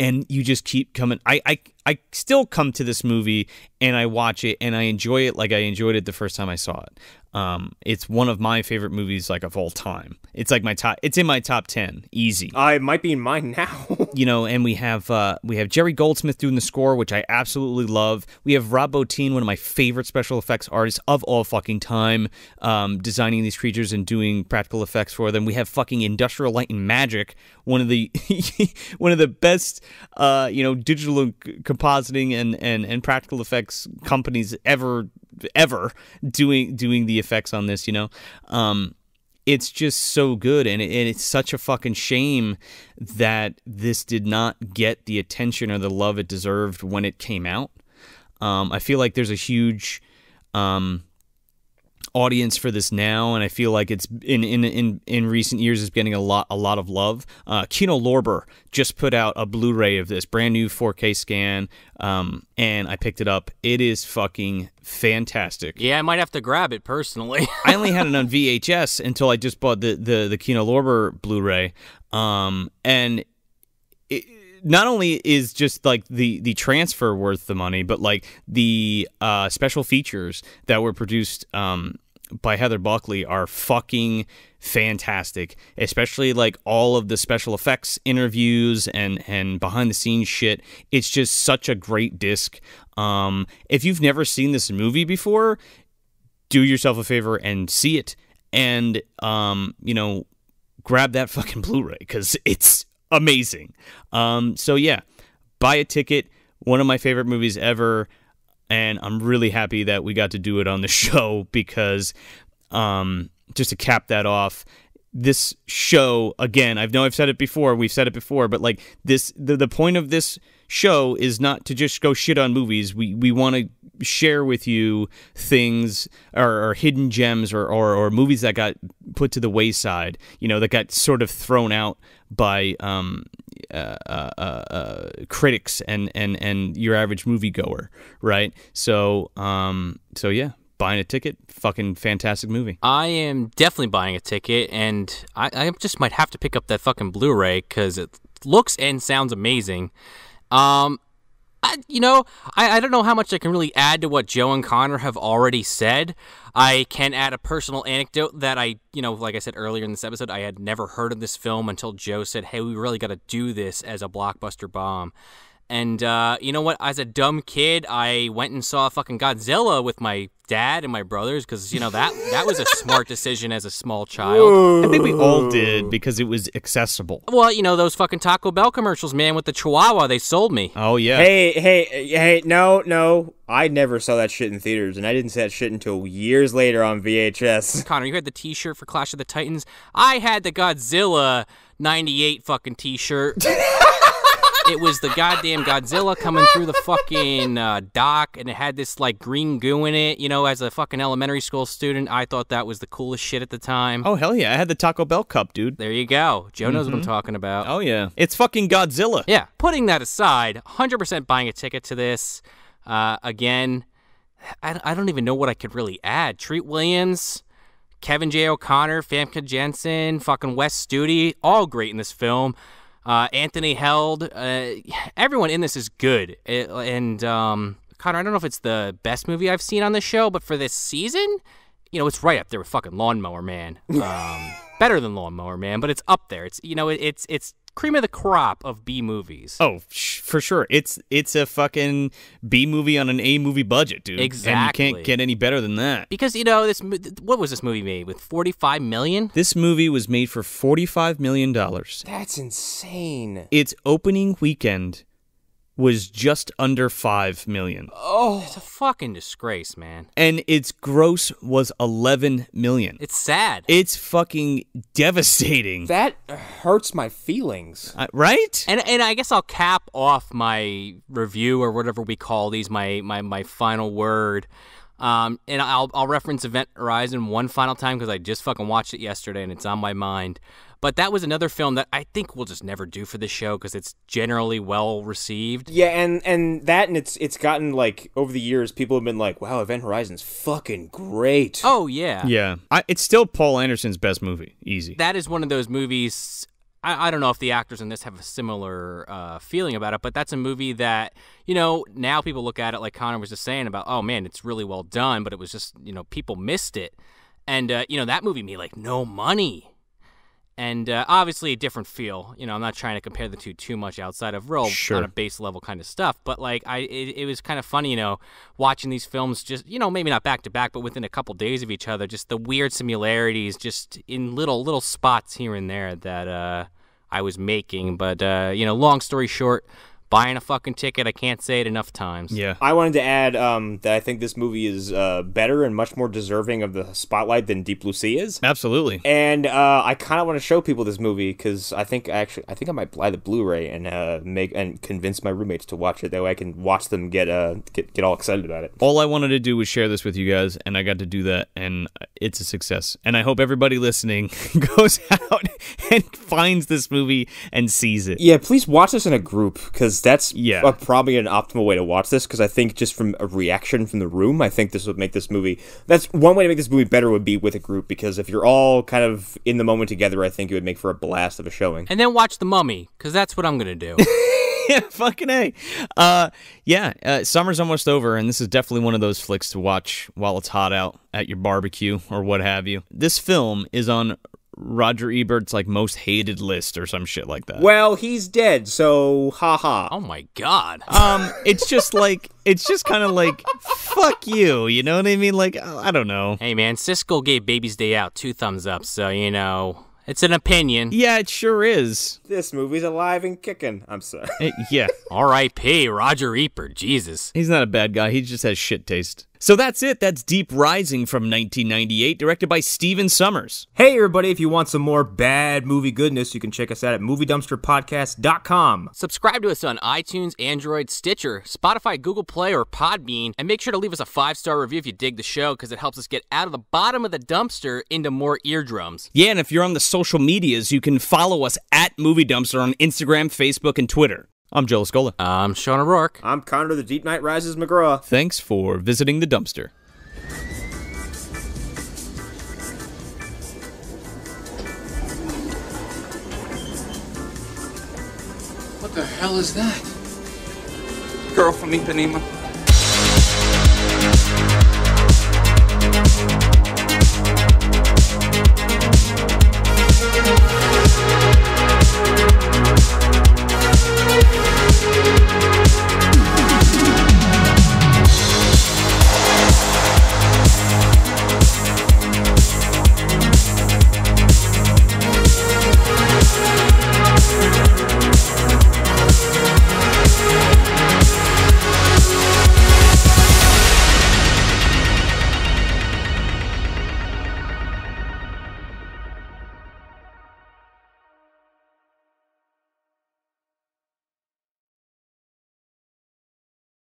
and you just keep coming. I, I i still come to this movie and i watch it and i enjoy it like i enjoyed it the first time i saw it. Um, it's one of my favorite movies like of all time. It's like my top. It's in my top ten, easy. I uh, might be in mine now. you know, and we have uh, we have Jerry Goldsmith doing the score, which I absolutely love. We have Rob Bottin, one of my favorite special effects artists of all fucking time, um, designing these creatures and doing practical effects for them. We have fucking Industrial Light and Magic, one of the one of the best, uh, you know, digital compositing and, and and practical effects companies ever ever doing doing the effects on this. You know, um, it's just so good, and, it, and it's such a fucking shame that this did not get the attention or the love it deserved when it came out. Um, I feel like there's a huge um, audience for this now, and I feel like it's in in in, in recent years is getting a lot a lot of love. Uh, Kino Lorber just put out a Blu-ray of this brand new 4K scan, um, and I picked it up. It is fucking fantastic. Yeah, I might have to grab it personally. I only had it on VHS until I just bought the the the Kino Lorber Blu-ray, um, and. It, not only is just like the the transfer worth the money, but like the uh, special features that were produced um, by Heather Buckley are fucking fantastic. Especially like all of the special effects interviews and and behind the scenes shit. It's just such a great disc. Um, if you've never seen this movie before, do yourself a favor and see it. And um, you know, grab that fucking Blu-ray because it's amazing. Um, so yeah, buy a ticket. One of my favorite movies ever, and I'm really happy that we got to do it on the show because, um, just to cap that off, this show again. I know I've said it before. We've said it before, but like this, the the point of this show is not to just go shit on movies. We we want to share with you things or, or hidden gems or, or, or movies that got put to the wayside. You know that got sort of thrown out by um, uh, uh, uh, uh, critics and, and, and your average moviegoer, right? So um, so yeah, buying a ticket, fucking fantastic movie. I am definitely buying a ticket, and I, I just might have to pick up that fucking Blu-ray because it looks and sounds amazing. Um, I, you know, I, I don't know how much I can really add to what Joe and Connor have already said. I can add a personal anecdote that I, you know, like I said earlier in this episode, I had never heard of this film until Joe said, "Hey, we really got to do this as a blockbuster bomb." And uh, you know what? As a dumb kid, I went and saw fucking Godzilla with my dad and my brothers because you know that that was a smart decision as a small child. I think we all did because it was accessible. Well, you know those fucking Taco Bell commercials, man, with the Chihuahua they sold me. Oh yeah. Hey, hey, hey, no, no. I never saw that shit in theaters, and I didn't see that shit until years later on VHS. Connor, you had the T-shirt for Clash of the Titans. I had the Godzilla '98 fucking T-shirt. it was the goddamn Godzilla coming through the fucking uh, dock, and it had this like green goo in it. You know, as a fucking elementary school student, I thought that was the coolest shit at the time. Oh hell yeah! I had the Taco Bell cup, dude. There you go. Joe knows what I'm talking about. Oh yeah, it's fucking Godzilla. Yeah. Putting that aside, 100% buying a ticket to this. Uh, again, I, I don't even know what I could really add. Treat Williams, Kevin J. O'Connor, Famke Janssen, fucking Wes Studi, all great in this film. Uh, Anthony Heald, uh, everyone in this is good. It- and um, Connor, I don't know if it's the best movie I've seen on the show, but for this season, you know, it's right up there with fucking Lawnmower Man. Um, better than Lawnmower Man, but it's up there. It's you know, it, it's it's cream of the crop of B movies. Oh, sh- for sure. It's it's a fucking B movie on an A movie budget, dude. Exactly. And you can't get any better than that. Because you know this, what was this movie made with forty five million? This movie was made for forty-five million dollars. That's insane. Its opening weekend was just under five million, Oh, It's a fucking disgrace, man. and its gross was eleven million. It's sad. It's fucking devastating, That hurts my feelings. Uh, right? and and I guess I'll cap off my review or whatever we call these, my my my final word. Um, and I'll I'll reference Event Horizon one final time because I just fucking watched it yesterday and it's on my mind. But that was another film that I think we'll just never do for this show because it's generally well received. Yeah, and and that and it's it's gotten like over the years, people have been like, "Wow, Event Horizon's fucking great." Oh yeah, Yeah, I, it's still Paul Anderson's best movie. Easy. that is one of those movies. I, I don't know if the actors in this have a similar uh, feeling about it, but that's a movie that you know now people look at it like Connor was just saying about. Oh man, it's really well done, but it was just you know people missed it, and uh, you know that movie made like no money. And uh, obviously a different feel. You know, I'm not trying to compare the two too much outside of real Sure. on a base level kind of stuff. But like, I it, it was kind of funny, you know, watching these films just you know maybe not back to back, but within a couple days of each other, just the weird similarities, just in little little spots here and there that uh, I was making. But uh, you know, long story short, buying a fucking ticket, I can't say it enough times. yeah. I wanted to add um, that I think this movie is uh, better and much more deserving of the spotlight than Deep Blue Sea is. Absolutely. And uh, I kind of want to show people this movie because I think I actually I think I might buy the Blu-ray and uh, make and convince my roommates to watch it. That way I can watch them get uh get, get all excited about it. All I wanted to do was share this with you guys, and I got to do that, and it's a success. And I hope everybody listening goes out and finds this movie and sees it. Yeah, please watch this in a group because that's Yeah. uh, probably an optimal way to watch this. Because I think just from a reaction from the room, I think this would make this movie. That's one way to make this movie better would be with a group because if you're all kind of in the moment together, I think it would make for a blast of a showing. And then watch The Mummy, because that's what I'm gonna do. yeah, fucking a. Uh, yeah, uh, summer's almost over, and this is definitely one of those flicks to watch while it's hot out at your barbecue or what have you. This film is on Roger Ebert's like most hated list or some shit like that. Well, he's dead, so haha. oh my god. Um, it's just like it's just kind of like fuck you, you know what I mean? Like I don't know. Hey man, Siskel gave Baby's Day Out two thumbs up, so you know it's an opinion. Yeah, it sure is. This movie's alive and kicking. I'm sorry. It- yeah, R.I.P. Roger Ebert. Jesus. he's not a bad guy. He just has shit taste. So that's it. That's Deep Rising from 1998, directed by Stephen Sommers. Hey, everybody, if you want some more bad movie goodness, you can check us out at MovieDumpsterPodcast.com. Subscribe to us on iTunes, Android, Stitcher, Spotify, Google Play, or Podbean, and make sure to leave us a five star review if you dig the show because it helps us get out of the bottom of the dumpster into more eardrums. Yeah, and if you're on the social medias, you can follow us at Movie Dumpster on Instagram, Facebook, and Twitter. I'm Joe Scola. I'm Sean O'Rourke. I'm Connor the Deep Night Rises McGraw. Thanks for visiting the dumpster. What the hell is that? Girl from Ipanema.